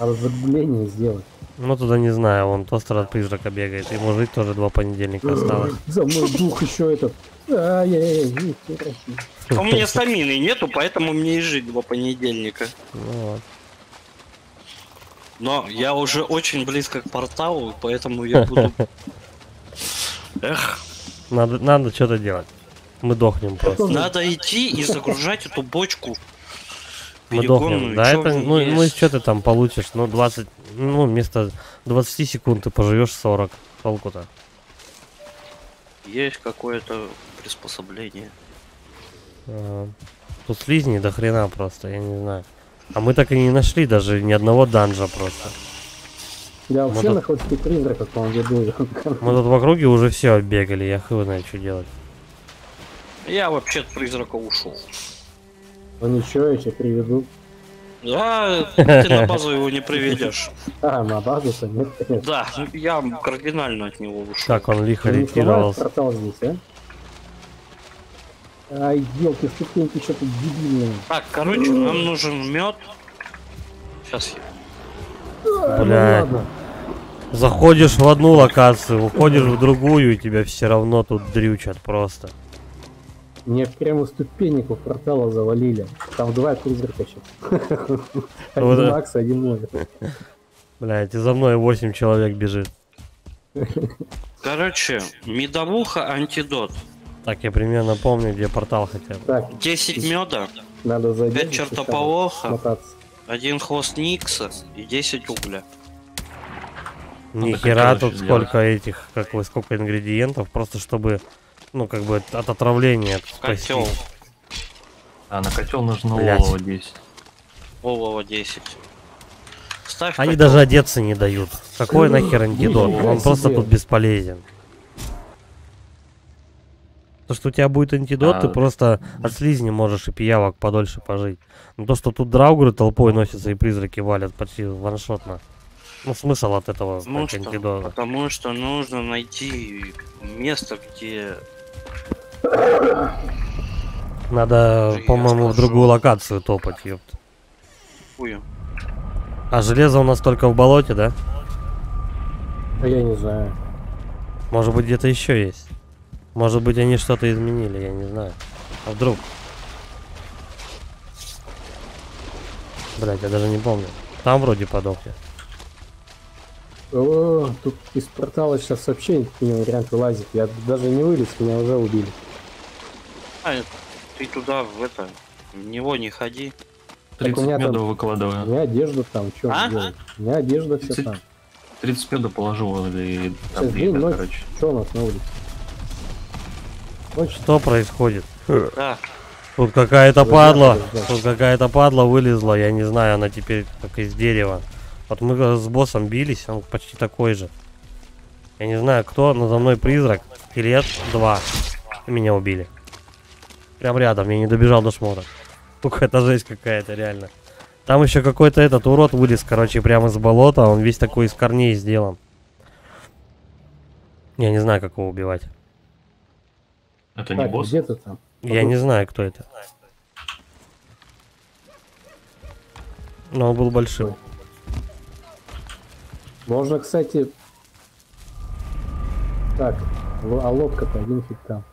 Надо загубление сделать. Ну туда не знаю, вон тостер от призрака бегает. Ему жить тоже два понедельника осталось. За мной дух еще этот. Ай-яй-яй, а у меня стамины нету, поэтому мне и жить два понедельника. Ну вот. Но я уже очень близко к порталу, поэтому я буду... Эх, Надо, надо что-то делать. Мы дохнем просто. надо идти и загружать эту бочку. Мы дохнем. Да, это, ну, ну и что ты там получишь? Ну, 20, ну, вместо 20 секунд ты поживешь 40. Толку-то. Есть какое-то приспособление. Ага. Тут слизни до хрена просто, я не знаю. А мы так и не нашли даже ни одного данжа просто. Я Мы вообще на хвосте призрака вам веду. Мы тут в округе уже все оббегали, я хз знаю, что делать. Я вообще от призрака ушел. Ну ничего, я тебя приведу. Да, ты на базу его не приведешь. А, на базу-то нет, конечно. Да, я кардинально от него ушел. Как он лихо портал здесь, а? Ай, елки, ступеньки что-то дебильные. Так, короче, нам нужен мед. Сейчас я. Блядь. ладно. Заходишь в одну локацию, уходишь в другую, и тебя все равно тут дрючат просто. Мне прямо ступенек у портала завалили. Там два призрака сейчас. Один Макс, один мой. Блять, и за мной 8 человек бежит. Короче, медовуха антидот. Так, я примерно помню, где портал хотя бы. Так, 10 меда, надо зайти. 5 чертополоха. Один хвост Никса и 10 угля. Ни Надо хера хотелось тут сколько этих, как вы, сколько ингредиентов, просто чтобы, ну, как бы от отравления спасти. Котел. А на котел нужно Блядь. олово 10. Олово 10. Ставь Они котел. даже одеться не дают. Какой нахер антидот? Он просто тут бесполезен. То, что у тебя будет антидот, А. ты просто от слизни можешь и пиявок подольше пожить. Но то, что тут драугры толпой носятся и призраки валят почти ваншотно. Ну, смысл от этого Потому как что, антидота. потому что нужно найти место, где... Надо, по-моему, в другую локацию топать, ёпт. Хую. А железо у нас только в болоте, да? А я не знаю. Может быть, где-то еще есть. Может быть, они что-то изменили, я не знаю. А вдруг? Блять, я даже не помню. Там вроде подох я. О, тут из портала сейчас сообщение, такие вариант вылазит. Я даже не вылез, меня уже убили. А, ты туда, в это... В него не ходи. Так у 30 меня там- меда У выкладываю. меня одежда там, что А? делать? У меня одежда все Тридцать- там. 30 меда положу и там ночь. короче. Что у нас на улице? Что происходит? Да, Тут какая-то Да, падла. Тут какая-то падла вылезла, я не знаю, она теперь как из дерева. Вот мы с боссом бились, он почти такой же. Я не знаю кто, но за мной призрак, скелет, два. Меня убили. Прям рядом, я не добежал до шмота. Сука, это жесть какая-то, реально. Там еще какой-то этот урод вылез, короче, прямо из болота, он весь такой из корней сделан. Я не знаю, как его убивать. Это не так, босс? где ты там? Я не знаю, кто это. Но он был большим. Можно, кстати... Так, а лодка-то один фиг там.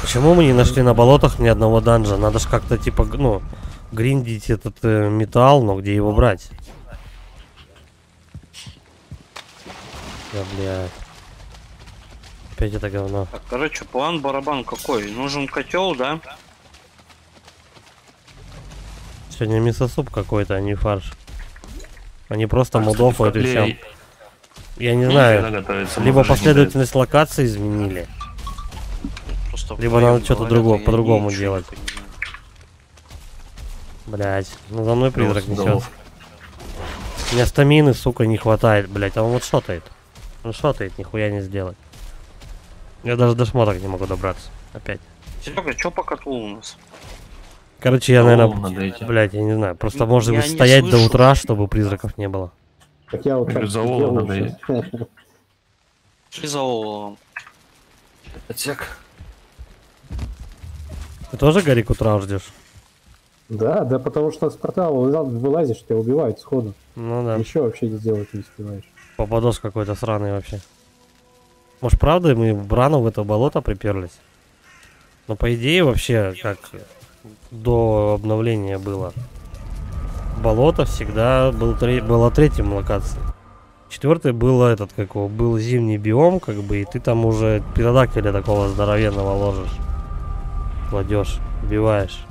Почему мы не нашли на болотах ни одного данжа? Надо ж как-то типа, ну, гриндить этот э, металл, но где его брать? Да, блядь. Опять это говно. Так, короче, план барабан какой? Нужен котел, да? Сегодня мясо-суп какой-то, а не фарш. Они просто Так, мудов кстати, в это котле все. Я не всегда знаю. Либо последовательность локаций изменили. Просто Либо надо что-то и я по-другому делать. Блять. Ну за мной призрак несет. У меня стамины, сука, не хватает, блять. А он вот шотает. Он шотает, нихуя не сделать. Я даже до шмоток не могу добраться. Опять. Серега, что по котлу у нас? Короче, я, наверное, блять, я не знаю. Просто может быть не стоять до утра, чтобы призраков не было. Так я вот так за Олова делаю надо щас. Шли за оловом. Отсек. Ты тоже Гарик утра ждешь? Да, да, потому что с портала вылаз- вылазишь, тебя убивают сходу. Ну да. Еще вообще сделать не успеваешь. Попадос какой-то сраный вообще. Может, правда мы рано в это болото приперлись? Но по идее вообще, как до обновления было, болото всегда был тре- была третьим локацией. Четвертый был этот, как его, был зимний биом, как бы, и ты там уже птеродактиля такого здоровенного ложишь. Кладешь, убиваешь.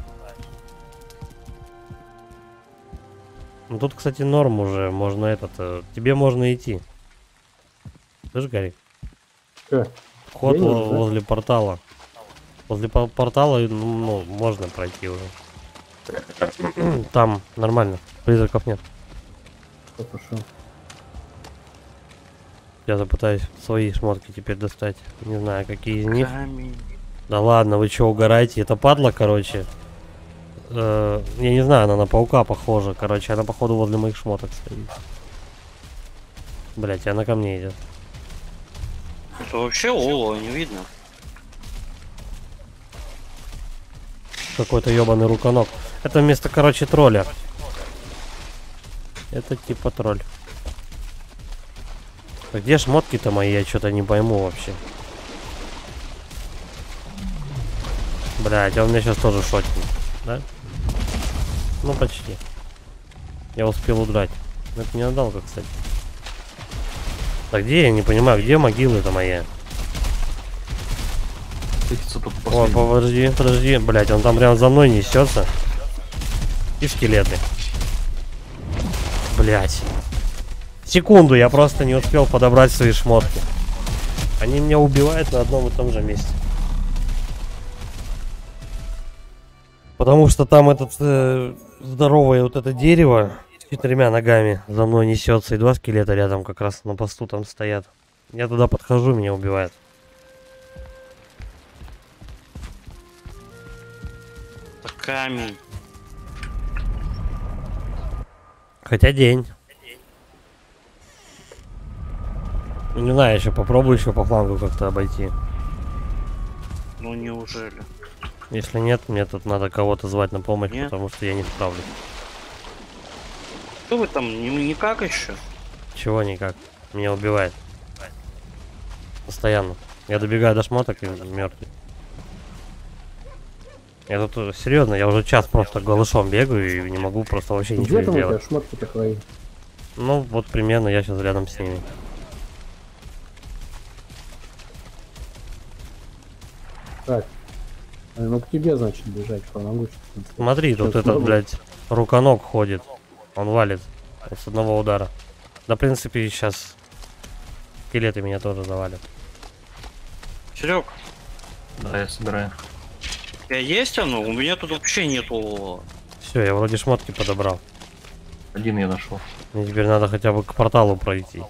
Ну тут, кстати, норм уже, можно этот, э, тебе можно идти. Слышь, Гарик? Вход во- вижу, да? возле портала. Возле по- портала, ну, ну, можно пройти уже. Там нормально, призраков нет. Я запытаюсь свои шмотки теперь достать. Не знаю, какие из них. Камень. Да ладно, вы чё, угораете? Это падла, короче. Э, я не знаю, она на паука похожа. Короче, она походу возле моих шмоток стоит. Блять, она ко мне идет. Это вообще олово не видно. Какой-то ебаный руконок. Это вместо, короче, тролля. Это типа тролль. А где шмотки-то мои? Я что-то не пойму вообще. Блять, а он меня сейчас тоже шотнет, да? Ну, почти. Я успел удрать. Но Это не отдалка, кстати. А где, я не понимаю, где могилы-то моя? Только О, подожди, подожди, блять, он там прям за мной несется. И скелеты. Блять. Секунду, я просто не успел подобрать свои шмотки. Они меня убивают на одном и том же месте. Потому что там этот э, здоровое вот это дерево четырьмя ногами за мной несется, и два скелета рядом как раз на посту там стоят. Я туда подхожу, меня убивают. Это камень. Хотя день. Ну, не знаю, еще попробую еще по флангу как-то обойти. Ну неужели? Если нет, мне тут надо кого-то звать на помощь, Нет. потому что я не справлюсь. Что вы там, ни- никак еще? Чего никак. Меня убивает. Постоянно. Я добегаю до шмоток и мертвый. Я тут э, серьезно, я уже час просто голышом бегаю и не могу просто вообще ничего Где там у тебя сделать. шмотки-то твои? Ну, вот примерно я сейчас рядом с ними. Так. э, Ну к тебе, значит, бежать, помогу. Смотри, тут этот, блядь, руконок ходит. Он валит с одного удара. Да, в принципе, сейчас скелеты меня тоже завалят. Серег, Да, я собираю. у тебя есть оно? У меня тут вообще нет олова. Все, я вроде шмотки подобрал. Один я нашел. Мне теперь надо хотя бы к порталу пройти.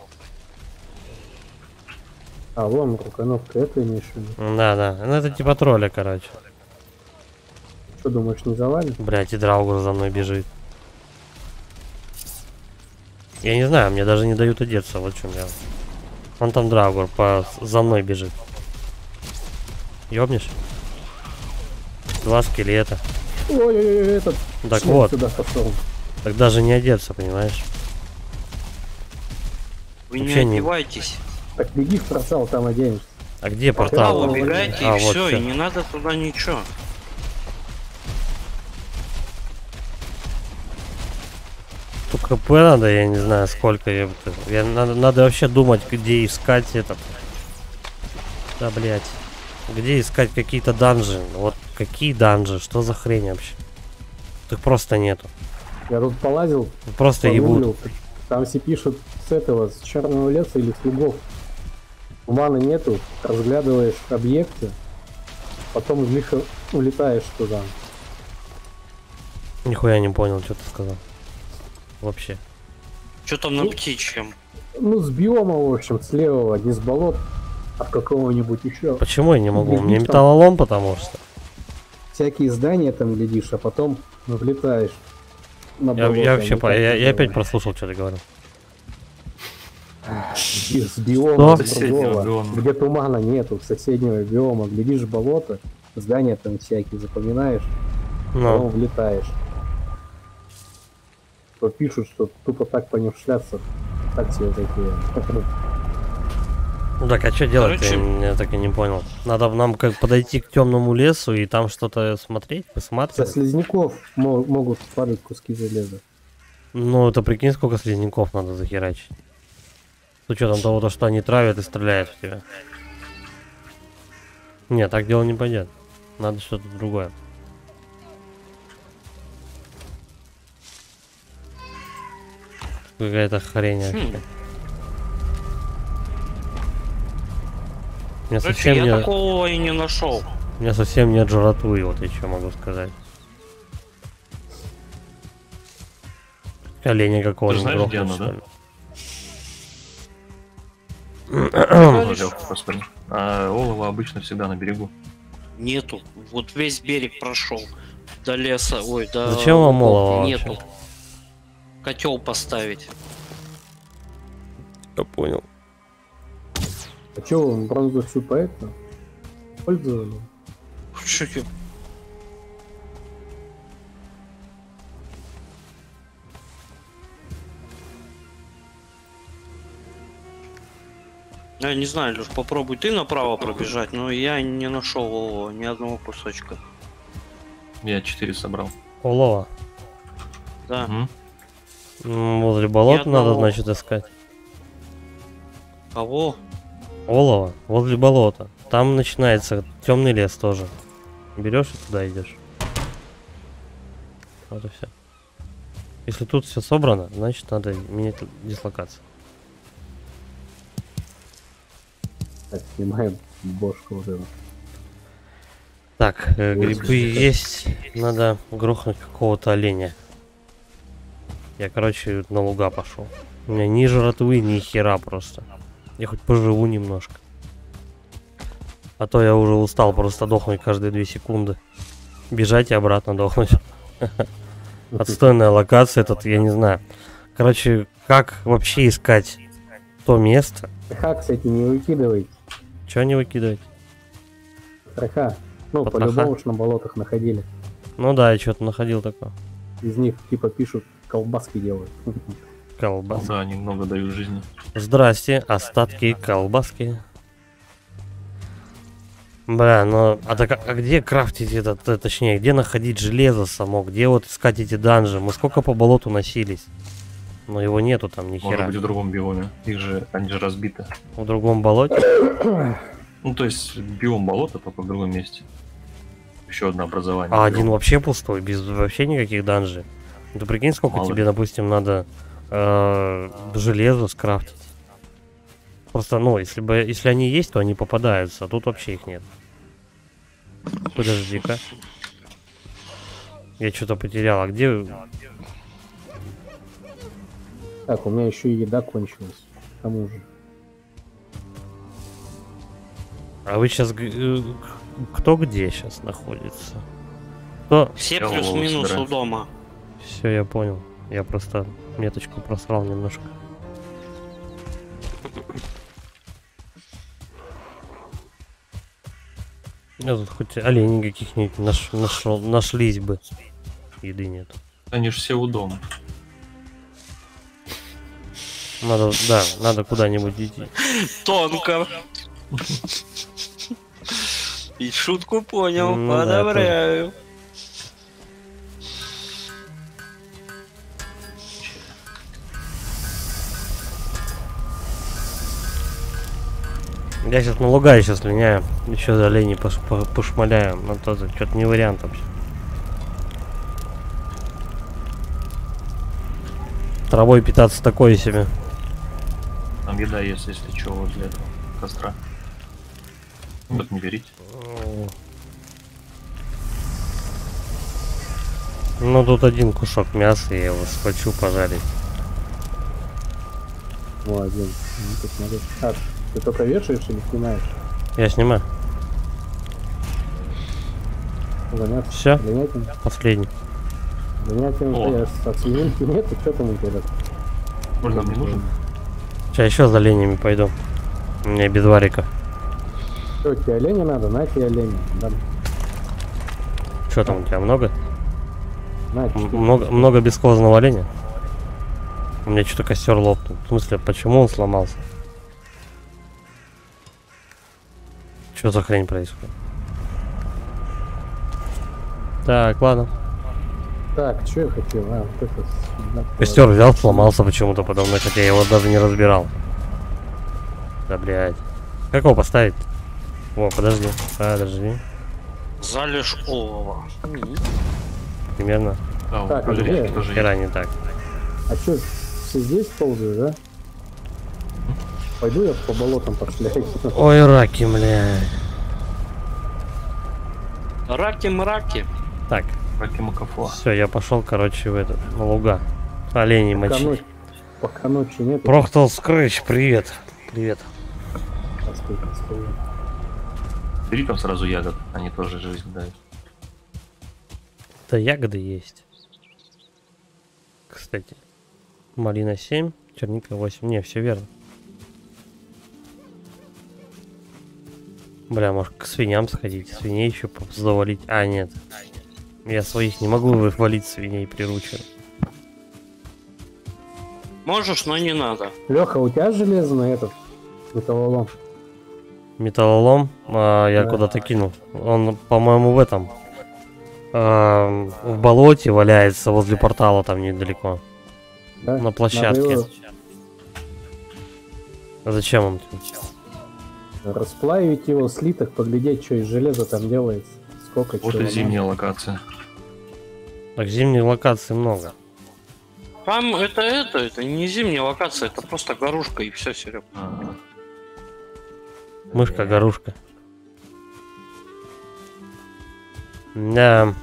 А, вон руконовка, это имеешь в виду? Да, да. Ну это типа тролля, короче. Что думаешь, не завалит? Блять, и Драугр за мной бежит. Я не знаю, мне даже не дают одеться, вот в чем я. Вон там Драугр по... за мной бежит. Ёбнешь? Два скелета. Ой-ой-ой, этот. Так член вот, Сюда пошел. Так даже не одеться, понимаешь? Вы не Вообще не- одевайтесь. Так беги в портал, там оденешься. А где Портал. портал? Убегайте а, и вот все, и не надо туда ничего. КП надо, я не знаю сколько. Я, я- надо, надо вообще думать, где искать этот. Да, блять. Где искать какие-то данжи? Вот какие данжи? Что за хрень вообще? Их просто нету. Я тут полазил, Просто ебут. Там все пишут с этого, с черного леса или с лугов. Маны нету, разглядываешь объекты, потом них улетаешь туда. Нихуя не понял, что ты сказал. Вообще. Что там на птичьем? Ну, с биома, в общем, с левого, не с болот, а какого-нибудь еще. Почему я не могу? У меня металлолом, потому что. Всякие здания там глядишь, а потом влетаешь. На Я, болото, я вообще не по- я, я опять прослушал, что ты говорил. С биома, другого, биома. где тумана нету, соседнего биома, глядишь болото, здания там всякие запоминаешь, потом Ну, влетаешь. То пишут, что тупо так по ним шляться, так себе такие. ну так, а что делать? Короче- Я, я так и не понял. Надо нам как подойти к темному лесу и там что-то смотреть, Со посматривать. слизняков мо- могут падать куски железа. Ну, это прикинь, сколько слизняков надо захерачить. С учетом того, то, что они травят и стреляют в тебя. Нет, так дело не пойдет. Надо что-то другое. Какая-то хрень Хм. вообще. Меня совсем, я не, такого и не нашел. у меня совсем нет жратвы, вот я что могу сказать. Оленя какого-нибудь знаешь, где она, господи. А олово обычно всегда на берегу. Нету. Вот весь берег прошел. До леса. Ой, до. Зачем вам олово Нету. вообще? Котел поставить. Я понял. А чё, вы бронзу всю по это? Пользовали? Чё я- Я не знаю, Леш, попробуй ты направо пробежать, но я не нашел ни одного кусочка. Я 4 собрал. Олова. Да. Мгм. Возле болот Ни надо, одного. значит, искать. Кого? Олова, возле болота. Там начинается темный лес тоже. Берешь и туда идешь. Вот и все. Если тут все собрано, значит надо менять дислокацию. Так, снимаем бошку эту. Так, э, грибы есть. Надо грохнуть какого-то оленя. Я, короче, на луга пошел. У меня ни жратвы, ни хера просто. Я хоть поживу немножко. А то я уже устал просто дохнуть каждые две секунды. Бежать и обратно дохнуть. Отстойная локация тут, я не знаю. Короче, как вообще искать то место? Ха, кстати, не выкидывай. Чего не выкидывать? Троха. Ну, по-любому ж на болотах находили. Ну да, я что-то находил такое. Из них типа пишут, колбаски делают. Колбас. Да, немного дают жизни. Здрасте, остатки колбаски. Бля, ну, а, так, а где крафтить этот, э, точнее, где находить железо само, где вот искать эти данжи? Мы сколько по болоту носились, но его нету там ни Может хера. быть в другом биоме. Их же, они же разбиты. В другом болоте? Ну, то есть биом болота, только в другом месте. Еще одно образование. А один вообще пустой, без вообще никаких данжей. Ты прикинь, сколько Мало тебе, ли. допустим, надо э, железо скрафтить. Просто, ну, если бы, если они есть, то они попадаются, а тут вообще их нет. Подожди-ка. Я что-то потерял. А где... Так, у меня еще и еда кончилась. К тому же. А вы сейчас... Кто где сейчас находится? Кто? Все плюс-минус у дома. Все, я понял. Я просто меточку просрал немножко. Я тут хоть оленей каких-нибудь наш, нашел, нашлись бы. Еды нет. Они же все у дома. Надо, да, надо куда-нибудь идти. Тонко. И шутку понял, Ну да, Я сейчас на луга еще слиняю. Еще за оленей пош- по- пошмаляю. Но тоже что-то не вариант вообще. Травой питаться такое себе. Там еда есть, если что, возле этого костра. Вот не берите. Ну тут один кусок мяса, я его схвачу пожарить. О, один. Ну, тут. Ты только вешаешь или снимаешь? Я снимаю. Заняться? Все, Занятием? последний. Занятием, О. я нет, и что там у тебя? Можно мне нужен? Сейчас еще за оленями пойду. У меня без варика. Что, тебе оленя надо? На тебе оленя. Да, Что там у тебя много? на. Много, много бесхозного оленя? У меня что-то костер лопнул. В смысле, почему он сломался? Что за хрень происходит? Так, ладно. Так, что я хотел? А, вот это... с- да, Костер взял, сломался почему-то подо мной, хотя я его даже не разбирал. Да, блядь. Как его поставить? О, подожди, подожди. Залежь олова. Примерно. А, Так, тоже, где? тоже Хера не так. А что, все здесь ползают, да? Пойду я по болотам пошляю. Ой, раки, блядь. Раки-мраки. Так, есть. Раки Макафо. все, я пошел, короче, в этот, на луга. Оленей Пока мочить. ночь, пока ночи нет. Прохтал Скрэч, привет. Привет. Бери там сразу ягод, они тоже жизнь дают. Да ягоды есть. Кстати. Малина 7, черника 8. Не, все верно. Бля, может к свиньям сходить? Свиней еще завалить. А, нет. Я своих не могу валить свиней приручен. Можешь, но не надо. Леха, у тебя железный этот металлолом? Металлолом а, я Да. куда-то кинул. Он, по-моему, в этом. а, в болоте валяется возле портала там недалеко. Да? На площадке. Его зачем он? Расплавить его, слиток, поглядеть, что из железа там делается. Сколько Вот чего и надо. зимняя локация. Так, зимней локации много. Там это это, это не зимняя локация, это просто горушка и все, Серег. А, Мышка, горушка. Да.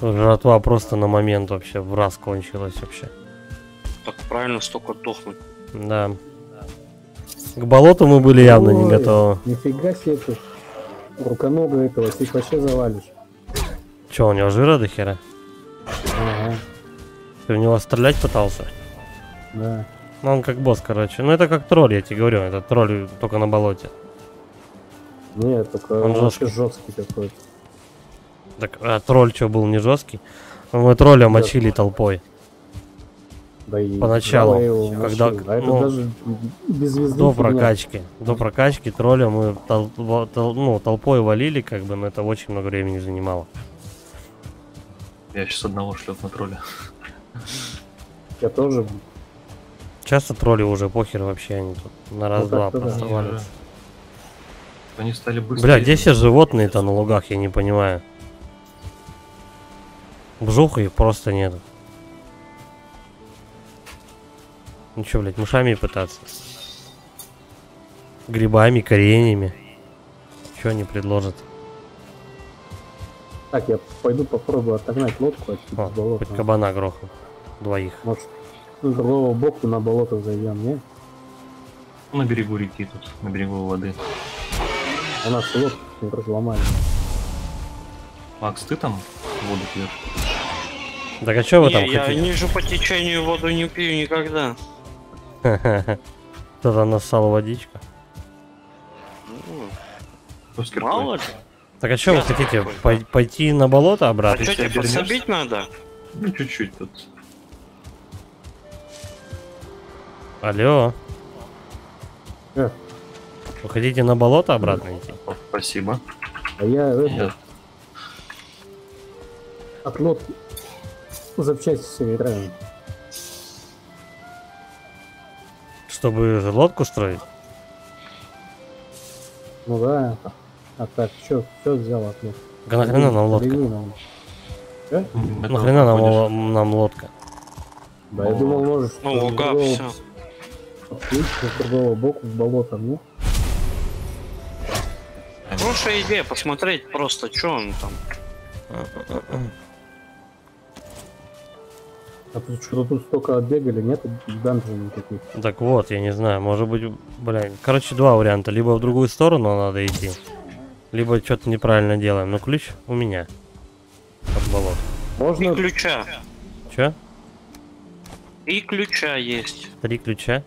Жратва просто на момент вообще в раз кончилась вообще. Так правильно столько дохнуть. Да. К болоту мы были явно не Ой, готовы. Нифига себе ты. Руконога этого, ты их вообще завалишь. Че, у него жира до хера? Ага, Ты в него стрелять пытался? да. Ну, он как босс, короче. Ну, это как тролль, я тебе говорю. Это тролль только на болоте. Нет, только Он он вообще жесткий какой-то. Так, а тролль что, был не жесткий? Мы тролля мочили толпой. Да и Поначалу, его когда- мочил. А это ну, даже без звезды До фигня. прокачки. До прокачки тролля мы тол- тол- ну, толпой валили, как бы, но это очень много времени занимало. я сейчас одного шлеп на тролля. Я тоже. Часто тролли уже похер вообще, они тут на раз-два так-то да. просто валятся. уже- Они стали быстро. Бля, где все животные-то на лугах, я не понимаю. Бжуха их просто нету. Ну чё, блядь, мышами пытаться? Грибами, кореньями. Что они предложат? Так, я пойду попробую отогнать лодку от О, с болота. хоть кабана грохнул. Двоих. Может, с другого боку на болото зайдем, не? На берегу реки тут, на берегу воды. У нас лодку разломали. Макс, ты там воду пьешь? Так а чё вы Не, там я хотите? ниже по течению воду не пью никогда. Кто-то нассал водичка. Ну. Мало ли. Так а что вы хотите? Пой- пойти на болото А обратно? что тебе подсобить надо? Ну, чуть-чуть тут. Алло. Э. Вы хотите на болото обратно идти? Спасибо. А я это, от лодки запчасти собираю. Чтобы лодку строить? Ну да. А так, что, что взял от лодки? Да нахрена нам лодка? Нам. Это Нахрена нам, нам лодка? Да, я думал, можешь Ну, с луга, другого- все. отплыть с другого боку в болото, ну. Хорошая идея посмотреть просто, что он там. А тут что-то тут столько отбегали, нет данжей никаких. Так вот, я не знаю, может быть, блин. Короче, два варианта. Либо в другую сторону надо идти, либо что-то неправильно делаем. Но ключ у меня. От болот. И Можно ключа. Че? И ключа есть. Три ключа?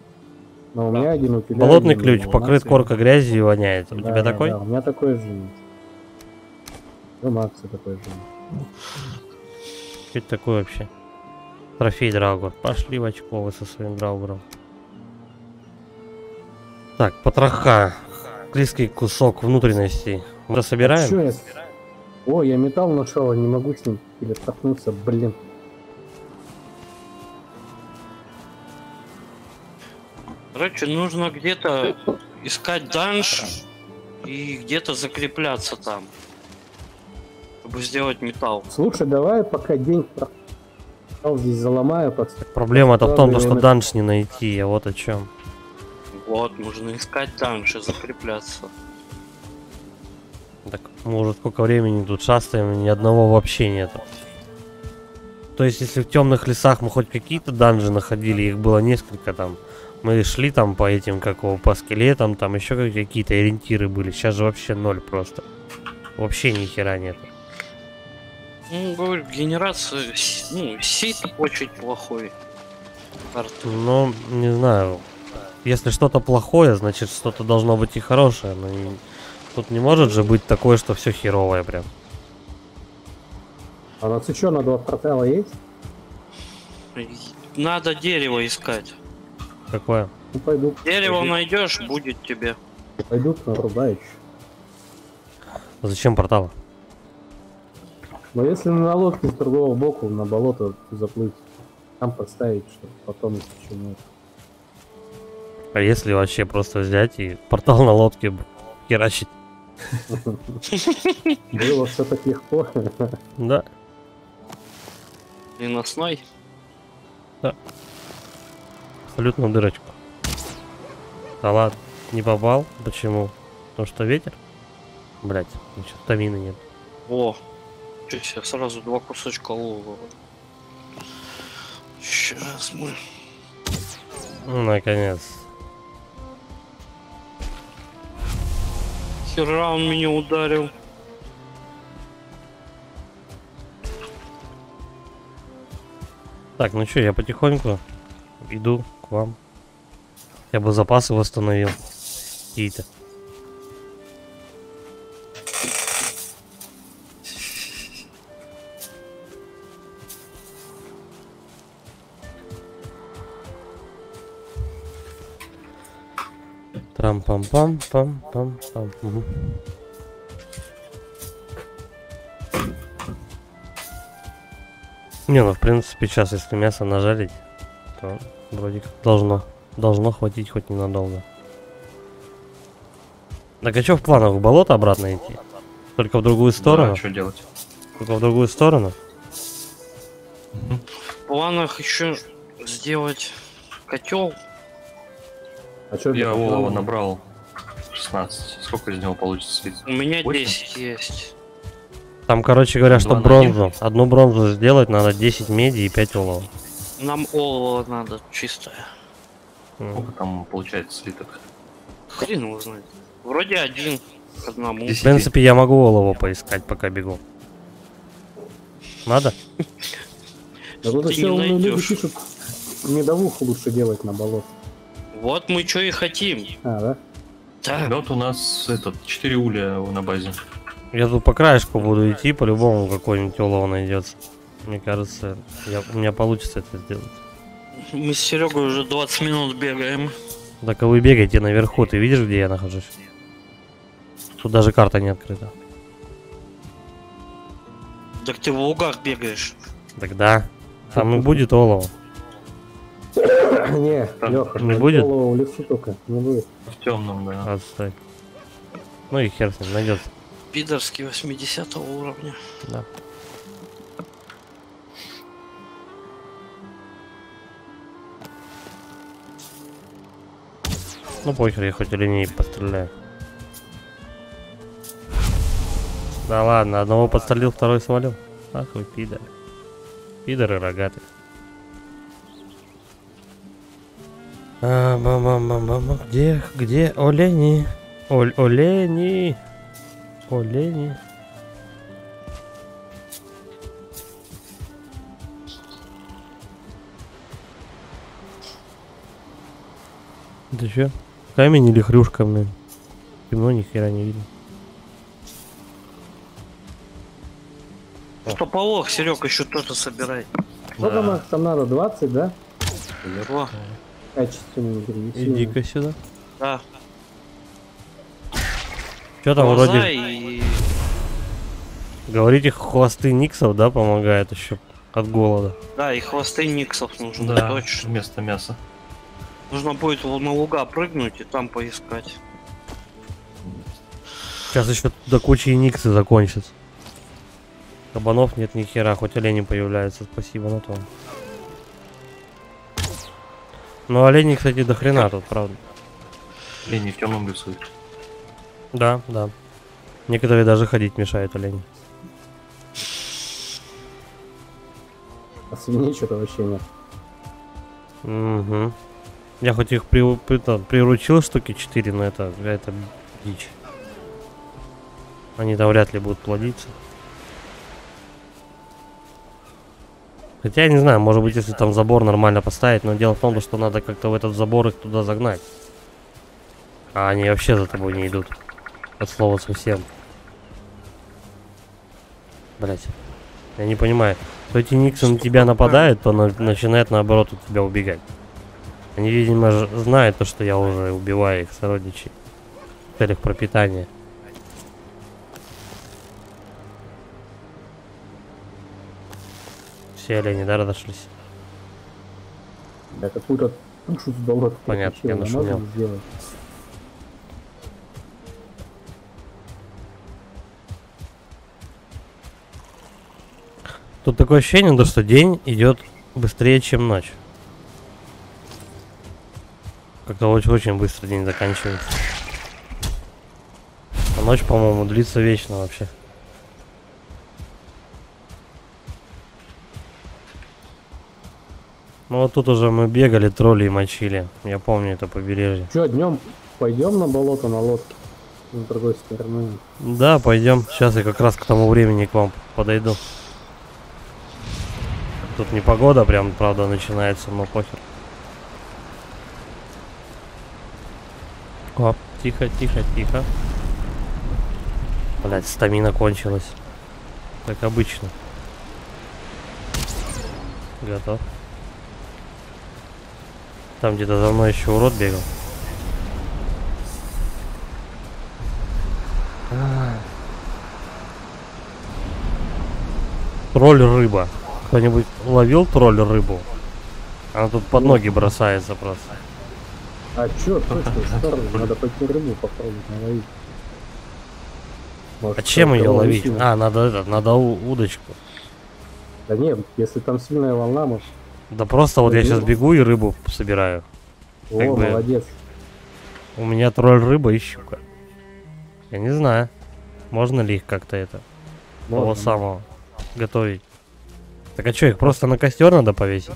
Но у меня один у тебя. Болотный один ключ, у покрыт коркой грязи и воняет. У Да, тебя такой? Да, у меня такой же есть. У Макса такой же. Что это такое вообще? Трофей Драугр. Пошли в очко вы со своим Драугром. Так, потроха. Клейский кусок внутренностей. Мы собираем? Чё я... с- О, я металл нашел, а не могу с ним перестолкнуться, блин. Короче, нужно где-то искать данж и где-то закрепляться там. Чтобы сделать металл. Слушай, давай пока день металл здесь заломаю, под... Проблема-то в том, то, что данж не найти, а вот о чем. Вот, нужно искать данж и закрепляться. Так, мы уже сколько времени тут шастаем, ни одного вообще нету. То есть, если в темных лесах мы хоть какие-то данжи находили, их было несколько там. Мы шли там по этим, как его, по скелетам, там еще какие-то ориентиры были. Сейчас же вообще ноль просто. Вообще ни хера нет. Ну, говорю, генерация, ну, сит очень плохой. Карты. Ну, не знаю. Если что-то плохое, значит что-то должно быть и хорошее. Но и тут не может же быть такое, что все херовое прям. А на что, на два портала есть? Надо дерево искать. Какое? Ну, пойду. Дерево пойду, найдешь, будет тебе. Пойду нарубаю еще. Зачем портал? Но если на лодке с другого боку на болото заплыть, там поставить, чтобы потом что нет. А если вообще просто взять и портал на лодке херачить? Было все так легко. Да. Виносной. Абсолютно дырочку. Да ладно, не попал. Почему? Потому что ветер? Блять, ничего, стамины нет. О, чё себе, сразу два кусочка лового. Сейчас мы... Ну, наконец. Хера он меня ударил. Так, ну что, я потихоньку иду к вам. Я бы запасы восстановил. Какие-то. Трам-пам-пам-пам-пам-пам. Мгм. Не, ну в принципе сейчас, если мясо нажарить, то вроде как должно, должно хватить хоть ненадолго. Так а что в планах в болото обратно идти? Только в другую сторону? что делать? Только в другую сторону? В планах еще сделать котел. А что Я олова набрал 16. Сколько из него получится? У меня Восемь? 10 есть. Там, короче говоря, чтобы бронзу, одну бронзу сделать, надо 10 меди и 5 олова. Нам олово надо чистое. Сколько там получается слиток? Хрен его знает. Вроде один к одному. В Десяти. принципе, я могу олово поискать, пока бегу. Надо? Да тут Ты еще не умные люди найдешь. пишут, медовуху лучше делать на болото. Вот мы что и хотим. А, да? Да. Да вот у нас этот 4 улья на базе. Я тут по краешку буду идти, по-любому какой-нибудь олово найдется. Мне кажется, я, у меня получится это сделать. Мы с Серегой уже 20 минут бегаем. Так а вы бегаете наверху, ты видишь, где я нахожусь? Тут даже карта не открыта. Так ты в лугах бегаешь. Тогда там и будет олово. Не, Леха, не будет? в лесу только, не будет. В темном, да. Отстой. Ну и хер с ним найдется. Пидорский 80 уровня. Да. Ну похер, я хоть или не постреляю. Да ладно, одного подстрелил, второй свалил. Ах вы пидоры. Пидоры рогатые. А, мама, мама, мама, где, где олени? Оль, олени. Олени. Да чё? Камень или хрюшка, блин? Темно, ни хера не видно. Что полох, Серег, еще тоже собирай. Сколько Да. нам там надо? 20, да? О, Древесины. Иди-ка сюда. да. Чё там Глаза вроде... и... Говорите, хвосты Никсов, да, помогают еще от голода. Да, и хвосты никсов нужно, Да, точно. вместо мяса. Нужно будет на луга прыгнуть и там поискать. Сейчас еще до кучи Никсы закончатся. Кабанов нет ни хера, хоть олени появляются, спасибо на том. Ну оленей, кстати, до хрена тут, правда. Лени в темном лесу. Да, да. Некоторые даже ходить мешают олени. А свиней что-то вообще нет. Угу. Я хоть их при, при- там, приручил штуки 4, но это, это дичь. Они там вряд ли будут плодиться. Хотя я не знаю, может быть, если там забор нормально поставить, но дело в том, что надо как-то в этот забор их туда загнать. А они вообще за тобой не идут. От слова совсем. Блять. Я не понимаю. То эти Никсы на тебя нападают, то на- начинает наоборот от тебя убегать. Они, видимо, знают то, что я уже убиваю их сородичей. В целях пропитания. Все олени, да, разошлись? Я какую-то тушу сдал Понятно, я нашумел. Тут такое ощущение, да, что день идет быстрее, чем ночь. Как-то очень, очень быстро день заканчивается. А ночь, по-моему, длится вечно вообще. Ну вот тут уже мы бегали, тролли и мочили. Я помню это побережье. Че, днем пойдем на болото на лодке? С другой стороны. Да, пойдем. Сейчас я как раз к тому времени к вам подойду. Тут не погода, прям, правда, начинается, но похер. Оп, тихо, тихо, тихо. Блять, стамина кончилась. Как обычно. Готов. Там где-то за мной еще урод бегал. Тролль рыба. Кто-нибудь ловил тролль рыбу? Она тут под ноги бросается просто. А чё, точно. Надо пойти рыбу попробовать наловить. Может, А чем ее ловить? ловить А, надо этот, надо удочку. Да нет, если там сильная волна, может. Да просто вот я сейчас бегу и рыбу собираю. О, Как бы- молодец. У меня тролль рыба и щука. Я не знаю, можно ли их как-то это, того Можно. самого, готовить. Так а что, их просто на костер надо повесить?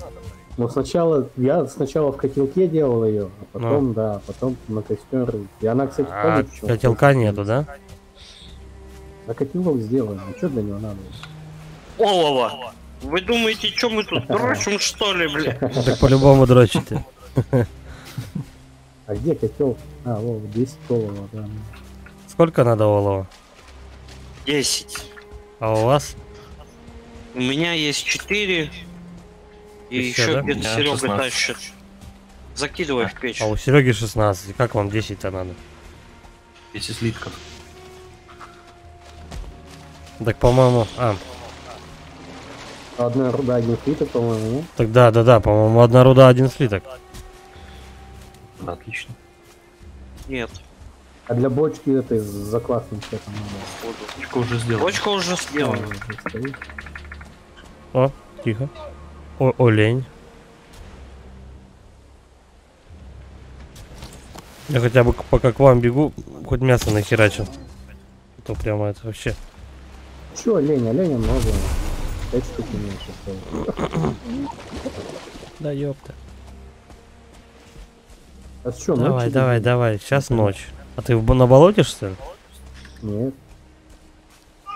Ну сначала, я сначала в котелке делал ее, а Ну. потом, да, потом на костер. И она, кстати, А помнит, что- котелка нету, да? А котелок сделаем, а что для него надо? Олова! Вы думаете, что мы тут дрочим, что ли, бля? Ну, так по-любому дрочите. А где котел? А, вот, 10 олова, да. Сколько надо олова? 10. А у вас? У меня есть 4. И И еще да? где-то Серега 16. тащит. Закидывай в печь. А у Сереги 16. Как вам 10-то надо? 10 слитков. Так, по-моему... А, Одна руда, один слиток, по-моему, нет? так да, да, да, по-моему, одна руда, один слиток. Да, отлично. Нет. А для бочки этой заквасным что там надо? Бочка уже сделана. Бочка уже сделана. О, тихо. О, олень. Я хотя бы пока к вам бегу, хоть мясо нахерачу. А То прямо это вообще. Чё, олень, оленя много. Пять штук у меня сейчас стоит. Да ёпта. А что, Давай, давай, давай. Сейчас ночь. А ты на болоте, что ли? Нет,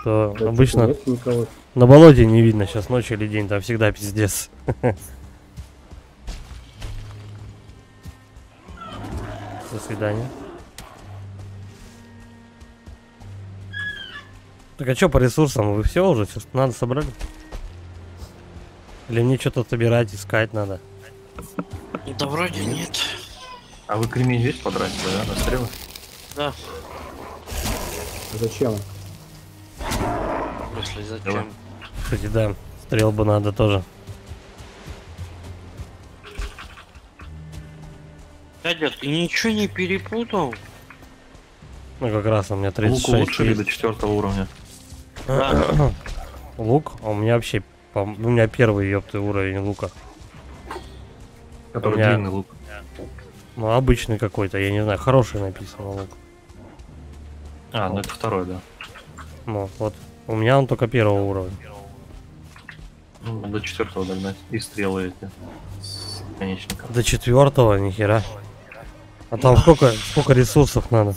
То да обычно на болоте не видно, сейчас ночь или день, там всегда пиздец. До свидания. Так а что по ресурсам? Вы все уже? Все, что надо, собрали? Или мне что-то собирать, искать надо? Да вроде нет. А вы кремень весь потратили, да, на стрелы? Да. Зачем? Если зачем? Кстати, да, стрел бы надо тоже. Дядя, ты ничего не перепутал? Ну, как раз у меня Лук 36 улучшили есть. до четвертого уровня. Да. Лук? А у меня вообще... У меня первый, ёпты, уровень лука. Который меня- длинный лук. Ну, обычный какой-то, я не знаю, хороший написано лук. А, ну это второй, да. Ну, вот. У меня он только первого уровня. Ну, до четвертого догнать. И стрелы эти. С. До четвертого, нихера. А там сколько, сколько ресурсов надо?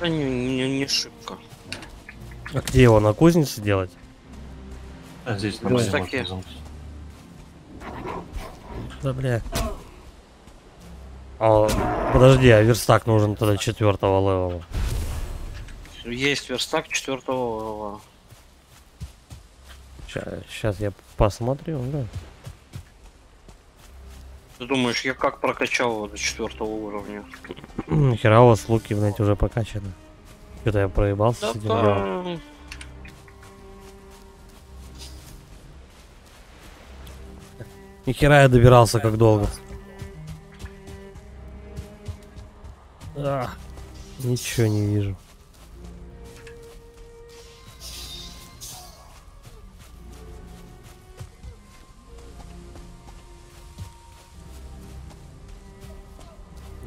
Да не, не, не шибко. А где его, на кузнице делать? А здесь на Да. бля. А, подожди, а верстак нужен тогда четвертого левела. Есть верстак четвертого. Сейчас я посмотрю, да. Ты думаешь, я как прокачал его до четвертого уровня? Нихера у вас луки, блядь, уже покачаны. Что-то я проебался Да с этим делом. Там... Нихера я добирался как долго. А, ничего не вижу.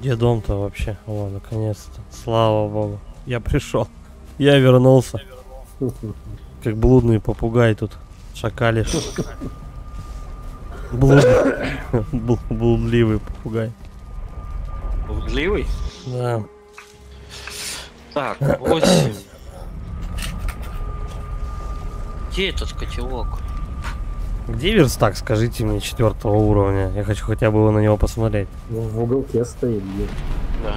Где дом-то вообще? О, наконец-то. Слава богу. Я пришел. Я вернулся. Как блудный попугай тут. Шакалиш. Блуд... Бл- Блудливый попугай. Блудливый? Да. Так, 8. Где этот котелок? Где верстак, скажите мне, четвертого уровня? Я хочу хотя бы его на него посмотреть. Ну, В уголке стоит где. Да.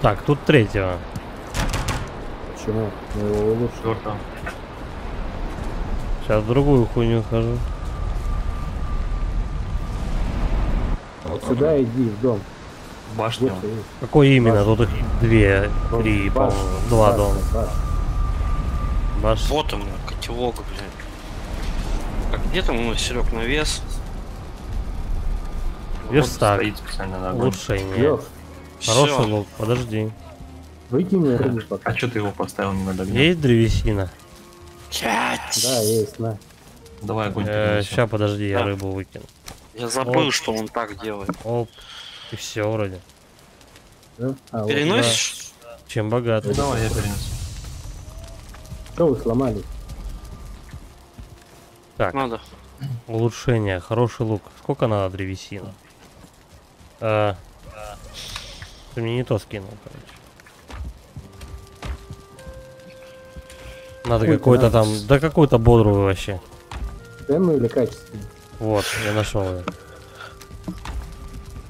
Так, тут третьего. Почему? Ну, его улучшили. Четвертого. Сейчас в другую хуйню хожу. Вот сюда иди, в дом. Башня. Какой именно? Тут их две, три, по-моему, два башня, дома. башня. Баш. Вот он, котелок, блядь. Так, где там у нас Серег навес? Верстак. Стоит специально на. Улучшение. Хороший лук, подожди. выкинь рыбу пока. А что ты его поставил не надо? Есть древесина? Блядь. Да, есть, на. Давай огонь перенесем. Сейчас, подожди, я Да. рыбу выкину. Я забыл, Вот. что он так делает. Оп. И все вроде. Да? А, вот. Переносишь? Чем богат. Ну, давай я перенесу. Что вы сломали? Так, Надо. улучшение, хороший лук. Сколько надо древесины? А, ты мне не то скинул, короче. Надо какой-то надо? там, да какую-то бодрую вообще. Ценную или качественную? Вот, я нашел ее.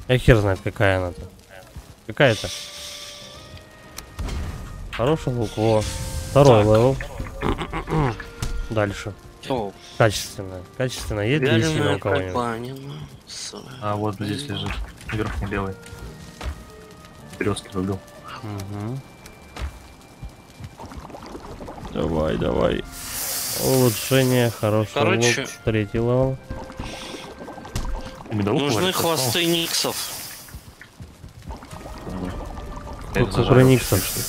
Я хер знает, какая она-то. Какая-то. Хороший лук, о. Второй Так. level. Дальше. О, Качественно. Качественно. Есть древесина вяленая у кого-нибудь? А вот здесь лежит. Верхний левый. Березки рубил. Мгм. Давай, давай. Улучшение, хороший Короче- лук, третий level. Нужны хвосты никсов. зажарил кукрыниксов. чуть-чуть.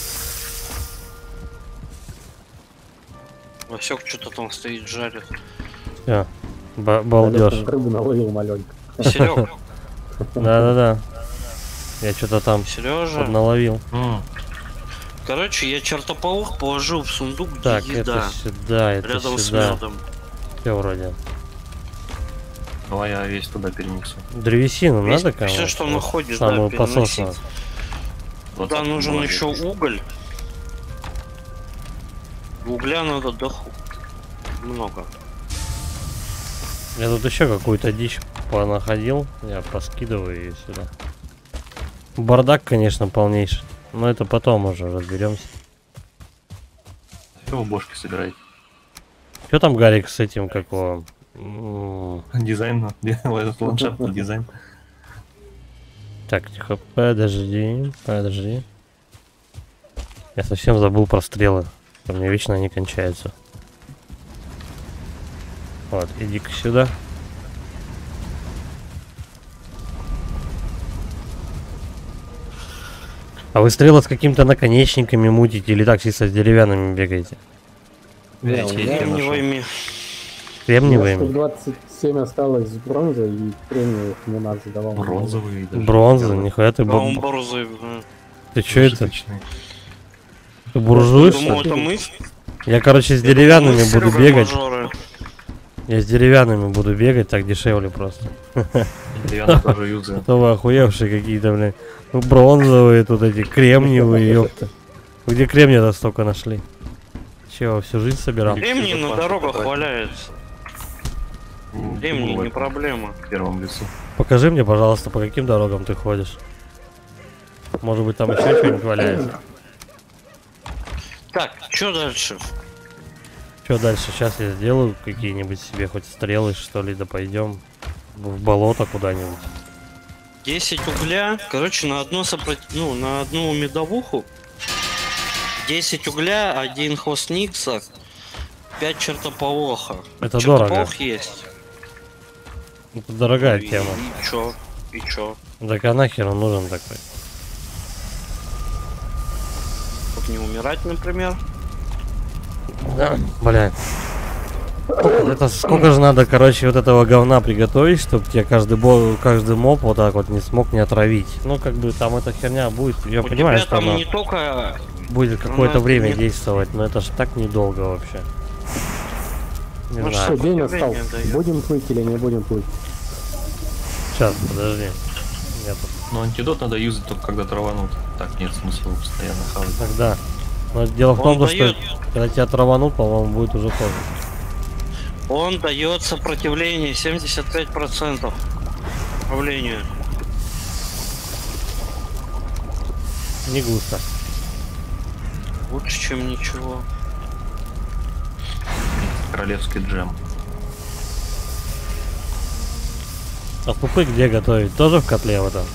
Васек что-то там стоит, жарит. Все. Балдеж. Рыбу наловил маленько. Серег, Да-да-да. Я что-то там Сережа. наловил. Короче, я чертополох положил в сундук, где Так, еда. это сюда, это рядом с сюда. медом. Все вроде. Давай я весь туда перенесу. Древесину надо кому? Все, что находишь, Самую да, пососную. переносить. Туда нужен еще уголь. Угля надо доху. Много. Я тут еще какую-то дичь понаходил. Я поскидываю ее сюда. Бардак, конечно, полнейший. Но это потом уже разберемся. Чего вы бошки собираете? Что там Гарик с этим, как его? М, Дизайн, ну, ландшафтный дизайн. Так, тихо, подожди, подожди. Я совсем забыл про стрелы. У меня вечно они кончаются. Вот, иди-ка сюда. А вы стрелы с какими-то наконечниками мутите или так чисто с деревянными бегаете? Нашел. Кремниевыми. Кремниевыми? Кремниевыми? 27 осталось бронзы и кремниевых не надо задавал. Бронзовые даже. Бронза, нихуя ты, А бу- борзый. да. ты чё это? Ты буржуй, что Думал, ли? это мы? Я, короче, с деревянными буду бегать. мажоры. Я с деревянными буду бегать, так дешевле просто. Деревянные тоже юзаю. Это вы охуевшие какие-то, блин. Ну, бронзовые тут эти, кремниевые, ёпта. Вы Где кремния-то столько нашли? Чего, всю жизнь собирал? Времени на дорогах валяется. В не проблема. первом лесу. Покажи мне, пожалуйста, по каким дорогам ты ходишь. Может быть, там еще что-нибудь валяется. Так, что дальше? Что дальше? Сейчас я сделаю какие-нибудь себе хоть стрелы, что ли, да пойдем в болото куда-нибудь. 10 угля. Короче, на одно сопрот... ну, на одну медовуху 10 угля, один хвост Никса, 5 чертополоха. Это Чертополох дорого. есть. Это дорогая и, тема. И чё? И чё? Так а нахер он нужен такой? Чтоб не умирать, например. Да, бля. Это сколько же надо, короче, вот этого говна приготовить, чтобы тебе каждый бо... каждый моб вот так вот не смог не отравить. Ну, как бы там эта херня будет. Я У понимаю, тебя что там она не только... будет какое-то время не- действовать, но это ж так недолго вообще. Не Ну, знаю. Что, день дает. Будем плыть или не будем плыть? Сейчас, подожди. Я тут Но антидот надо юзать только когда траванут. Так нет смысла постоянно хавать. тогда. Но дело в том, то, что когда тебя траванут, по-моему, будет уже поздно. Он дает сопротивление 75% управлению. Не густо. Лучше, чем ничего. Королевский джем. А пупы где готовить? Тоже в котле в этом?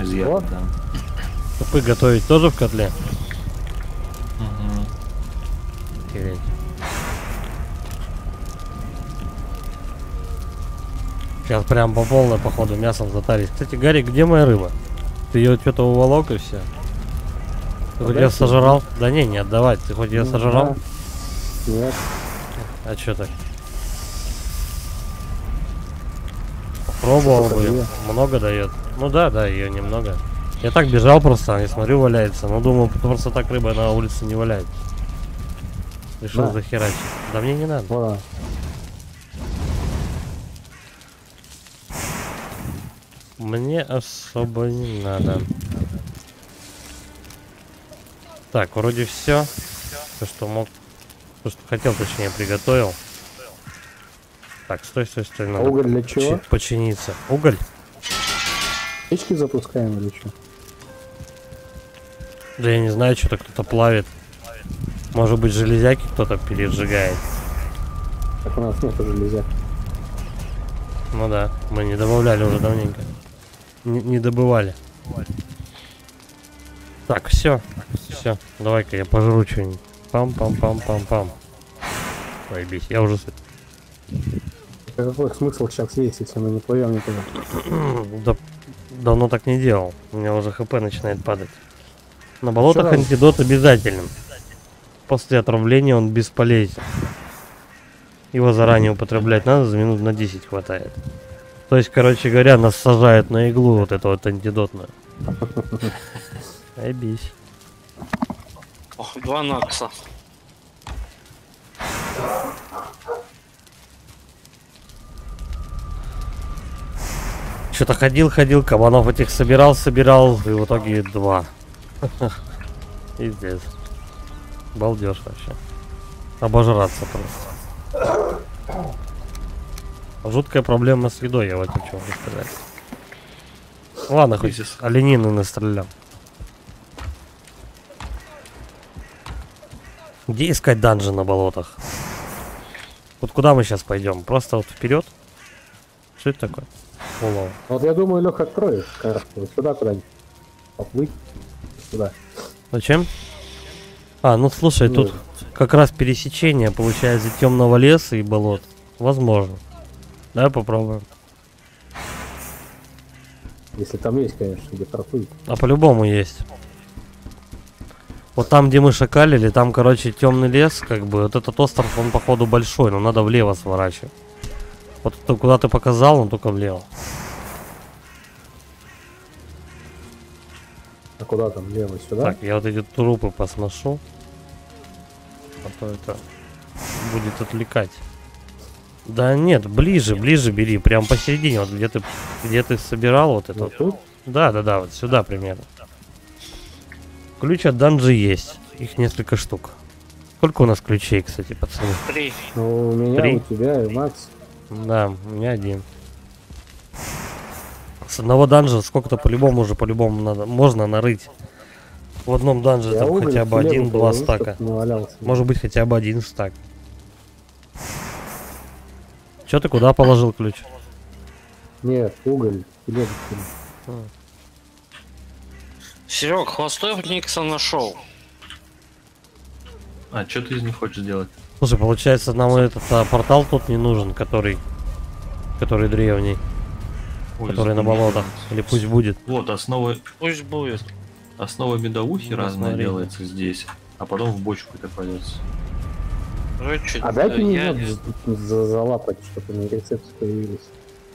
Из Вот. ягод, да. Пупы готовить тоже в котле? Охереть. Сейчас прям по полной, походу, мясом затарить. Кстати, Гарик, где моя рыба? Ты ее что-то уволок и все. Ты хоть ее сожрал? Да не, не отдавать. Ты хоть ее Ну, сожрал? да. Нет. А что так? Пробовал бы. Много дает. Ну да, да, ее немного. Я так бежал просто, не смотрю, валяется. Ну думал, просто так рыба на улице не валяет. Решил Да. захерачить. Да мне не надо. Ладно. Мне особо не надо. Так, вроде все. Все, что мог. Все, что хотел, точнее, приготовил. Так, стой, стой, стой. А Надо уголь для чего? починиться. Уголь? Печки запускаем или что? Да я не знаю, что-то кто-то плавит. Может быть, железяки кто-то пережигает. Так у нас нет железяк. Ну да, мы не добавляли уже давненько. Не, не добывали. Так, все. Все. Давай-ка я пожру что-нибудь. Пам-пам-пам-пам-пам. Поебись, я уже сыт. А Какой смысл сейчас есть, если мы не плывем никуда? Да, давно так не делал. У меня уже хп начинает падать. На болотах Вчера- антидот обязателен. После отравления он бесполезен. Его заранее употреблять надо, за минут на 10 хватает. То есть, короче говоря, нас сажают на иглу вот эту вот антидотную. Обись. О, два накса. Что-то ходил, ходил, кабанов этих собирал, собирал, и в итоге два. Пиздец. Балдеж вообще. Обожраться просто. Жуткая проблема с едой, я вот о чем сказать. Ладно, хоть Кризис. оленины настрелял. Где искать данжи на болотах? Вот куда мы сейчас пойдем? Просто вот вперед? Что это такое? Улов. Вот я думаю, Леха откроет карту. Вот сюда куда-нибудь. Поплыть. Сюда. Зачем? А, ну слушай, Ну, тут как раз пересечение получается темного леса и болот. Возможно. Давай попробуем. Если там есть, конечно, где проплыть. А по-любому есть. Вот там, где мы шакалили, там, короче, темный лес, как бы. Вот этот остров, он походу большой, но надо влево сворачивать. Вот то, куда ты показал, он только влево. А куда там? Лево сюда? Так, я вот эти трупы посношу. А то это будет отвлекать. Да нет, ближе, ближе бери, прям посередине, вот где ты, где ты собирал вот это. Вот тут? Да, да, да, вот сюда примерно. Ключ от данжи есть, их несколько штук. Сколько у нас ключей, кстати, пацаны? Три. Ну, у меня, Три. у тебя и Макс. Да, у меня один. С одного данжа сколько-то по-любому уже по-любому надо, можно нарыть. В одном данже Я там хотя бы один-два стака. Может быть хотя бы один стак. Че ты куда положил ключ? Нет, уголь. Кину. Серег, хвостов Никса нашел. А, что ты из них хочешь сделать? Слушай, получается нам этот а, портал тут не нужен, который, который древний, Ой, который на болотах. Или пусть будет. Вот, основа, Пусть будет. основа медовухи Ну, разная смотри. делается здесь, а потом в бочку это пойдется. Короче, А дайте мне я, мед за- за- залапать, чтобы мне рецепты появились.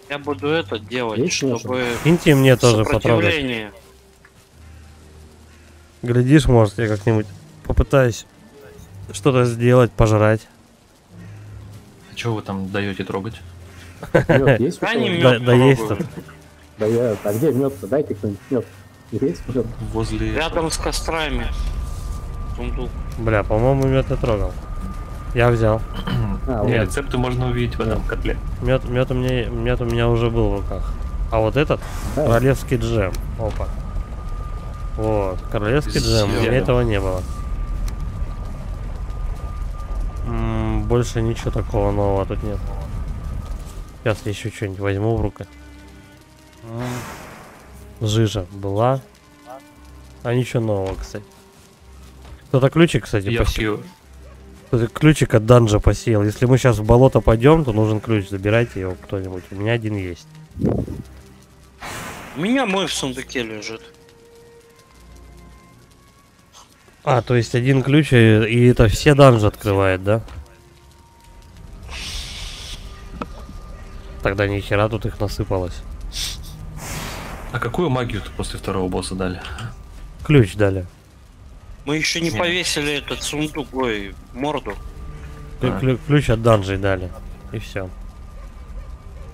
я буду это делать, Есть чтобы Киньте мне тоже потрогать. Глядишь, может, я как-нибудь попытаюсь что-то сделать, пожрать. А что вы там даете трогать? Мед есть Да есть тут. Да я... А где мед-то? Дайте кто-нибудь мед. Есть мед? Возле... Рядом с кострами. Сундук. Бля, по-моему, мед не трогал. Я взял. А, Не, Нет. рецепты можно увидеть в этом котле. Мед, мед, у меня, мед у меня уже был в руках. А вот этот Да. королевский джем. Опа. Вот, королевский джем. У меня этого не было. М, больше ничего такого нового тут нет. Сейчас я еще что-нибудь возьму в руку. М, Жижа была. А ничего нового, кстати. Кто-то ключик, кстати, Я посеял. Ключик от данжа посеял. Если мы сейчас в болото пойдем, то нужен ключ. Забирайте его кто-нибудь. У меня один есть. У меня мой в сундуке лежит. А, то есть один ключ, и, и это все данжи открывает, да? Тогда ни хера тут их насыпалось. А какую магию ты после второго босса дали? Ключ дали. Мы еще не повесили этот сундук, ой, морду. Клю- А. клю- ключ от данжей дали. И все.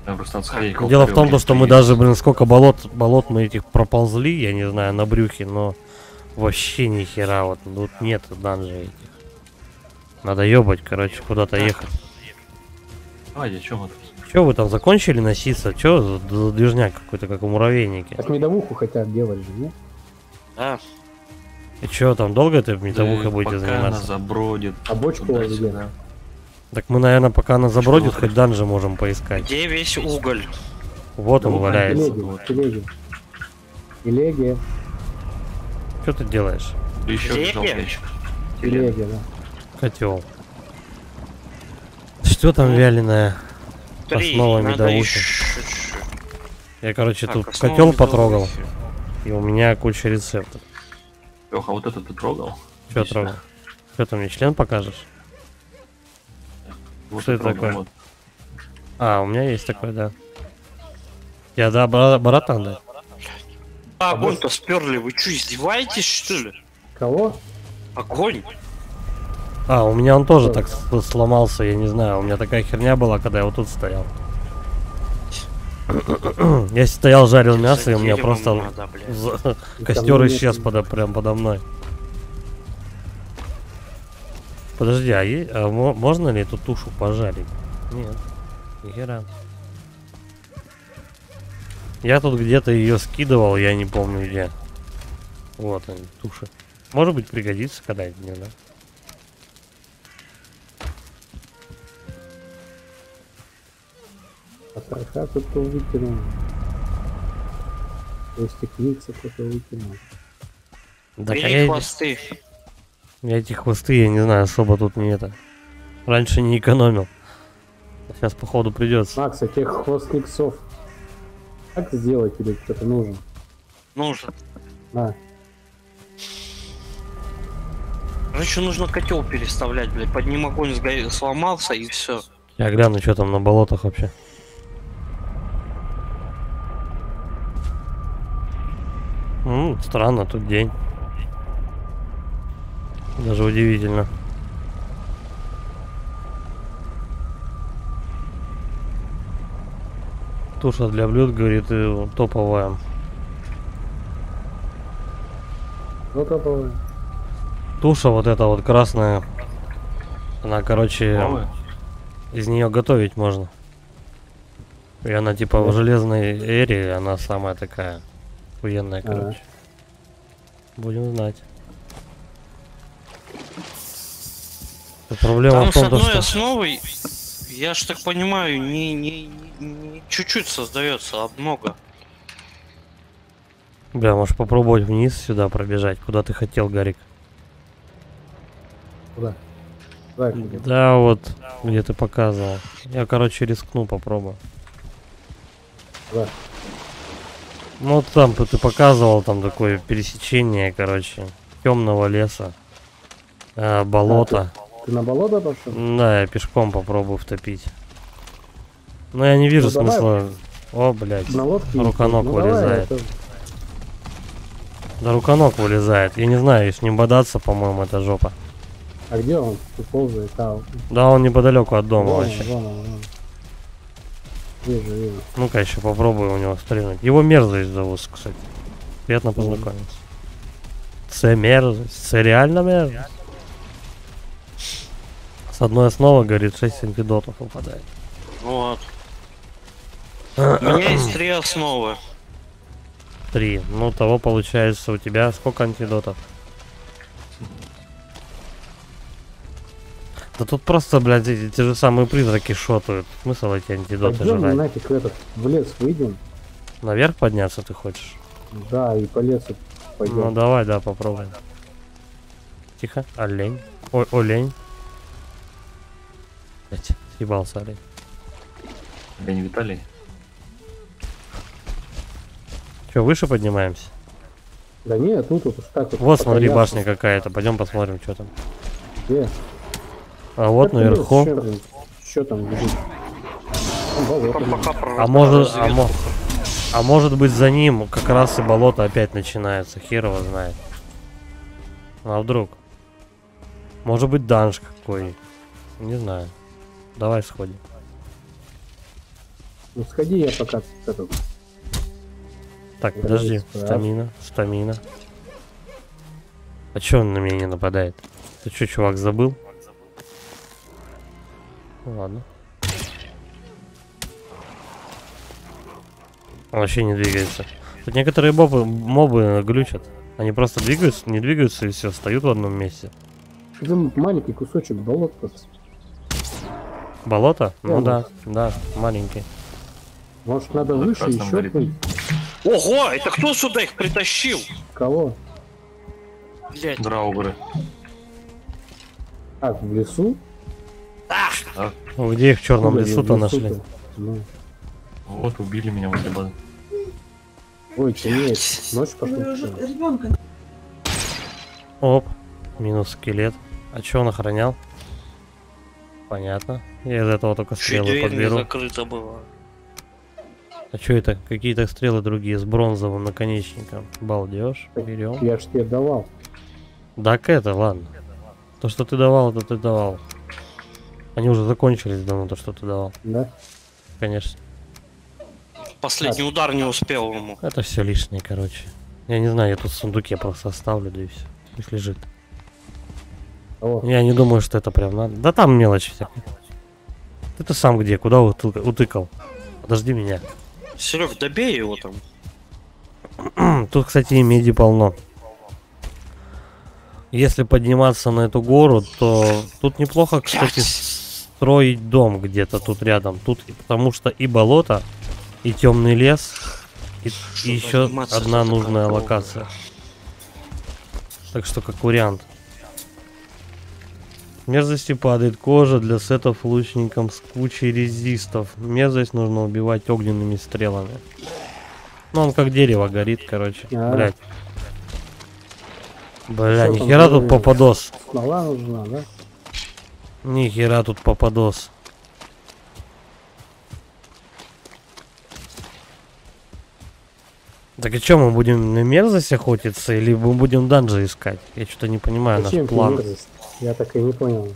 Надо сходить Дело в том, то, что мы даже, блин, сколько болот, болот мы этих проползли, я не знаю, на брюхе, но вообще ни хера вот, тут нет данжей этих. Надо ебать, короче, куда-то ехать. А, я чё мы тут? Че вы там закончили носиться? Че за, за движняк какой-то, как у муравейники? Так медовуху хотят делать же, нет? Да. И че там долго ты метовухой Да, будете пока она заниматься? забродит. А бочку где? туда-сюда. Так мы, наверное, пока она забродит, хоть данжи можем поискать. Где весь уголь? Вот он Ну, валяется. Телеги, телеги. Телеги, Что ты делаешь? Еще Телеги? телеги, да. Котел. Что там вяленое? Три. Основа медовухи. Я, короче, Так, тут котел потрогал, и у меня куча рецептов. Леха, вот это ты трогал? Что трогал? Что ты мне член покажешь? Вот Что это трогал, такое? вот. А, у меня есть такой, да. Я да, бра- братан, да. А, огонь-то сперли. Вы что, издеваетесь, что ли? Кого? Огонь. А, у меня он тоже так сломался, я не знаю. У меня такая херня была, когда я вот тут стоял. Я стоял, жарил мясо, и у меня просто костер исчез подо, прям подо мной. Подожди, а, е- а мо- можно ли эту тушу пожарить? Нет. Нихера. Я тут где-то ее скидывал, я не помню где. Вот они, туши. Может быть пригодится когда-нибудь да? А троха кто-то выкинул. Костик Никса кто-то выкинул. Так, а Бери я, хвосты. я эти хвосты, я не знаю, особо тут не это. Раньше не экономил. Сейчас, походу, придется. Макс, а тех хвост Никсов как сделать или кто-то нужен? Нужно. На, Короче, нужно котел переставлять, блядь. Под ним огонь сго- сломался и все. Я гляну, что там на болотах вообще. М, странно, тут день. Даже удивительно. Туша для блюд, говорит, и топовая. ну топовые. Туша вот эта вот красная. Она, короче, Новые? из нее готовить можно. И она типа в железной эре, она самая такая охуенная, Ага. короче. Будем знать. Но Проблема Там в с том, то, одной что... основой, я ж так понимаю, не, не, не- не чуть-чуть создается, а много. Бля, можешь попробовать вниз сюда пробежать, куда ты хотел, Гарик. Куда? Идет? Да, вот, где ты показывал. Я, короче, рискну, попробую. Куда? Ну, там ты показывал, там такое пересечение, короче, темного леса, а, болото. Ты на болото пошел? Да, я пешком попробую втопить. Но я не вижу Ну, давай. смысла. О, блядь. На лодке? Руконок ну, давай, вылезает. это- Да руконок вылезает. Я не знаю, с ним бодаться, по-моему, это жопа. А где он? Тут ползает. А. Да, он неподалеку от дома Вон он, вообще. вон он, вон он. Вижу, вижу. Ну-ка еще попробую у него стрельнуть. Его мерзость зовут, кстати. Приятно познакомиться. Це мерзость. Це реально мерзость. С одной основы, говорит, 6 антидотов выпадает. Вот. У меня есть три основы. Три. Ну, того получается у тебя сколько антидотов? Да тут просто, блядь, эти те же самые призраки шотают. Смысл эти антидоты Пойдем жрать? нафиг в этот, в лес выйдем. Наверх подняться ты хочешь? Да, и по лесу пойдем. Ну давай, да, попробуем. Тихо, олень. Ой, олень. Блять, съебался олень. Я не Виталий. Че, выше поднимаемся? Да нет, тут вот уж так вот. Вот, смотри, башня какая-то. Пойдем посмотрим, что там. Где? А вот Это лес, наверху. Что там лежит? А может, а, мо- а может быть за ним как раз и болото опять начинается. Хер его знает. А вдруг? Может быть данж какой. Не знаю. Давай сходим. Ну сходи, я пока этот. Так, подожди. Стамина, стамина. А чё он на меня не нападает? Ты чё, чувак, забыл? Ну, Ладно. Он вообще не двигается. Тут некоторые мобы, мобы глючат. Они просто двигаются, не двигаются и все, встают в одном месте. За маленький кусочек болота? Болото? Ну Ага. да, да, маленький. Может, надо На выше еще плыть? Ого, это кто сюда их притащил? Кого? Блять. Драугры. А, в лесу? Где их в черном лесу-то нашли? лесу-то? Ну. Вот убили меня возле базы. Ой, темнеет. Ночь пошла. Ребенка. Оп, минус скелет. А что он охранял? Понятно. Я из этого только Чуть стрелы не подберу. закрыта была. А что это? Какие-то стрелы другие с бронзовым наконечником. Балдеж. Берем. Я ж тебе давал. Так это, ладно. То, что ты давал, это ты давал. Они уже закончились давно, то, что ты давал. Да? Конечно. Последний удар не успел ему. Это все лишнее, короче. Я не знаю, я тут в сундуке просто оставлю, да и все. Пусть лежит. О, Я не думаю, что это прям надо. Да там мелочь всякая. Ты-то сам где? Куда утыка- утыкал? Подожди меня. Серег, добей его там. Тут, кстати, и меди полно. Если подниматься на эту гору, то тут неплохо, кстати, строить дом где-то тут рядом. Тут и- потому что и болото, и темный лес, и, и еще одна нужная локация. Так что как вариант. Мерзости падает кожа для сетов лучникам с кучей резистов. Мерзость нужно убивать огненными стрелами. Ну он как дерево горит, короче. А. Блять. Бля, Что там нихера тут попадос. смола нужна, да? Нихера тут попадос. Так и что, мы будем на мерзость охотиться или мы будем данжи искать? Я что-то не понимаю Зачем наш план. мерзость? Я так и не понял.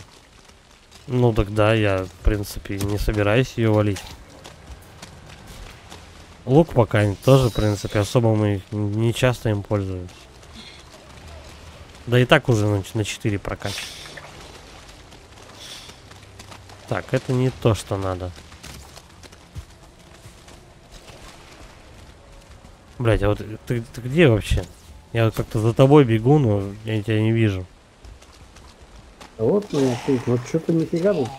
Ну тогда я, в принципе, не собираюсь ее валить. Лук пока тоже, в принципе, особо мы не часто им пользуемся. Да и так уже на, на 4 прокачиваем. Так, это не то, что надо. Блять, а вот ты, ты где вообще? Я вот как-то за тобой бегу, но я тебя не вижу. А вот ну, тут, ну что-то нифига тут.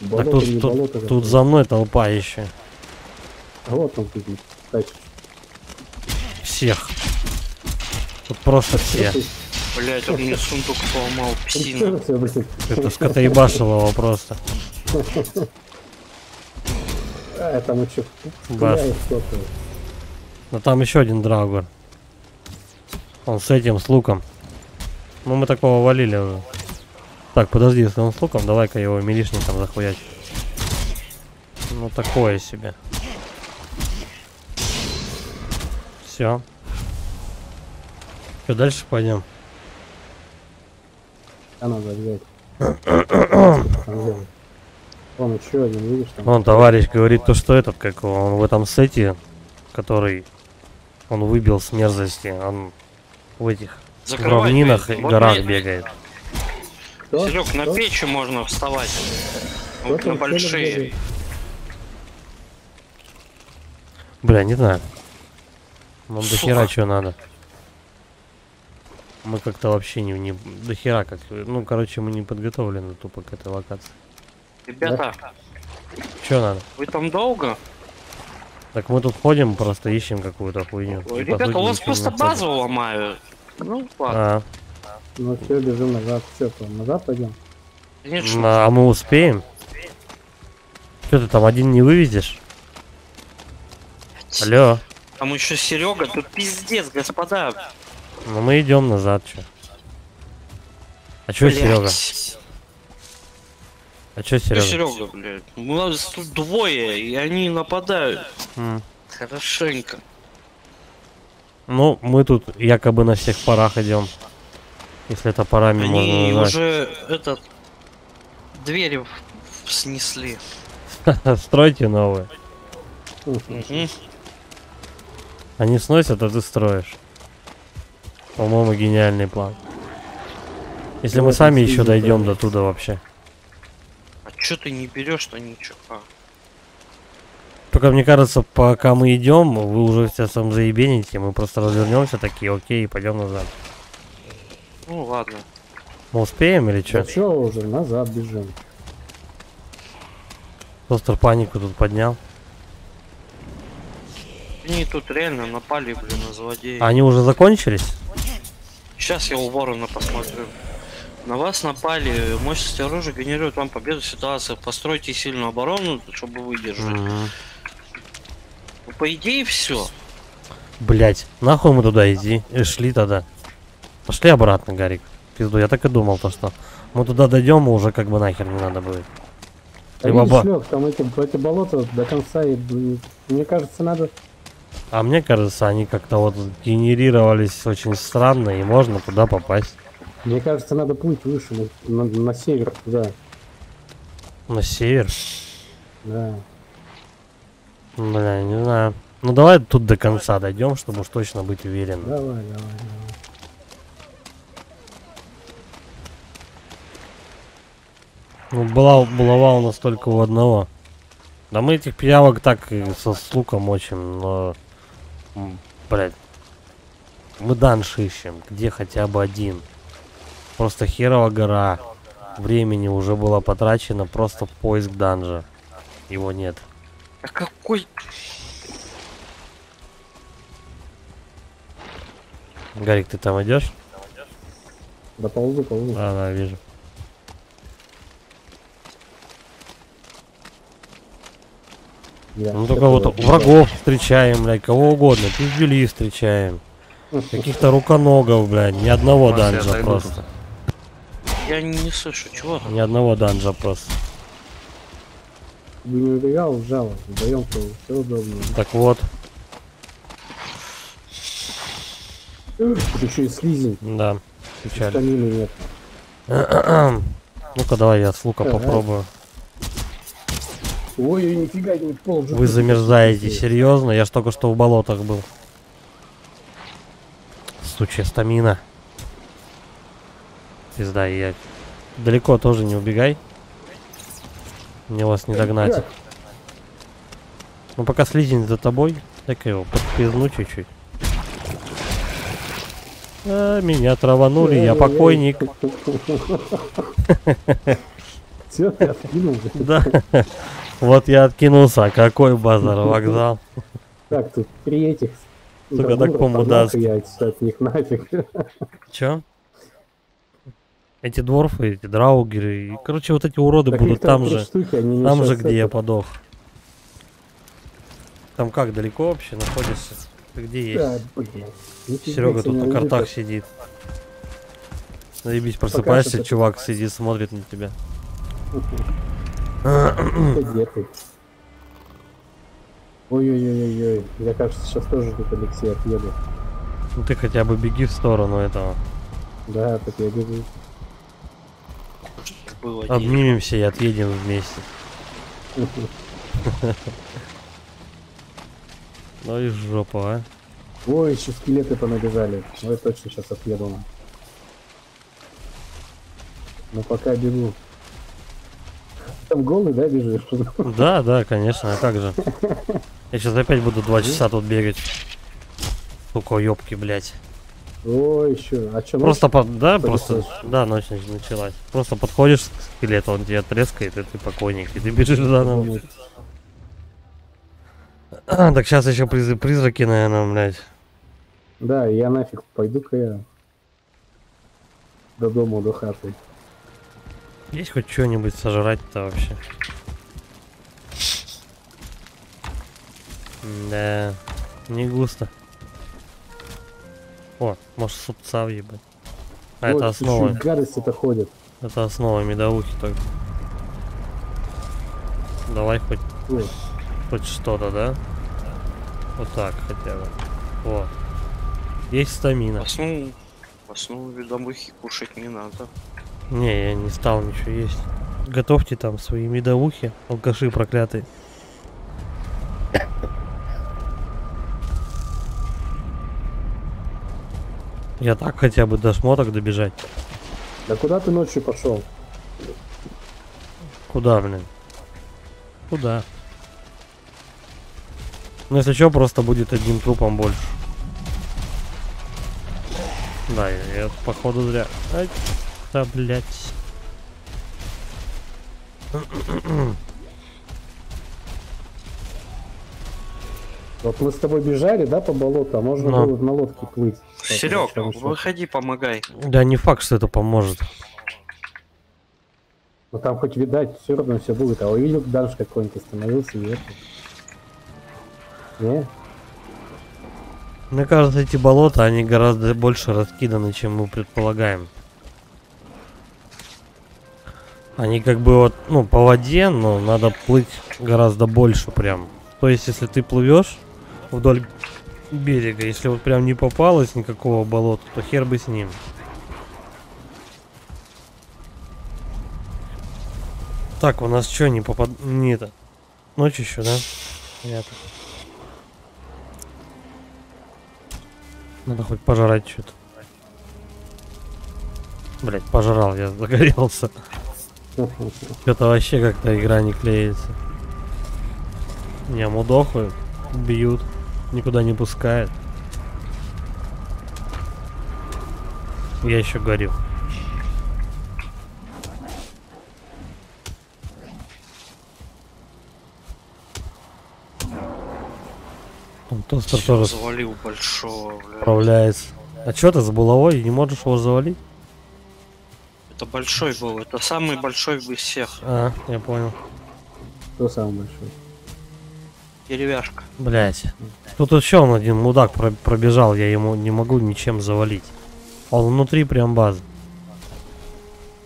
Так Болото тут, не тут- болото тут за мной толпа еще. А вот он тут. Кстати, Всех. Тут просто все. Блять, он мне сундук поломал, псина. Это, скотоебашилово просто. А, это мы Бас. кто-то. Но там еще один драугер. Он с этим, с луком. Ну мы такого валили уже. Так, подожди, если он с луком, давай-ка его милишником захуять. Ну такое себе. Все. Что, дальше пойдем? Надо взять. Вон еще один, видишь там? Вон товарищ говорит то, что этот, как его, он в этом сете, который он выбил с мерзости, он в этих Закрывай равнинах и Вот горах бегает. Кто? Серег, на печи можно вставать. Кто Вот на большие. Бля, не знаю. Нам до хера что надо. Мы как-то вообще не, не до хера как. Ну, короче, мы не подготовлены тупо к этой локации. Ребята, Что надо? вы там долго? Так мы тут ходим, просто ищем какую-то хуйню. Ой, И, по Ребята, сути, у вас просто базу ломают. Ну ладно, А, Ну все, бежим назад. Что там, назад пойдем? конечно. а мы успеем? Что ты там один не вывезешь? Алло. Там еще Серега, тут пиздец, господа. Ну мы идем назад, чё. А Блядь. Серега? А Что Серега? Серега, блядь? У нас тут двое, и они нападают. Хорошенько. Ну, мы тут якобы на всех парах идем. Если это парами Они можно назвать. уже этот двери снесли. Стройте новые. Они сносят, а ты строишь. По-моему, гениальный план. Если Ну, мы сами еще дойдем до туда вообще. А чё ты не берешь-то ничего? А, Только мне кажется, пока мы идем, вы уже все сам заебените, мы просто развернемся такие, окей, и пойдем назад. ну ладно. Мы успеем или что? Да что уже, назад бежим. Постер панику тут поднял. Они тут реально напали, блин, на злодеев. А они уже закончились? Сейчас я у ворона посмотрю. На вас напали, мощность оружия генерирует вам победу в ситуации. Постройте сильную оборону, чтобы выдержать. Мгм. Ну, По идее, все. Блять, нахуй мы туда иди, э, шли тогда. Пошли обратно, Гарик. Пизду, я так и думал, то что мы туда дойдем, и уже как бы нахер не надо будет. А Либо видишь, Лёх, там эти, эти болота до конца, и, блин, мне кажется, надо... А мне кажется, они как-то вот генерировались очень странно, и можно туда попасть. Мне кажется, надо плыть выше, на, на- на север туда. На север. Да. Бля, не знаю. Ну давай тут до конца дойдем, чтобы уж точно быть уверенным. Давай, давай, давай. Ну, была, булава у нас только у одного. Да мы этих пиявок так и со с луком мочим, но... Блядь. Мы данж ищем, где хотя бы один. Просто херова гора. Времени уже было потрачено просто в поиск данжа. Его нет. А какой... Гарик, ты там идешь? Да ползу, ползу. Да, да, вижу. Ну только вот врагов встречаем, блядь, кого угодно, пиздюли встречаем. Каких-то руконогов, блядь, ни одного данжа просто. Я не слышу, чего? Ни одного данжа просто. Бы не убегал, вжал. Вдвоем все удобно. Так вот, Тут еще и слизень. да, печаль. Ну-ка давай я с лука попробую. Ой, нифига не пол. Вы замерзаете, серьезно? Я ж только что в болотах был. Сучья стамина. Пизда, я... Далеко тоже не убегай. Мне вас не догнать. Ну пока слизень за тобой, так его подпизну чуть-чуть. А, меня траванули, я покойник. Все, ты откинул. Да. Вот я откинулся, а какой базар, вокзал. Так, тут при этих... Сука, так нахуй Я от них нафиг. Чё? Эти дворфы, эти драугеры, и, короче, вот эти уроды Так будут там там три же, штуки, там же, где я это- подох. Там как, далеко вообще находишься? Ты где есть? Да, блин. Нифига Серега тут на картах вылез. сидит. Заебись, просыпаешься, чувак сидит, смотрит на тебя. Где ты? Ой-ой-ой-ой, я кажется, сейчас тоже тут Алексей отъеду. Ну ты хотя бы беги в сторону этого. Да, так я бегу. Обнимемся и отъедем вместе. Ну и жопа, а. Ой, еще скелеты понабежали. Ой, точно сейчас отъеду. Но пока бегу. Там голый, да, бежишь? Да, да, конечно, а как же. Я сейчас опять буду два часа тут бегать. Сука, ёбки, блядь. Ой, еще. А что, Просто, по- да, просто, да, ночь нач- началась. Просто подходишь к скелету, он тебя трескает, и ты покойник, и ты бежишь заново. Так сейчас еще приз- призраки, наверное, блядь. Да, я нафиг пойду-ка я до дома, до хаты. Есть хоть что-нибудь сожрать-то вообще? Да, не густо. О, может супца въебать. А это Вот, основа, чуть-чуть гадости-то ходят. это основа медовухи только. Давай хоть, Вот. хоть что-то, да? Вот так хотя бы. О, есть стамина. Основу, основу видомухи кушать не надо. Не, я не стал ничего есть. Готовьте там свои медовухи, алкаши проклятые. Я так хотя бы до шмоток добежать. Да куда ты ночью пошел? Куда, блин? Куда? Ну, если что, просто будет одним трупом больше. Да, я, я походу зря. Ай, да, блядь. Вот мы с тобой бежали, да, по болоту, а можно Ну. было на лодке плыть. Серег, выходи, помогай. Да не факт, что это поможет. Ну там хоть видать, все равно все будет. А увидел данж какой-нибудь остановился и это. Не? Мне кажется, эти болота, они гораздо больше раскиданы, чем мы предполагаем. Они как бы вот, ну, по воде, но надо плыть гораздо больше прям. То есть, если ты плывешь вдоль берега, если вот прям не попалось никакого болота, то хер бы с ним. Так, у нас что, не попад... Не это. Ночь еще, да? Понятно. Надо хоть пожрать что-то. Блять, пожрал, я загорелся. Что-то вообще как-то игра не клеится. Не, мудохают, бьют, никуда не пускает. Я еще горю. Тостер тоже завалил большого, бля. справляется. А что ты за булавой? Не можешь его завалить? Это большой был, это самый большой из всех. А, я понял. Кто самый большой? Деревяшка. Блять. Тут еще он один мудак про- пробежал, я ему не могу ничем завалить. Он внутри прям базы.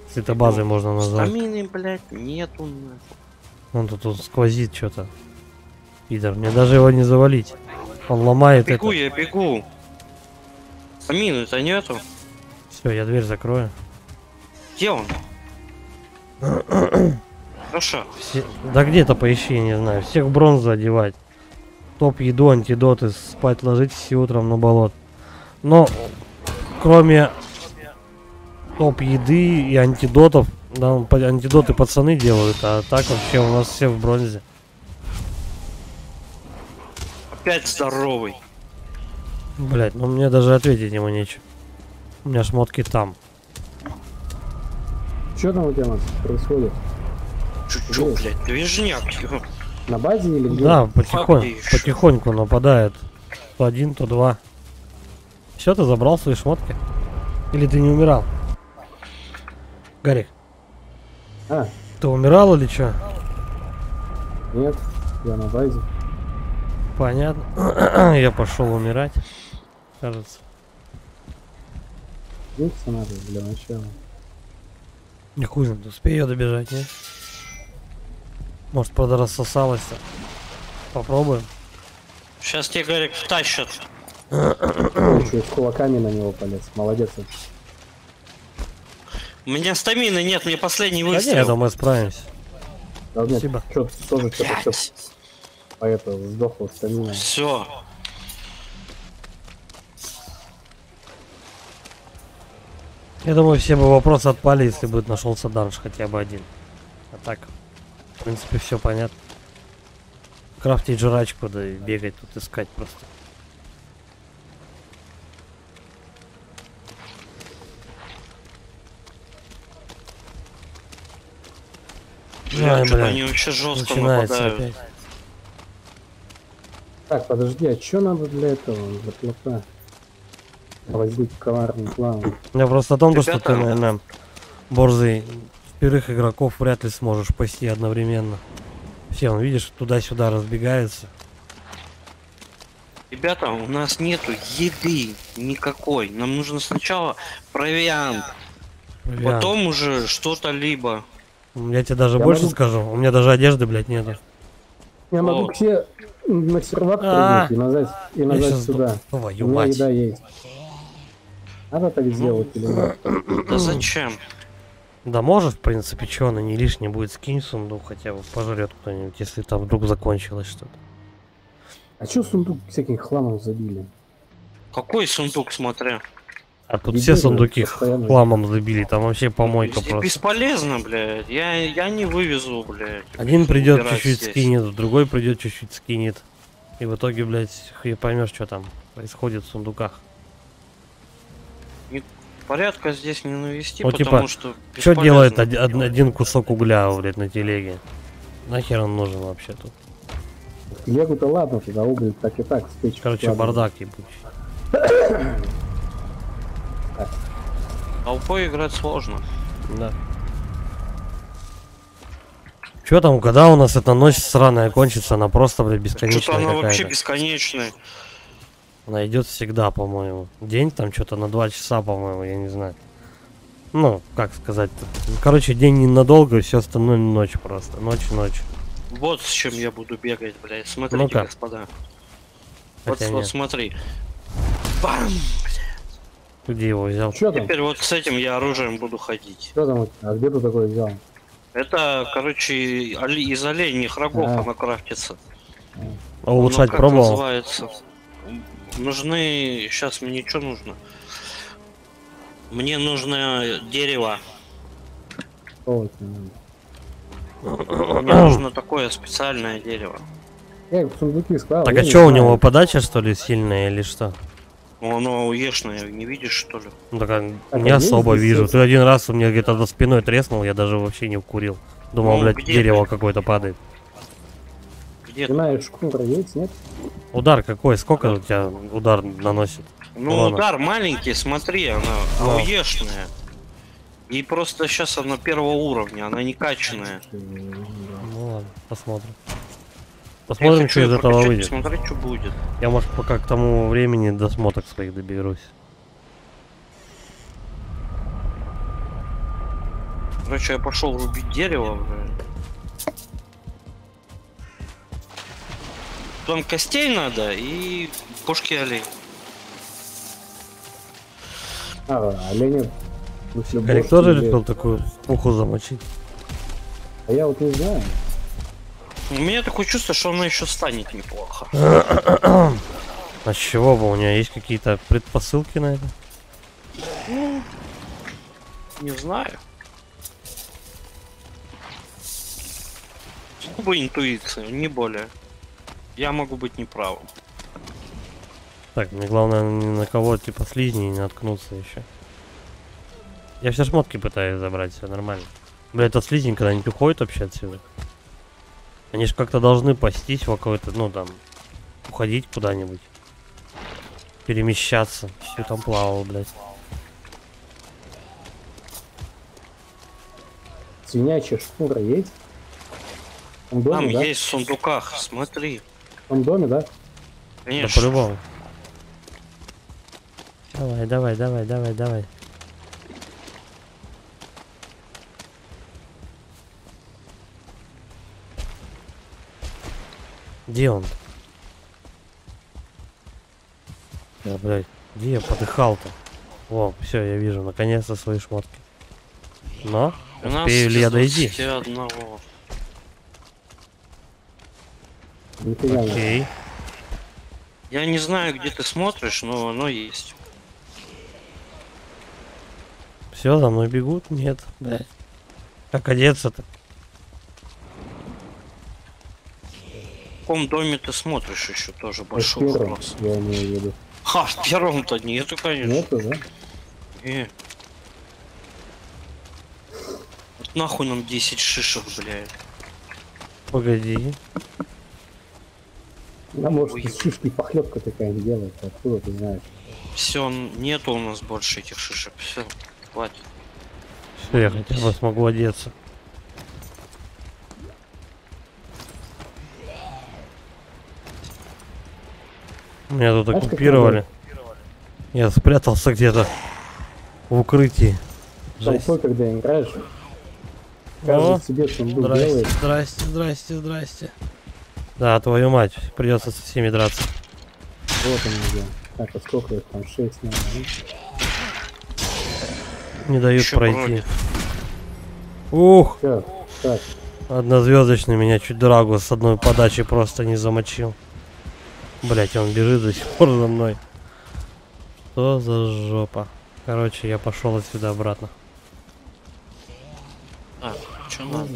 Если это базой можно назвать. Стамины, блядь, нету. Он тут, тут сквозит что-то. Пидор, мне даже его не завалить. Он ломает Бегу, это. я бегу. Стамины-то нету. Все, я дверь закрою. Где он? Хорошо. Все- Да где-то поищи, не знаю. Всех бронзу одевать. Топ еду, антидоты, спать ложитесь и утром на болот. Но кроме топ еды и антидотов, да, антидоты пацаны делают, а так вообще у нас все в бронзе. Опять здоровый. Блять, ну мне даже ответить ему нечего. У меня шмотки там. Что там у тебя Макс, происходит? Чуть-чуть, Есть. блядь, движняк. На базе или где? Да, потихоньку, потихоньку нападает. То один, то два. Все, ты забрал свои шмотки? Или ты не умирал? Гарик, А, ты умирал или что? нет, я на базе. Понятно. Я пошел умирать. Кажется. Двигаться надо для начала. Не хуй знает, успею добежать, нет? Может, правда, рассосалась-то? Попробуем. Сейчас тебе, Гарик, втащат. Еще с кулаками на него полез. Молодец. У меня стамины нет, мне последний Да не, я выстрел. думаю, справимся. Да, нет, Спасибо. чё, тоже что-то все Блядь. по это сдохло стамина. Все. Я думаю, все бы вопросы отпали, если бы нашелся данж хотя бы один. А так, в принципе, все понятно. Крафтить жрачку, да и бегать тут искать просто. Бля, Ай, бля. они вообще жестко Начинается нападают. опять. Так, подожди, а что надо для этого, для плота? Возить коварный план. Я просто о том, что ты, наверное, борзый, пятерых игроков вряд ли сможешь пасти одновременно. Все, он, видишь, туда-сюда разбегается. Ребята, у нас нету еды никакой. Нам нужно сначала провиант, Вариант. потом уже что-то либо. Я тебе даже Я больше могу- скажу, у меня даже одежды, блядь, нету. Я могу О. к тебе на сервак А. прыгнуть и назад, и назад сюда. Твою У меня мать. еда есть. Надо так сделать или нет? Да зачем? Да может, в принципе, что, она не лишний будет скинь сундук, хотя бы пожрет кто-нибудь, если там вдруг закончилось что-то. А чё сундук всяких хламов забили? Какой сундук, смотря? А тут Везде все сундуки постоянно. хламом забили, там вообще помойка Везде просто. Бесполезно, блядь. Я, я не вывезу, блядь. Один придет чуть-чуть здесь. скинет, другой придет чуть-чуть скинет. И в итоге, блядь, хуй поймешь, что там происходит в сундуках. Порядка здесь не навести, Ну, потому типа, что... Что делает один, один кусок угля, блядь, на телеге? Нахер он нужен вообще тут? Легу-то ладно, туда уголь так и так с печки Короче, складывают. бардак ебучий. Толпой играть сложно. Да. Че там, когда у нас эта ночь сраная кончится, она просто, блядь, Что-то бесконечная она вообще бесконечная. Она идет всегда, по-моему. День там что-то на два часа, по-моему, я не знаю. Ну, как сказать -то. Короче, день ненадолго, все остальное ночь просто. Ночь, ночь. Вот с чем я буду бегать, блядь. Смотрите, Ну-ка. господа. Вот, Хотя вот нет. смотри. Бам! Где его взял? Что там? Теперь вот с этим я оружием буду ходить. Что там? А где ты такой взял? Это, короче, из оленьих рогов А. оно крафтится. А улучшать пробовал? называется? Нужны... Сейчас мне что нужно? Мне нужно дерево. Что? Мне нужно такое специальное дерево. Я в сундуки склал. Так а не что, у него подача, что ли, сильная или что? Оно уешное, не видишь, что ли? Ну, так, а, Так, не а есть особо вижу. Ты один раз у меня где-то за спиной треснул, я даже вообще не вкурил. Думал, Ну, блядь, дерево какое-то падает. Где? Знаешь, шкура есть, нет? Удар какой? Сколько у тебя удар наносит? Ну, Ладно. удар маленький, смотри, она Ну. ауешная. И просто сейчас она первого уровня, она не качанная. Ну ладно, посмотрим. Посмотрим, Я что из этого выйдет. Посмотреть, что будет. Я, может, пока к тому времени до смоток своих доберусь. Короче, я пошел рубить дерево уже. Там костей надо и пушки олень. А, оленя... в смысле, Гарик бошки тоже или- решил такую пуху замочить? А я вот не знаю. У меня такое чувство, что она еще станет неплохо. А с чего бы? У меня есть какие-то предпосылки на это? Не знаю. Сугубо интуиция, не более. Я могу быть неправым. Так, мне главное ни на кого типа слизней не наткнуться еще. Я все шмотки пытаюсь забрать, все нормально. Бля, этот слизнень когда-нибудь уходит вообще отсюда? Они же как-то должны пастись вокруг это, ну там, уходить куда-нибудь. Перемещаться. Все там плавал, блядь. Свинячья шкура есть? Там доме, да? есть в сундуках, смотри. В том доме, да? Да Конечно. по-любому. Давай, давай, давай, давай, давай. Где он? Да, блядь, где я подыхал-то? О, все, я вижу, наконец-то свои шмотки. Но, У нас успею ли я дойти? 21. Нифига не. Окей. Я не знаю, где ты смотришь, но оно есть. Все, за мной бегут? Нет, блядь. Как одеться-то? В каком доме ты смотришь еще тоже большой вопрос. я в виду. Ха, в первом-то нету, конечно. Нету, да? Не. Вот нахуй нам 10 шишек, блядь. Погоди. Да, может, Ой. из шишки похлебка такая не делает, откуда ты знаешь? Все, нету у нас больше этих шишек. Все, хватит. Все, я хотя бы смогу одеться. Меня тут Знаешь, оккупировали. Я спрятался где-то в укрытии. Толпой, когда играешь, О, каждый себе сундук Здрасте, делает. здрасте, здрасте, здрасте. Да, твою мать, придется со всеми драться. Вот он где. Так, а сколько их там? Шесть, наверное. Не дают Ещё пройти. против. Ух, Все, так, однозвездочный меня чуть драгу с одной подачи просто не замочил. Блять, он бежит до сих пор за мной. Что за жопа? Короче, я пошел отсюда обратно. Так, что ну, надо?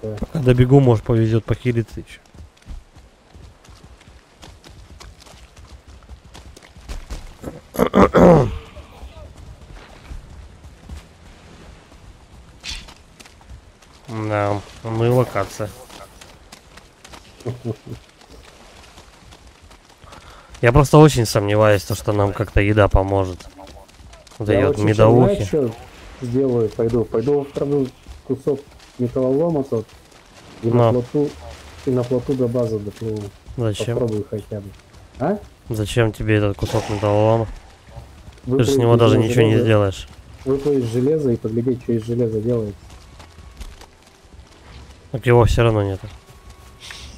так. Пока добегу, может повезет похилиться еще. Да, ну и локация. Я просто очень сомневаюсь, то, что нам как-то еда поможет. Вот эти вот знаешь, медовухи. сделаю? Пойду, пойду вкраду кусок металлолома тот. И На. на плоту, и на плоту до базы доплыву. Зачем? Попробую хотя бы. А? Зачем тебе этот кусок металлолома? Ты же с него даже ничего не железо- сделаешь. Выплавить железо и поглядеть, что из железа делает. Так его все равно нету.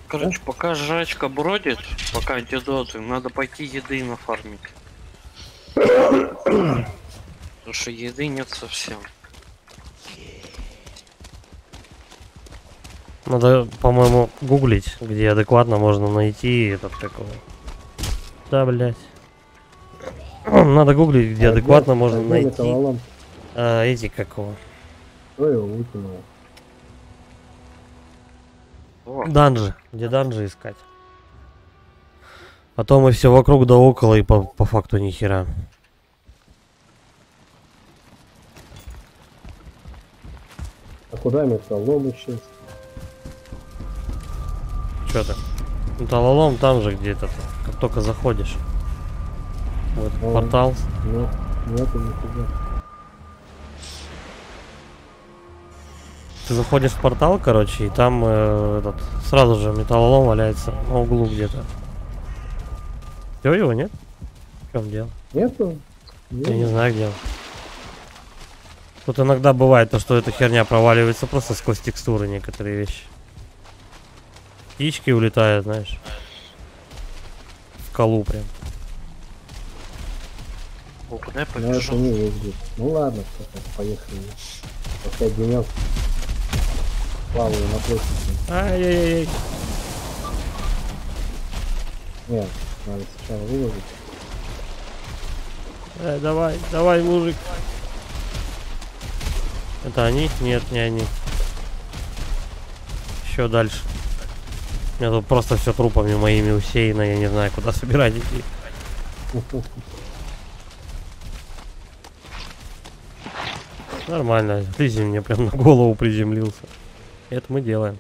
Короче, пока жрачка бродит, пока антидоты, надо пойти еды нафармить. Потому что еды нет совсем. Надо, по-моему, гуглить, где адекватно можно найти этот какого. Да, блять. Надо гуглить, где А адекватно где- можно а где найти металлолом? а, эти какого. Кто его выкинул? Данжи. Где данжи искать? А то мы все вокруг да около и по, по факту ни хера. А куда металлолом исчез? Что ты? Металлолом там же где-то, как только заходишь. Вот портал. Нет, нету нифига. Ты заходишь в портал, короче, и там э, этот сразу же металлолом валяется на углу где-то. Все его нет? В чем дело? Нету? Я не Нет. знаю где. он. Тут иногда бывает то, что эта херня проваливается просто сквозь текстуры некоторые вещи. Птички улетают, знаешь. В скалу прям. О, куда я Ну это побежал? не ездит. Ну ладно, поехали. Опять денек. Плаваю на площади. Ай-яй-яй. Нет, надо сначала выложить. Э, давай, давай, мужик. Это они? Нет, не они. Еще дальше. У меня тут просто все трупами моими усеяно, я не знаю, куда собирать идти. Нормально, слизень мне прям на голову приземлился. Это мы делаем.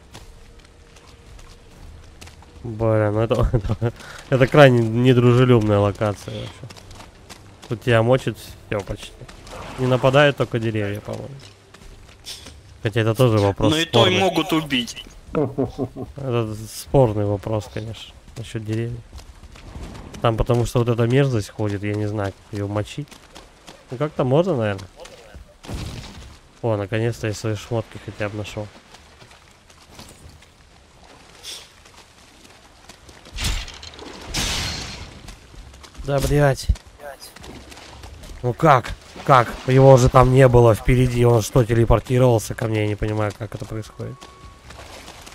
Блин, ну это, это, это крайне недружелюбная локация вообще. Тут тебя мочит все почти. Не нападают только деревья, по-моему. Хотя это тоже вопрос Ну и то и могут убить. Это спорный вопрос, конечно, насчет деревьев. Там потому что вот эта мерзость ходит, я не знаю, как ее мочить. Ну как-то можно, наверное. О, наконец-то я свои шмотки хотя бы нашел. Да, блять. Ну как? Как? Его же там не было впереди. Он что, телепортировался ко мне? Я не понимаю, как это происходит.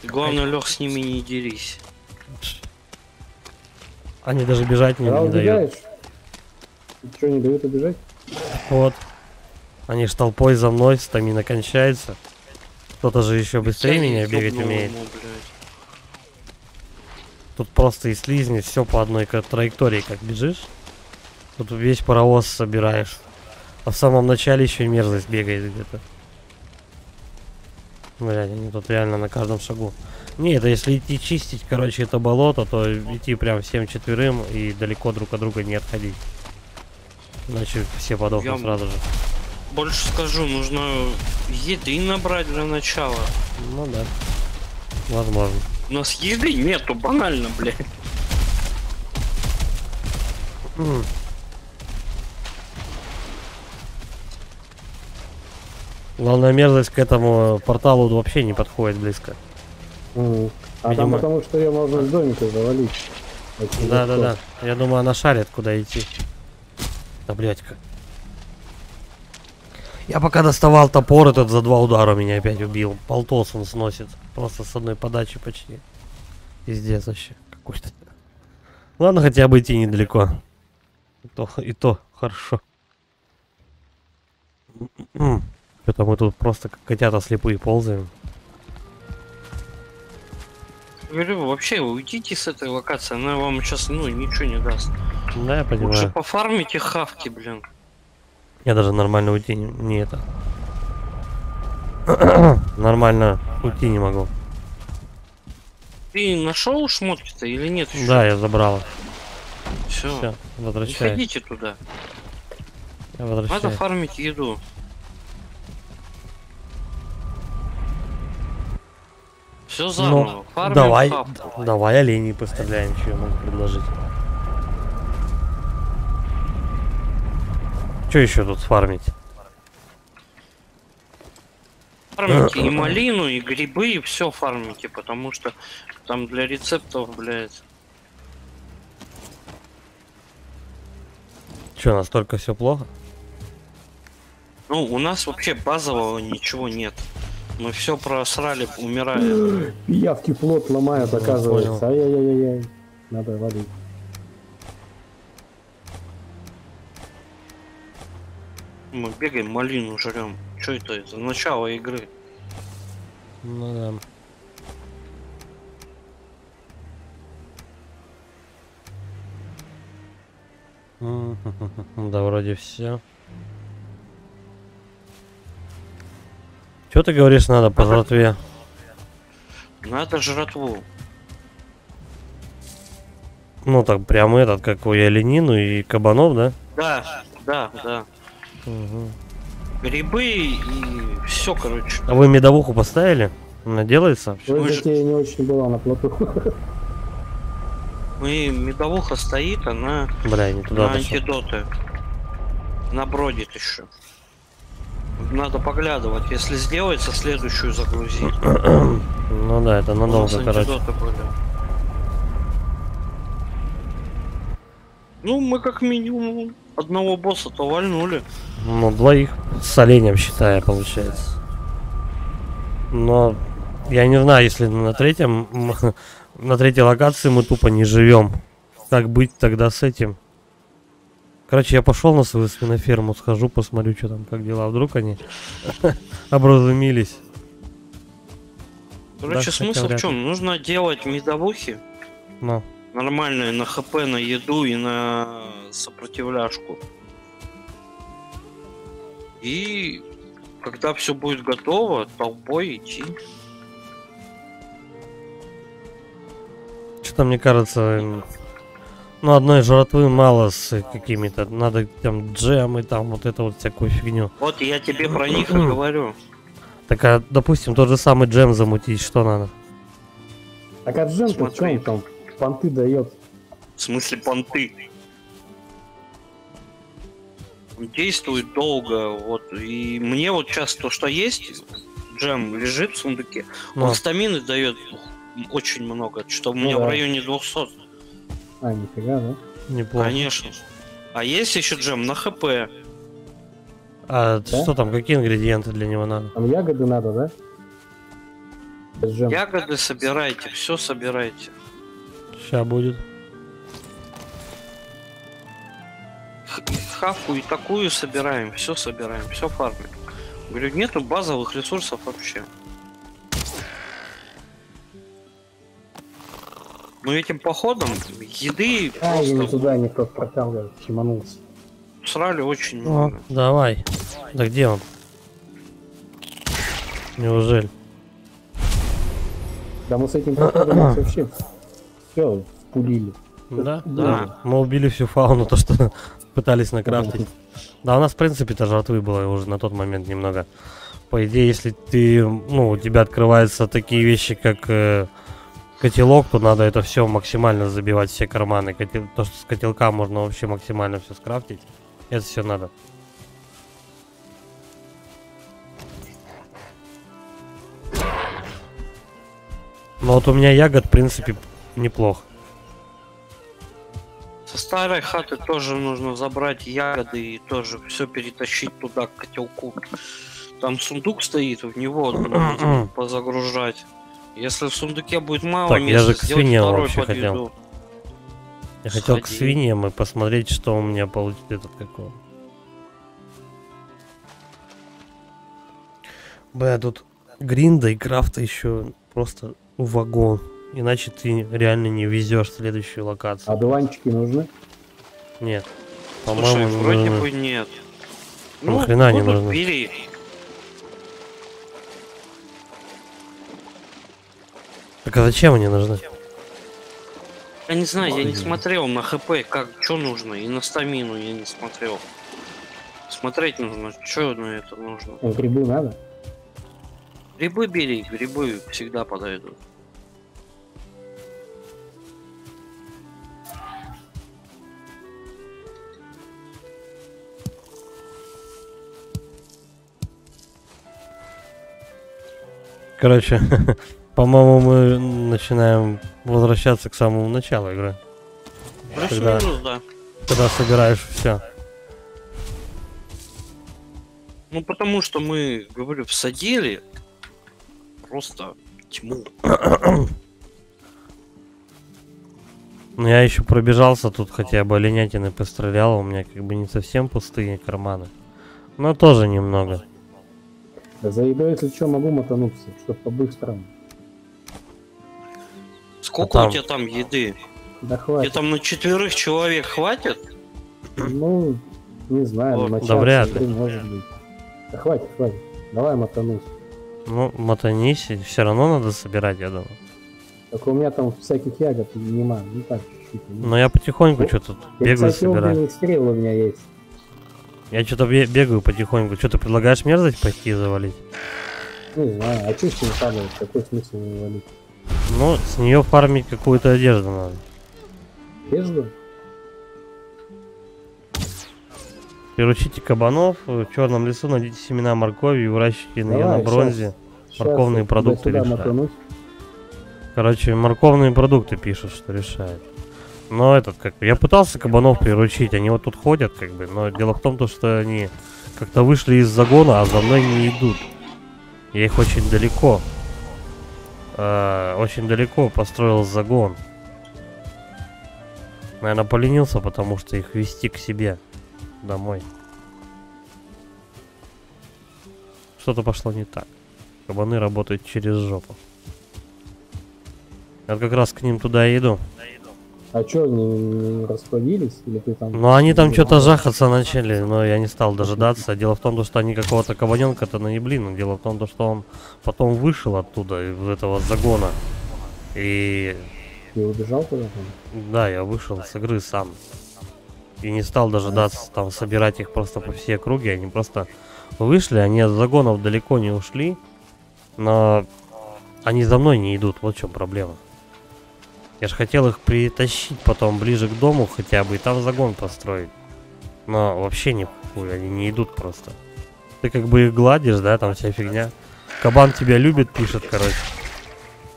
Главное, Лех, с ними не дерись. Они даже бежать не, А не дают. Что, не дают убежать? Вот. Они ж толпой за мной, стамина кончается. Кто-то же еще быстрее меня бегать умеет. блядь. Тут просто и слизни, все по одной траектории, как бежишь. Тут весь паровоз собираешь. А в самом начале еще и мерзость бегает где-то. Блядь, они тут реально на каждом шагу. Не, это если идти чистить, короче, это болото, то идти прям всем четверым и далеко друг от друга не отходить. Иначе все подохнут Я- сразу же. Больше скажу, нужно еды набрать для начала. Ну да. Возможно. У нас еды нету, банально, блядь. М. Главная мерзость к этому порталу вообще не подходит близко. А там потому что ее можно с домика завалить. Да, да, да. Я думаю, она шарит, куда идти. Да, блядь, как. Я пока доставал топор, этот за два удара меня опять убил. Полтос он сносит. Просто с одной подачи почти. Пиздец вообще. Какой-то. Ладно, хотя бы идти недалеко. И то, и то хорошо. Что-то мы тут просто как котята слепые ползаем. Говорю, вообще уйдите с этой локации, она вам сейчас, ну, ничего не даст. Да, я Лучше понимаю. пофармите хавки, блин. Я даже нормально уйти не, не это. нормально уйти не могу. Ты нашел шмотки-то или нет еще? Да, я забрал. Все. Все, Не ходите туда. Я Надо фармить еду. Все заново. Фармим Ну, давай, давай оленей поставляем, что я могу предложить. Что еще тут фармить? Фармите и малину, и грибы, и все фармите, потому что там для рецептов, блядь. Что, настолько все плохо? Ну, у нас вообще базового ничего нет. Мы все просрали, умираем. Пиявки плод ломают, Ну, оказывается. Ай-яй-яй-яй. Надо воды. Мы бегаем, малину жрем. Что это за начало игры? Ну да. Да, вроде все. Что ты говоришь, надо по жратве? Надо жратву. Ну так прям этот, как у оленину и кабанов, да? Да, да, да. Мгм. Грибы и все, короче. А вы медовуху поставили? Она делается вообще? Ой, Мы же- не очень была на плоту. Мы медовуха стоит, она Бля, не туда на пошел. антидоты. Набродит еще. Надо поглядывать. Если сделается, следующую загрузить. Ну да, это надолго, короче. были. Ну, мы как минимум одного босса-то вальнули. Ну, двоих с оленем считая, получается. Но я не знаю, если на третьем, на третьей локации мы тупо не живем. Как быть тогда с этим? Короче, я пошел на свою свиноферму, схожу, посмотрю, что там, как дела. Вдруг они образумились. Короче, Да, смысл хотя в чем? Нужно делать медовухи Но. нормальные на хп, на еду и на сопротивляшку. И когда все будет готово, толпой идти. Что-то мне кажется, м, ну, одной жратвы мало с какими-то. Надо там джемы, там вот это вот всякую фигню. Вот я тебе про них и говорю. Так, а, допустим, тот же самый джем замутить, что надо? Так а джем-то там? Понты дает. В смысле понты. Действует долго, вот. И мне вот сейчас то, что есть, джем лежит в сундуке, Ну, он стамины дает очень много, что у Ну меня в да. районе 200. А, нифига, да? неплохо. Конечно. А есть еще джем на хп. А Да? что там, какие ингредиенты для него надо? Там ягоды надо, да? Джем. Ягоды собирайте, все собирайте. Сейчас будет. Хавку и такую собираем, все собираем, все фармим. Говорю, нету базовых ресурсов вообще. Ну этим походом еды А, я не просто туда, не в тот портал, я чеманулся. срали очень О, много. давай. Да где он? Неужели? Да мы с этим проходом нас вообще все спулили. Да? Да. Мы убили всю фауну, то, что пытались накрафтить. Да, у нас, в принципе-то жратвы было уже на тот момент немного. По идее, если ты, ну, у тебя открываются такие вещи, как э, котелок, то надо это все максимально забивать, все карманы. Котел- То, что с котелка можно вообще максимально все скрафтить, это все надо. Но вот у меня ягод, в принципе, неплохо. Со старой хаты тоже нужно забрать ягоды и тоже все перетащить туда к котелку. Там сундук стоит, в него надо позагружать. Если в сундуке будет мало Так, я места, же к свиньям вообще хотел. Я хотел к Сходи. свиньям и посмотреть, что у меня получит этот какой. Бля, тут гринда и крафта еще просто вагон. Иначе ты реально не везешь следующую А локацию. дуванчики нужны? Нет. Слушай, По-моему, вроде нужны. бы нет. Ну, хрена не бери. Так а зачем они нужны? Я не знаю, я не Ой. смотрел на ХП, как, что нужно, и на стамину я не смотрел. Смотреть нужно, что на это нужно. А грибы надо? Грибы бери, грибы всегда подойдут. Короче, по-моему, мы начинаем возвращаться к самому началу игры. Когда- Плюс-минус, да. Когда собираешь все. Ну потому что мы, говорю, всадили просто тьму. Ну, я еще пробежался тут хотя бы оленятины пострелял, у меня как бы не совсем пустые карманы. Но тоже немного. За едой, если что, могу мотануться, чтобы по-быстрому. Сколько А там- у тебя там еды? Да Тебе хватит. там на четверых человек хватит? Ну, не знаю, Вот. на Да час вряд или может быть. Да хватит, хватит. Давай мотанусь. Ну, мотанись, все равно надо собирать, я думаю. Только у меня там всяких ягод нема. Ну так, чуть-чуть. Но я потихоньку что тут И, бегаю, собираю. огненный стрел у меня есть. Я что-то бегаю потихоньку. Что ты предлагаешь мерзость пойти завалить? Не знаю, а что с ним падает? Какой смысл его валить? Ну, с нее фармить какую-то одежду надо. Одежду? Приручите кабанов, в черном лесу найдите семена моркови и выращивайте ее Давай, на бронзе. Щас Морковные я продукты решают. Короче, морковные продукты пишут, что решает. Но этот, как я пытался кабанов приручить, они вот тут ходят, как бы, но дело в том, то, что они как-то вышли из загона, а за мной не идут. Я их очень далеко, э, очень далеко построил загон. Наверное, поленился, потому что их вести к себе домой. Что-то пошло не так. Кабаны работают через жопу. Я как раз к ним туда и иду. А что, не, не расплодились? Или ты там... Ну, они там что-то жахаться начали, но я не стал дожидаться. Дело в том, что они какого-то кабаненка-то наебли, но дело в том, то, что он потом вышел оттуда, из этого загона. И Ты убежал куда-то? да, я вышел с игры сам. И не стал дожидаться там собирать их просто по всей округе. Они просто вышли, они от загонов далеко не ушли. Но они за мной не идут, вот в чем проблема. Я же хотел их притащить потом ближе к дому хотя бы и там загон построить. Но вообще не хуй, они не идут просто. Ты как бы их гладишь, да, там вся фигня. Кабан тебя любит, пишет, короче.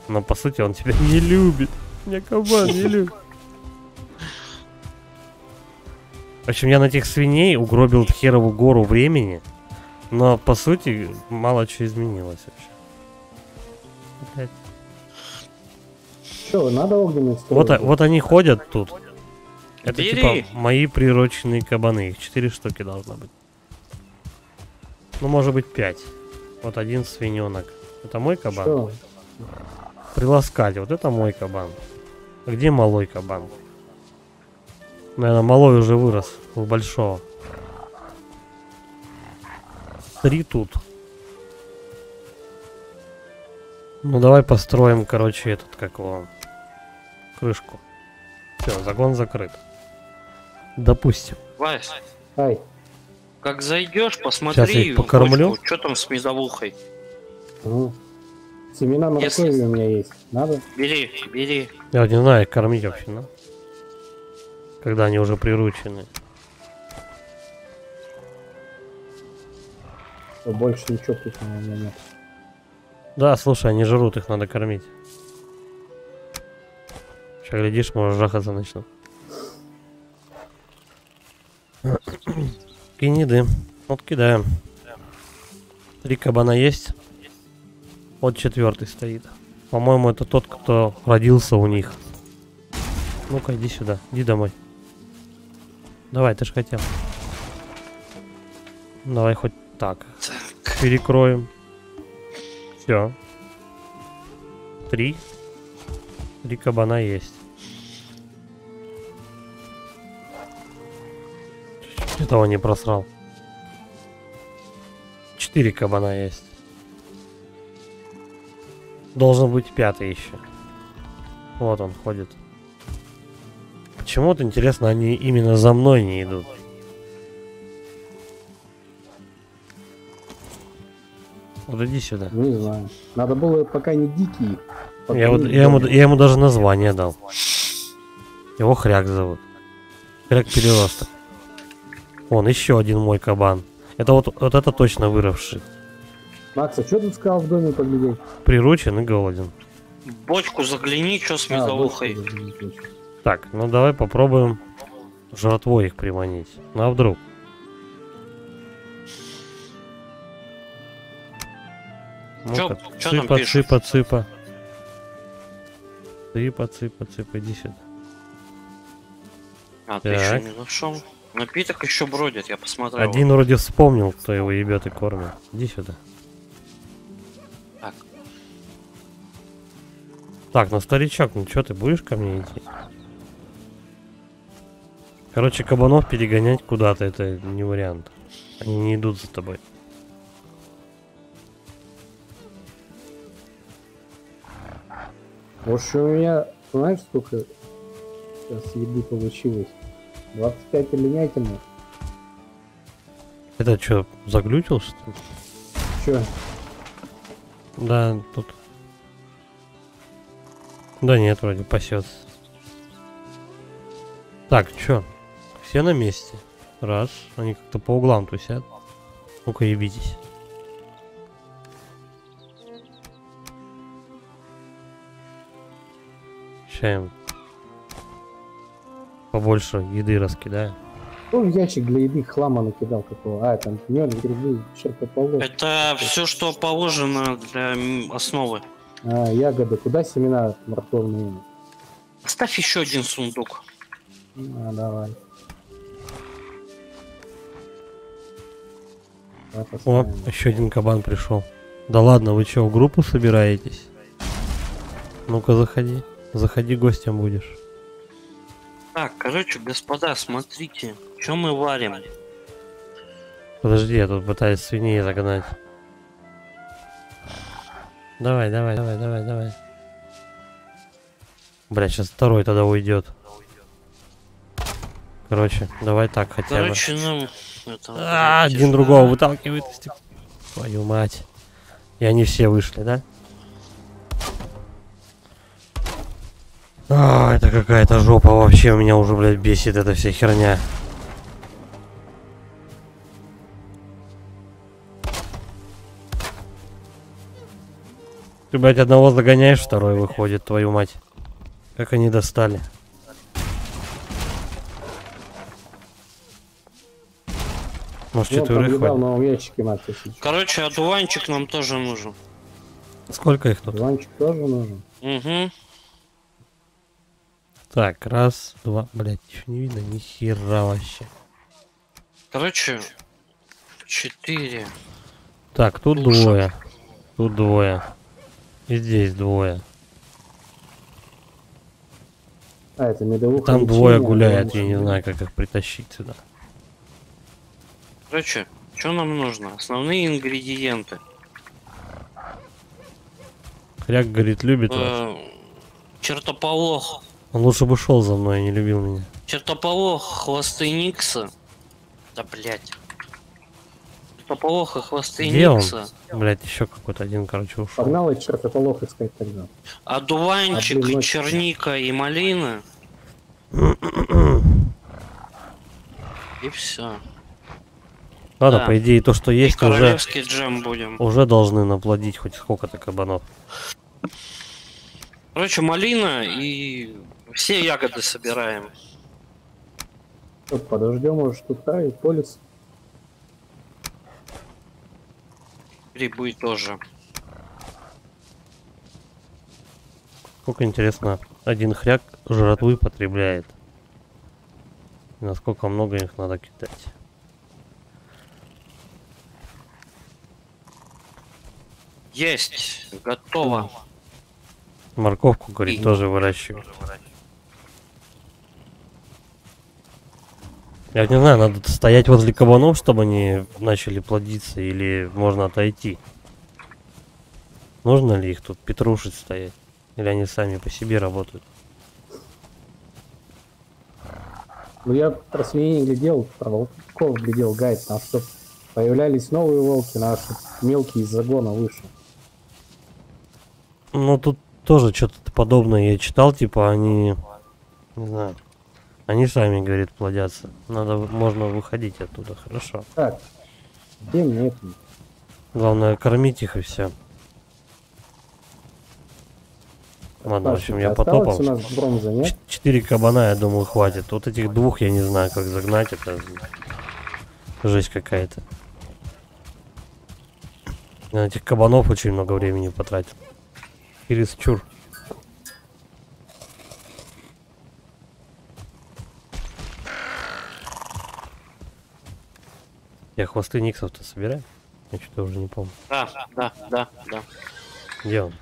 Но по сути он тебя не любит. Меня кабан не любит. В общем, я на этих свиней угробил херову гору времени. Но по сути мало чего изменилось вообще. Что, надо огненный стрел? Вот, а- вот они ходят тут. Это Бери. типа мои прирученные кабаны. Их четыре штуки должно быть. Ну, может быть, пять. Вот один свиненок. Это мой кабан. Что? Приласкать. Вот это мой кабан. А Где малой кабан? Наверное, малой уже вырос в большого. Три тут. Ну давай построим, короче, этот как его крышку. Все, загон закрыт. Допустим. Вась, Ай, как зайдешь, Сейчас я посмотри, их покормлю. что там с медовухой. ну. Семена моркови Если- у меня есть. Надо? Бери, бери. Я не знаю, их кормить вообще, да? Когда они уже приручены. Больше ничего вкусного у меня нет. Да, слушай, они жрут, их надо кормить. Сейчас глядишь, может жахаться начнут. Кинь еды. Вот кидаем. Три кабана есть. Вот четвертый стоит. По-моему, это тот, кто родился у них. Ну-ка, иди сюда. Иди домой. Давай, ты ж хотел. Давай хоть так. Перекроем. Все. Три. Три кабана есть. Этого не просрал. Четыре кабана есть. Должен быть пятый еще. Вот он ходит. почему вот интересно, они именно за мной не идут? Вот иди сюда. Не знаю. Надо было пока не дикий. Я, вот, я, ему, я ему даже название дал. Его Хряк зовут. Хряк переросток. Вон, еще один мой кабан. Это вот, вот это точно выросший. Макс, а что ты сказал в доме поглядеть? Приручен и голоден. Бочку загляни, что с А, медовухой. точно. Так, ну давай попробуем жратвой их приманить. Ну а вдруг? Чё- Ну-ка, чё там цыпа, пишут? цыпа, цыпа. Цыпа, цыпа, цыпа, иди сюда. А, ты еще Так. не нашел? Напиток еще бродит, я посмотрел. Один вроде вспомнил, кто его ебет и кормит. Иди сюда. Так. Так, ну старичок, ну что ты будешь ко мне идти? Короче, кабанов перегонять куда-то это не вариант. Они не идут за тобой. В общем, у меня, знаешь, сколько сейчас еды получилось? 25 оленятины. Это что, заглючил что ли? Че? Да, тут. Да нет, вроде пасется. Так, чё? Все на месте. Раз. Они как-то по углам тусят. Ну-ка, ебитесь. Им побольше еды раскидаю. Ну, в ящик для еды хлама накидал какого. А, там мед, грибы, чертополох. Это все, что положено для основы. А, ягоды. Куда семена морковные? Оставь еще один сундук. А, давай. О, еще один кабан пришел. Да ладно, вы что, в группу собираетесь? Ну-ка, заходи. Заходи, гостем будешь. Так, короче, господа, смотрите, что мы варим. Подожди, я тут пытаюсь свиней загнать. Давай, давай, давай, давай, давай. Бля, сейчас второй тогда уйдет. Короче, давай так хотя бы. Короче, нам... это, А, один другого выталкивает. Твою мать. И они все вышли, да? А, это какая-то жопа вообще. Меня уже, блядь, бесит эта вся херня. Ты, блядь, одного загоняешь, второй выходит, твою мать. Как они достали. Может, четверых хватит? Короче, одуванчик нам тоже нужен. Сколько их тут? Диванчик тоже нужен. Угу. Так, раз, два, блядь, ничего не видно, ни хера вообще. Короче, четыре. Так, тут Слушай. двое. Тут двое. И здесь двое. А, это медовуха. Там двое гуляют, там я не знаю, как их притащить сюда. Короче, что нам нужно? Основные ингредиенты. Хряк, говорит, любит вас. Э, чертополох. Он лучше бы шел за мной, не любил меня. Чертополох, хвосты Никса. Да блять. Чертополох и хвосты Где он? Никса. Блять, еще какой-то один, короче, ушел. Погнал и чертополох искать тогда. Одуванчик, А, ночью. черника и малина. И все. Ладно, да. по идее, то, что И есть, уже, джем будем. уже должны наплодить хоть сколько-то кабанов. Короче, малина и все ягоды собираем. Подождем, может, тут и полис. Грибы тоже. Сколько интересно, один хряк жратвы потребляет. И Насколько много их надо кидать. Есть. Готово. Морковку, говорит, И- тоже выращивают. Я не знаю, надо стоять возле кабанов, чтобы они начали плодиться, или можно отойти. Нужно ли их тут петрушить стоять? Или они сами по себе работают? Ну я про свиней глядел, про волков глядел гайд, там что появлялись новые волки, наши мелкие из загона вышли. Ну, тут тоже что-то подобное я читал, типа они, не знаю, они сами, говорит, плодятся. Надо, можно выходить оттуда, хорошо. Так, где мне это? Главное, кормить их и все. Ладно, в общем, я потопал. нет? Четыре кабана, я думаю, хватит. Вот этих двух я не знаю, как загнать. Это жесть какая-то. На этих кабанов очень много времени потратил. Ирис чур. Я хвосты Никсов-то собираю? Я что-то уже не помню. Да, да, да, да. Где он?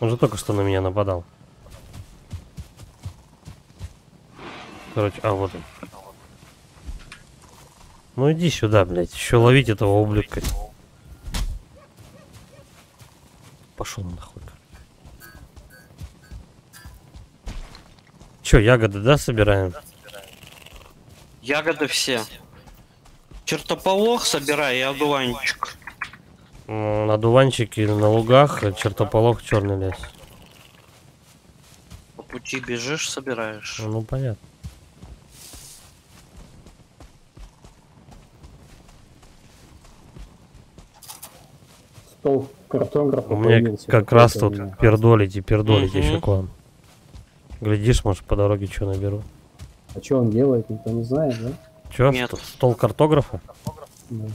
Он же только что на меня нападал. Короче, а вот он. Ну иди сюда, блядь. Еще ловить этого ублюдка. Пошел нахуй. Че, ягоды, да, собираем? Ягоды все. Чертополох собирай и одуванчик. М, На дуванчике на лугах, а чертополох черный лес. По пути бежишь, собираешь. Ну понятно. Стол картографа У меня как раз тут меня. пердолить и пердолить Мгм. еще к вам. Глядишь, может, по дороге что наберу. А что он делает, никто не знает, да? Че, Нет. стол картографа? Да.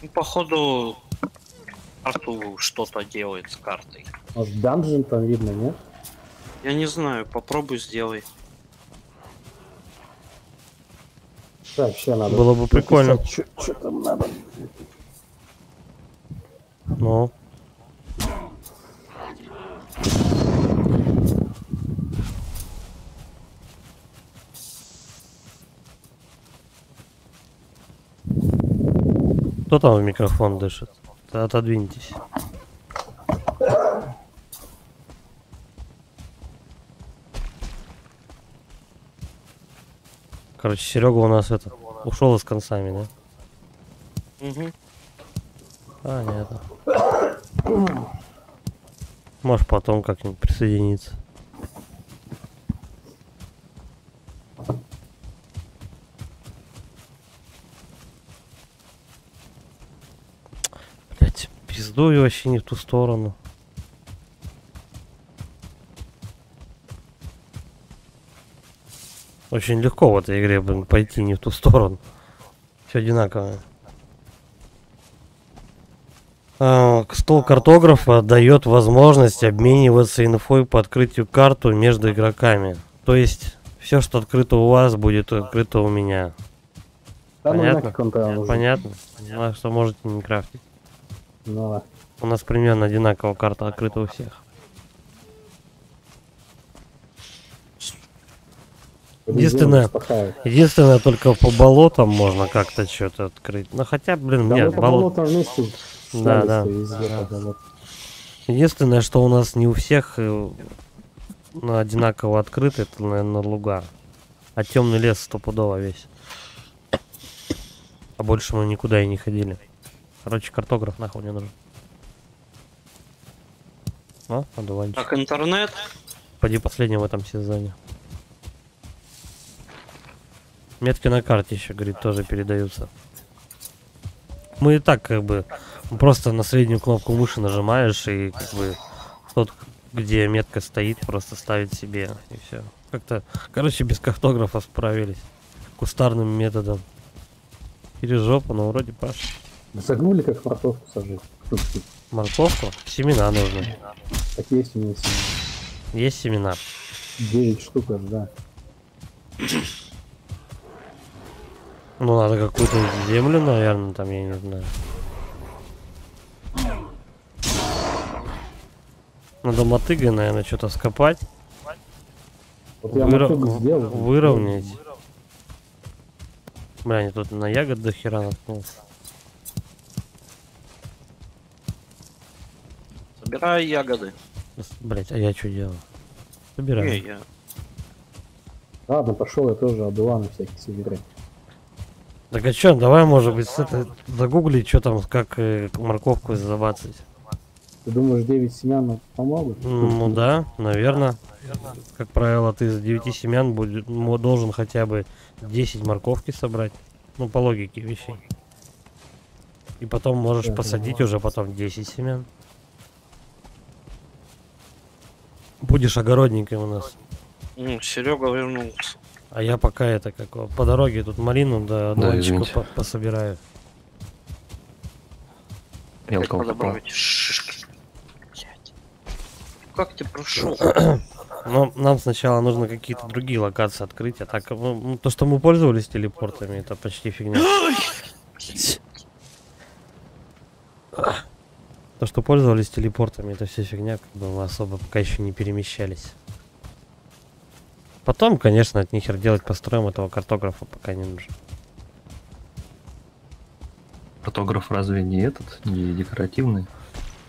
Ну, походу, карту что-то делает с картой. Может, данжен там видно, нет? Я не знаю, попробуй сделай. Сейчас надо. Было бы прикольно. Что там надо? Ну. Кто там в микрофон дышит? Отодвиньтесь. Короче, Серега у нас это ушел с концами, да? Угу. Понятно. Можешь потом как-нибудь присоединиться. Блять, пиздую вообще не в ту сторону. Очень легко в этой игре, блин, пойти не в ту сторону. Все одинаковое. А, к- Стол картографа дает возможность обмениваться инфой по открытию карту между игроками. То есть все, что открыто у вас, будет открыто у меня. Да ну Понятно. он там уже. Понятно? Ну, что можете не крафтить. Ну, да. У нас примерно одинаковая карта открыта у всех. Единственное-. Единственное, только по болотам можно как-то что-то открыть. Ну хотя, блин, Да нет, по болот. болотам вместе Да, да. везде. Единственное, что у нас не у всех э, ну, одинаково открыто, это, наверное, луга. А темный лес стопудово весь. А больше мы никуда и не ходили. Короче, картограф нахуй не нужен. О, одуванчик. Так, интернет. Поди последний в этом сезоне. Метки на карте еще, говорит, тоже передаются. Мы и так как бы просто на среднюю кнопку мыши нажимаешь и как бы тот, где метка стоит, просто ставить себе и все. Как-то, короче, без картографа справились. Кустарным методом. Или жопа, но вроде паш. Загнули, как морковку сажать. Морковку? Семена нужно. Так есть у меня семена. Есть семена. 9 штук аж, да. Ну, надо какую-то землю, наверное, там, я не знаю. Надо мотыгой, наверное, что-то скопать, Вот я сделал. выровнять. Бля, я тут на ягод до хера наткнулся. Собирай ягоды. Блять, а я что делаю? Не, Собираю. я. Ладно, пошел я тоже обдуваны всякие собирать. Так а чё, давай, может быть, с этой загуглить, что там, как э, морковку забацать. Ты думаешь, 9 семян помогут? Ну да, наверное. Как правило, ты из 9 семян будет, должен хотя бы 10 морковки собрать. Ну, по логике вещей. И потом можешь Да, посадить уже потом 10 семян. Будешь огородником у нас. Ну, Серега вернулся. А я пока это как по дороге тут малину да Да, извините. по- пособираю. Мелкого попал. шишки. Как ты прошел? Но нам сначала нужно какие-то другие локации открыть, а так ну, ну, то, что мы пользовались телепортами, это почти фигня. То, что пользовались телепортами, это все фигня, как бы мы особо пока еще не перемещались. Потом, конечно, от нихер делать построим этого картографа пока не нужно. Фотограф разве не этот, не декоративный?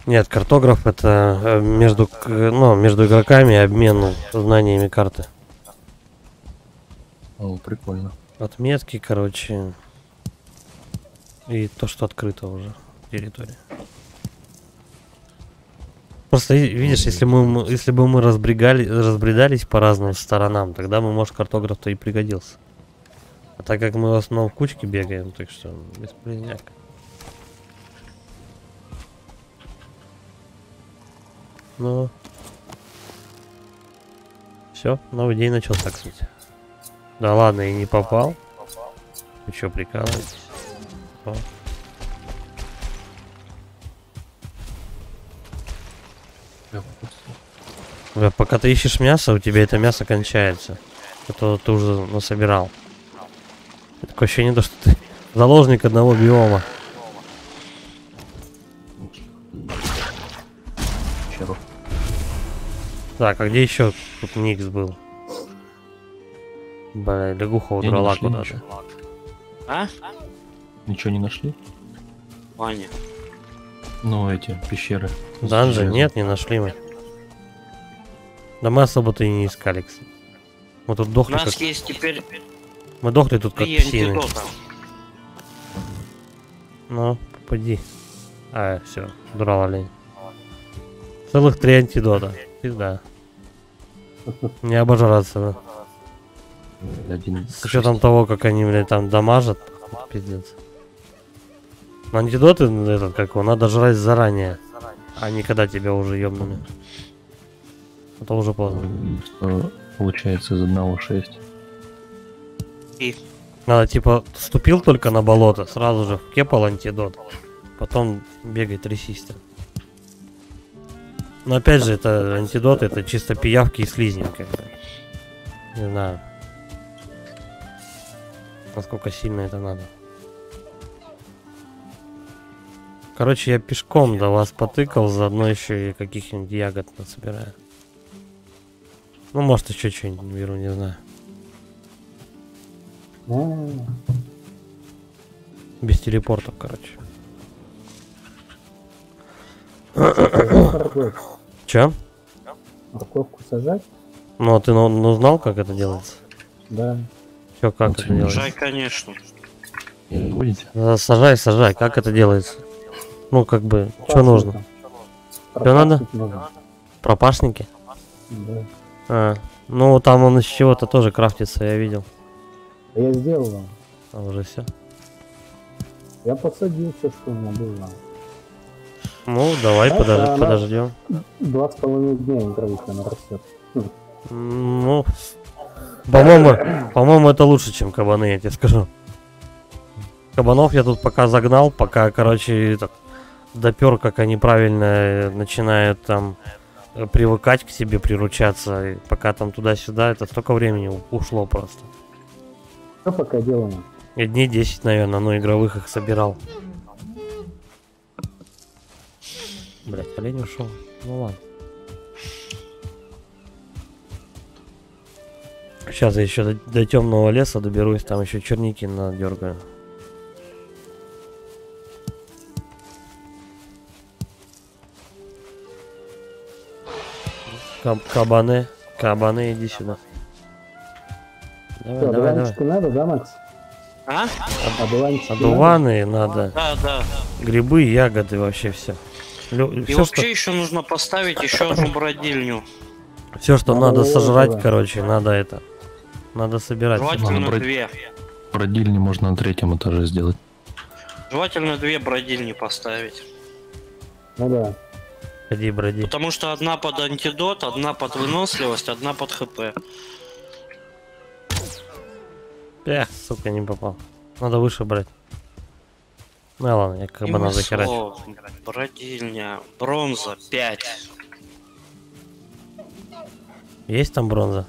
Нет, картограф это э, между, ну, между игроками обмен знаниями карты. О, прикольно. Отметки, короче. И то, что открыто уже территория. Просто видишь, если мы если бы мы разбрегали, разбредались по разным сторонам, тогда бы, может, картограф-то и пригодился. А так как мы в основном в кучке бегаем, так что бесполезняк. Ну. Все, новый день начался, кстати. Да ладно, и не попал. Вы что. Бля, Пока ты ищешь мясо, у тебя это мясо кончается. Это ты уже насобирал. Такое ощущение, то, что ты заложник одного биома. Так, а где еще тут Никс был? Бля, лягуха удрала куда-то. А? Ничего не нашли? Ваня. Ну, эти пещеры. Данжи? Нет, не нашли мы. Да мы особо-то и не искали, кстати. Мы тут У дохли нас как... есть теперь Мы дохли тут как псины. Ну, попади. А, все, драл олень. Целых три антидота. Пизда. Не обожраться, да. С учетом того, как они, блядь, там дамажат. Пиздец. Но антидоты, ну, этот, как его, надо жрать заранее. А не когда тебя уже ёбнули. Это уже поздно. Что получается из одного шесть. Надо, типа, вступил только на болото, сразу же вкепал антидот. Потом бегай трясись. Но опять же, это антидот, это чисто пиявки и слизни, как бы. Не знаю. Насколько сильно это надо. Короче, я пешком до вас потыкал, заодно еще и каких-нибудь ягод насобираю. Ну, может, еще что-нибудь беру, не знаю. Без телепортов, короче. Че? Морковку сажать? Ну, а ты ну, ну знал, как это делается? Да. Все, как Вот это делается? Жай, конечно. Не будете? Сажай, сажай, как это делается? Ну, как бы, что нужно? Чё надо? Пропашники? Да. А, ну, там он из чего-то тоже крафтится, я видел. А Я сделал. А уже все. Я посадил все, что у меня было. Ну, давай Да, подож- да. подождем. Два с половиной дня игровых она растет. Ну, по-моему, по-моему, это лучше, чем кабаны, я тебе скажу. Кабанов я тут пока загнал, пока, короче, этот, допер, как они правильно э, начинают там э, привыкать к себе, приручаться. И пока там туда-сюда, это столько времени ушло просто. Что пока делаем? Я дней 10, наверное, но игровых их собирал. Блять, олень ушел. Ну ладно. Сейчас я еще до, до темного леса доберусь, там еще черники надергаю. Каб- кабаны. Кабаны, иди сюда. Давай, Что, давай, давай. надо, да, Макс? А? Одуванчики надо? Одуваны надо. Да, да. Грибы, ягоды, вообще все. И все, вообще что, еще нужно поставить еще одну бродильню. все, что Надо надо сожрать, это. короче, надо это. Надо собирать. Желательно брод- две. Бродильни можно на третьем этаже сделать. Желательно две бродильни поставить. Ну да. Ходи, броди. Потому что одна под антидот, одна под выносливость, одна под хп. Эх, сука, не попал. Надо выше брать. Ну ладно, я как И бы на масло, захерачу. бродильня, бронза 5. Есть там бронза?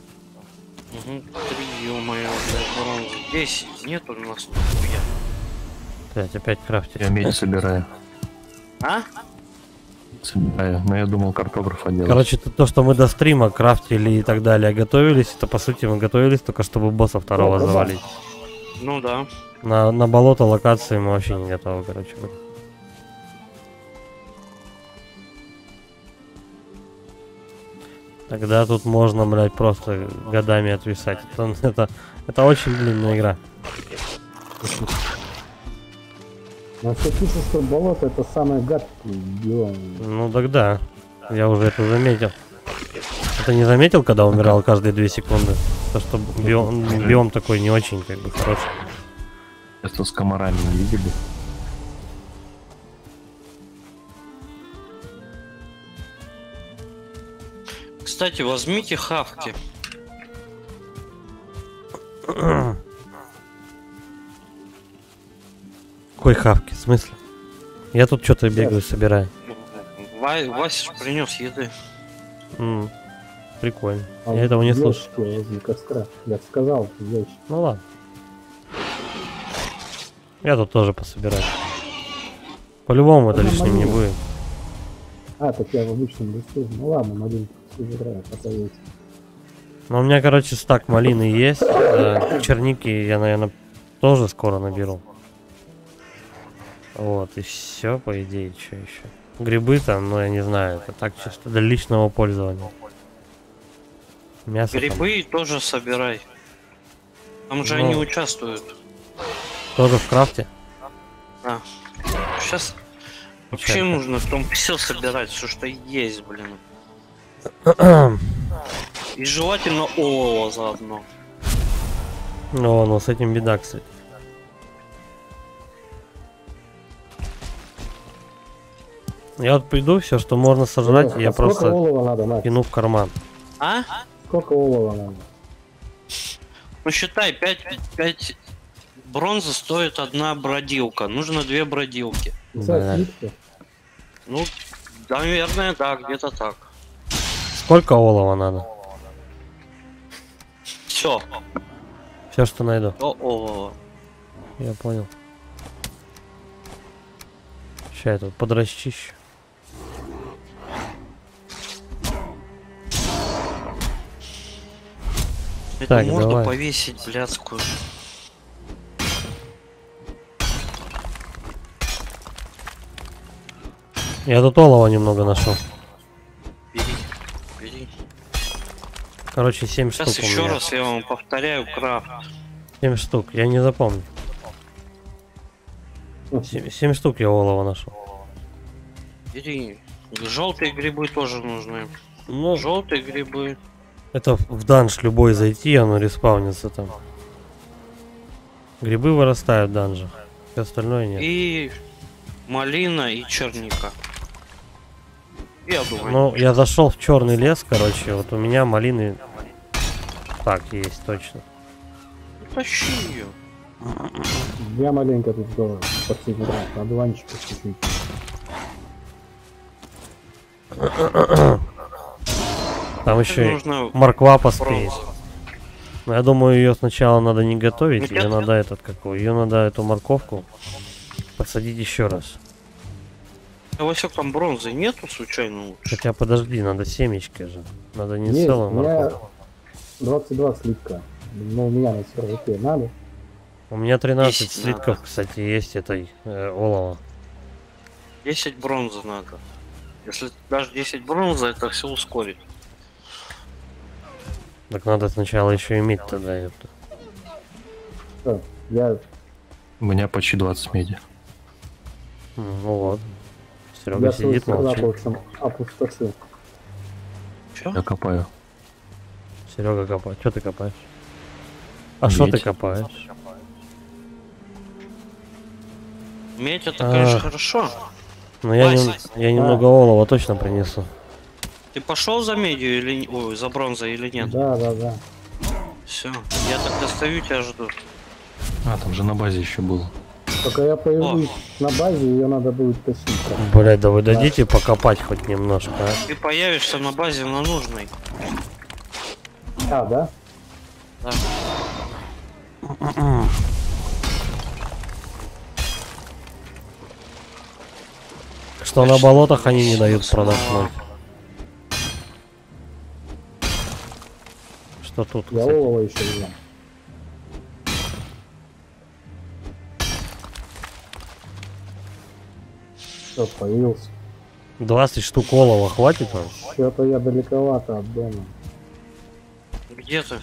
Угу, три, ё-моё, блядь, бронза. 10, нет у нас нихуя. Блять, опять крафтить. Я медь собираю. А? Собираю. Но я думал картографа делать. Короче, то, то, что мы до стрима крафтили и так далее, готовились, это по сути мы готовились только чтобы босса второго Ну, да. завалить. Ну да. На, на болото локации мы вообще не готовы, короче. Тогда тут можно, блядь, просто годами отвисать. Это, это, это очень длинная игра. Но все пишут, что болото это самый гадкий биом. Ну тогда, я уже это заметил. Это не заметил, когда умирал каждые две секунды? То, что биом, биом такой не очень, как бы, хороший. Это с комарами не видели? Кстати, возьмите хавки. Какой хавки, в смысле? Я тут что-то бегаю, собираю. Ва- Вася принес еды. М, Прикольно. А Я этого не слышал. костра. Я сказал, ящик. Ну ладно. Я тут тоже пособираю. По-любому это Ну, лишним не будет. А, так я в обычном лесу. Ну ладно, маленько собираю, посоветую. Но у меня, короче, стак малины есть. э, черники я, наверное, тоже скоро наберу. Вот, и все, по идее, что еще. Грибы там, ну я не знаю, это так чисто для личного пользования. Мясо там Грибы тоже собирай. Там же Ну. они участвуют. тоже в крафте. Сейчас вообще это? нужно в том все собирать, все что есть, блин. И желательно олово заодно. О, ну с этим беда, кстати. Я вот приду, все, что можно сожрать, О, я а сколько просто олова надо, Макс? кину в карман. А? Сколько олова надо? Ну считай, 5, 5 бронзы стоит одна бродилка. Нужно две бродилки. Пятьдесят Да. Ну, наверное, да, где-то так. Сколько олова надо? Все. Все, что найду. О, олово. Я понял. Сейчас я тут подрасчищу. Это Так, можно давай. повесить блядскую. Я тут олова немного нашел. Бери, бери. Короче, 7 Сейчас штук у еще раз я вам повторяю крафт. 7 штук, я не запомню. 7, штук я олова нашел. Бери. Желтые грибы тоже нужны. Ну, Желтые грибы. это в данж любой зайти, оно респаунится там. Грибы вырастают в данжах. Все остальное нет. И малина и черника. Я думаю. Ну, я зашел в черный лес, короче, вот у меня малины. Так, есть, точно. Тащи ее. Я маленько тут сделал последний раз. Одуванчика чуть-чуть. Там еще и нужно морква поспеет. Но я думаю, ее сначала надо не готовить, ее надо этот какой, ее надо эту морковку посадить еще раз. А во всяком там бронзы нету случайно лучше? Хотя подожди, надо семечко же. Надо не Есть, целую морковку. 22 слитка. Но у меня на серваке надо. У меня 13 Десять слитков, надо. кстати, есть этой э, олова. 10 бронзы надо. Если даже 10 бронзы, это все ускорит. Так надо сначала еще иметь тогда это. Я У меня почти 20 меди. Ну вот. Серега я сидит, молчит. опустошил. Чё? Я копаю. Серега копает. Что ты копаешь? А что ты Медь. копаешь? Медь это, А. конечно, хорошо. Ну я, нем- я немного олова точно принесу. Ты пошел за медью или ой, за бронзой или нет? Да, да, да. Все, я тогда стою, тебя жду. А, там же на базе еще был. Только я появлюсь на базе, ее надо будет тащить. Блять, да вы дадите покопать хоть немножко, а? Ты появишься на базе на нужной. А, да? Да. Что на болотах они не дают продохнуть. Что тут, Я кстати? еще взял. Все, появился. 20 штук олова хватит вам? Что-то я далековато от дома. Где ты?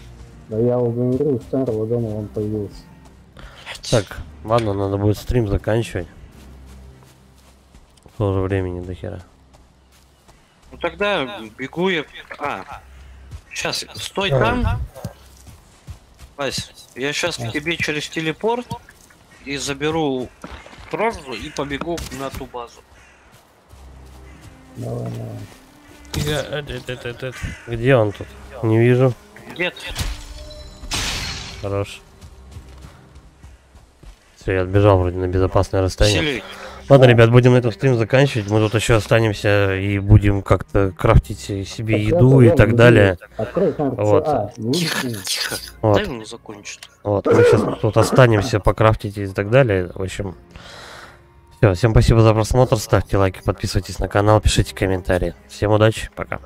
Да я вот говорю, у старого дома он появился. Так, ладно, надо будет стрим заканчивать. Тоже времени до хера. Ну тогда бегу я. А. Сейчас, стой там. Вась, я сейчас к тебе через телепорт и заберу прорву и побегу на ту базу. Давай, давай. Где он тут? Не вижу. Ты? Хорош. Все, я отбежал вроде на безопасное расстояние. Василий, Ладно, ребят, будем на этом стрим заканчивать. Мы тут еще останемся и будем как-то крафтить себе Так, еду и так далее. Вот. А, ну, тихо, ну, тихо. Вот. Дай ему закончить. Вот, мы сейчас тут останемся, покрафтить и так далее. В общем, все, всем спасибо за просмотр, ставьте лайки, подписывайтесь на канал, пишите комментарии. Всем удачи, пока.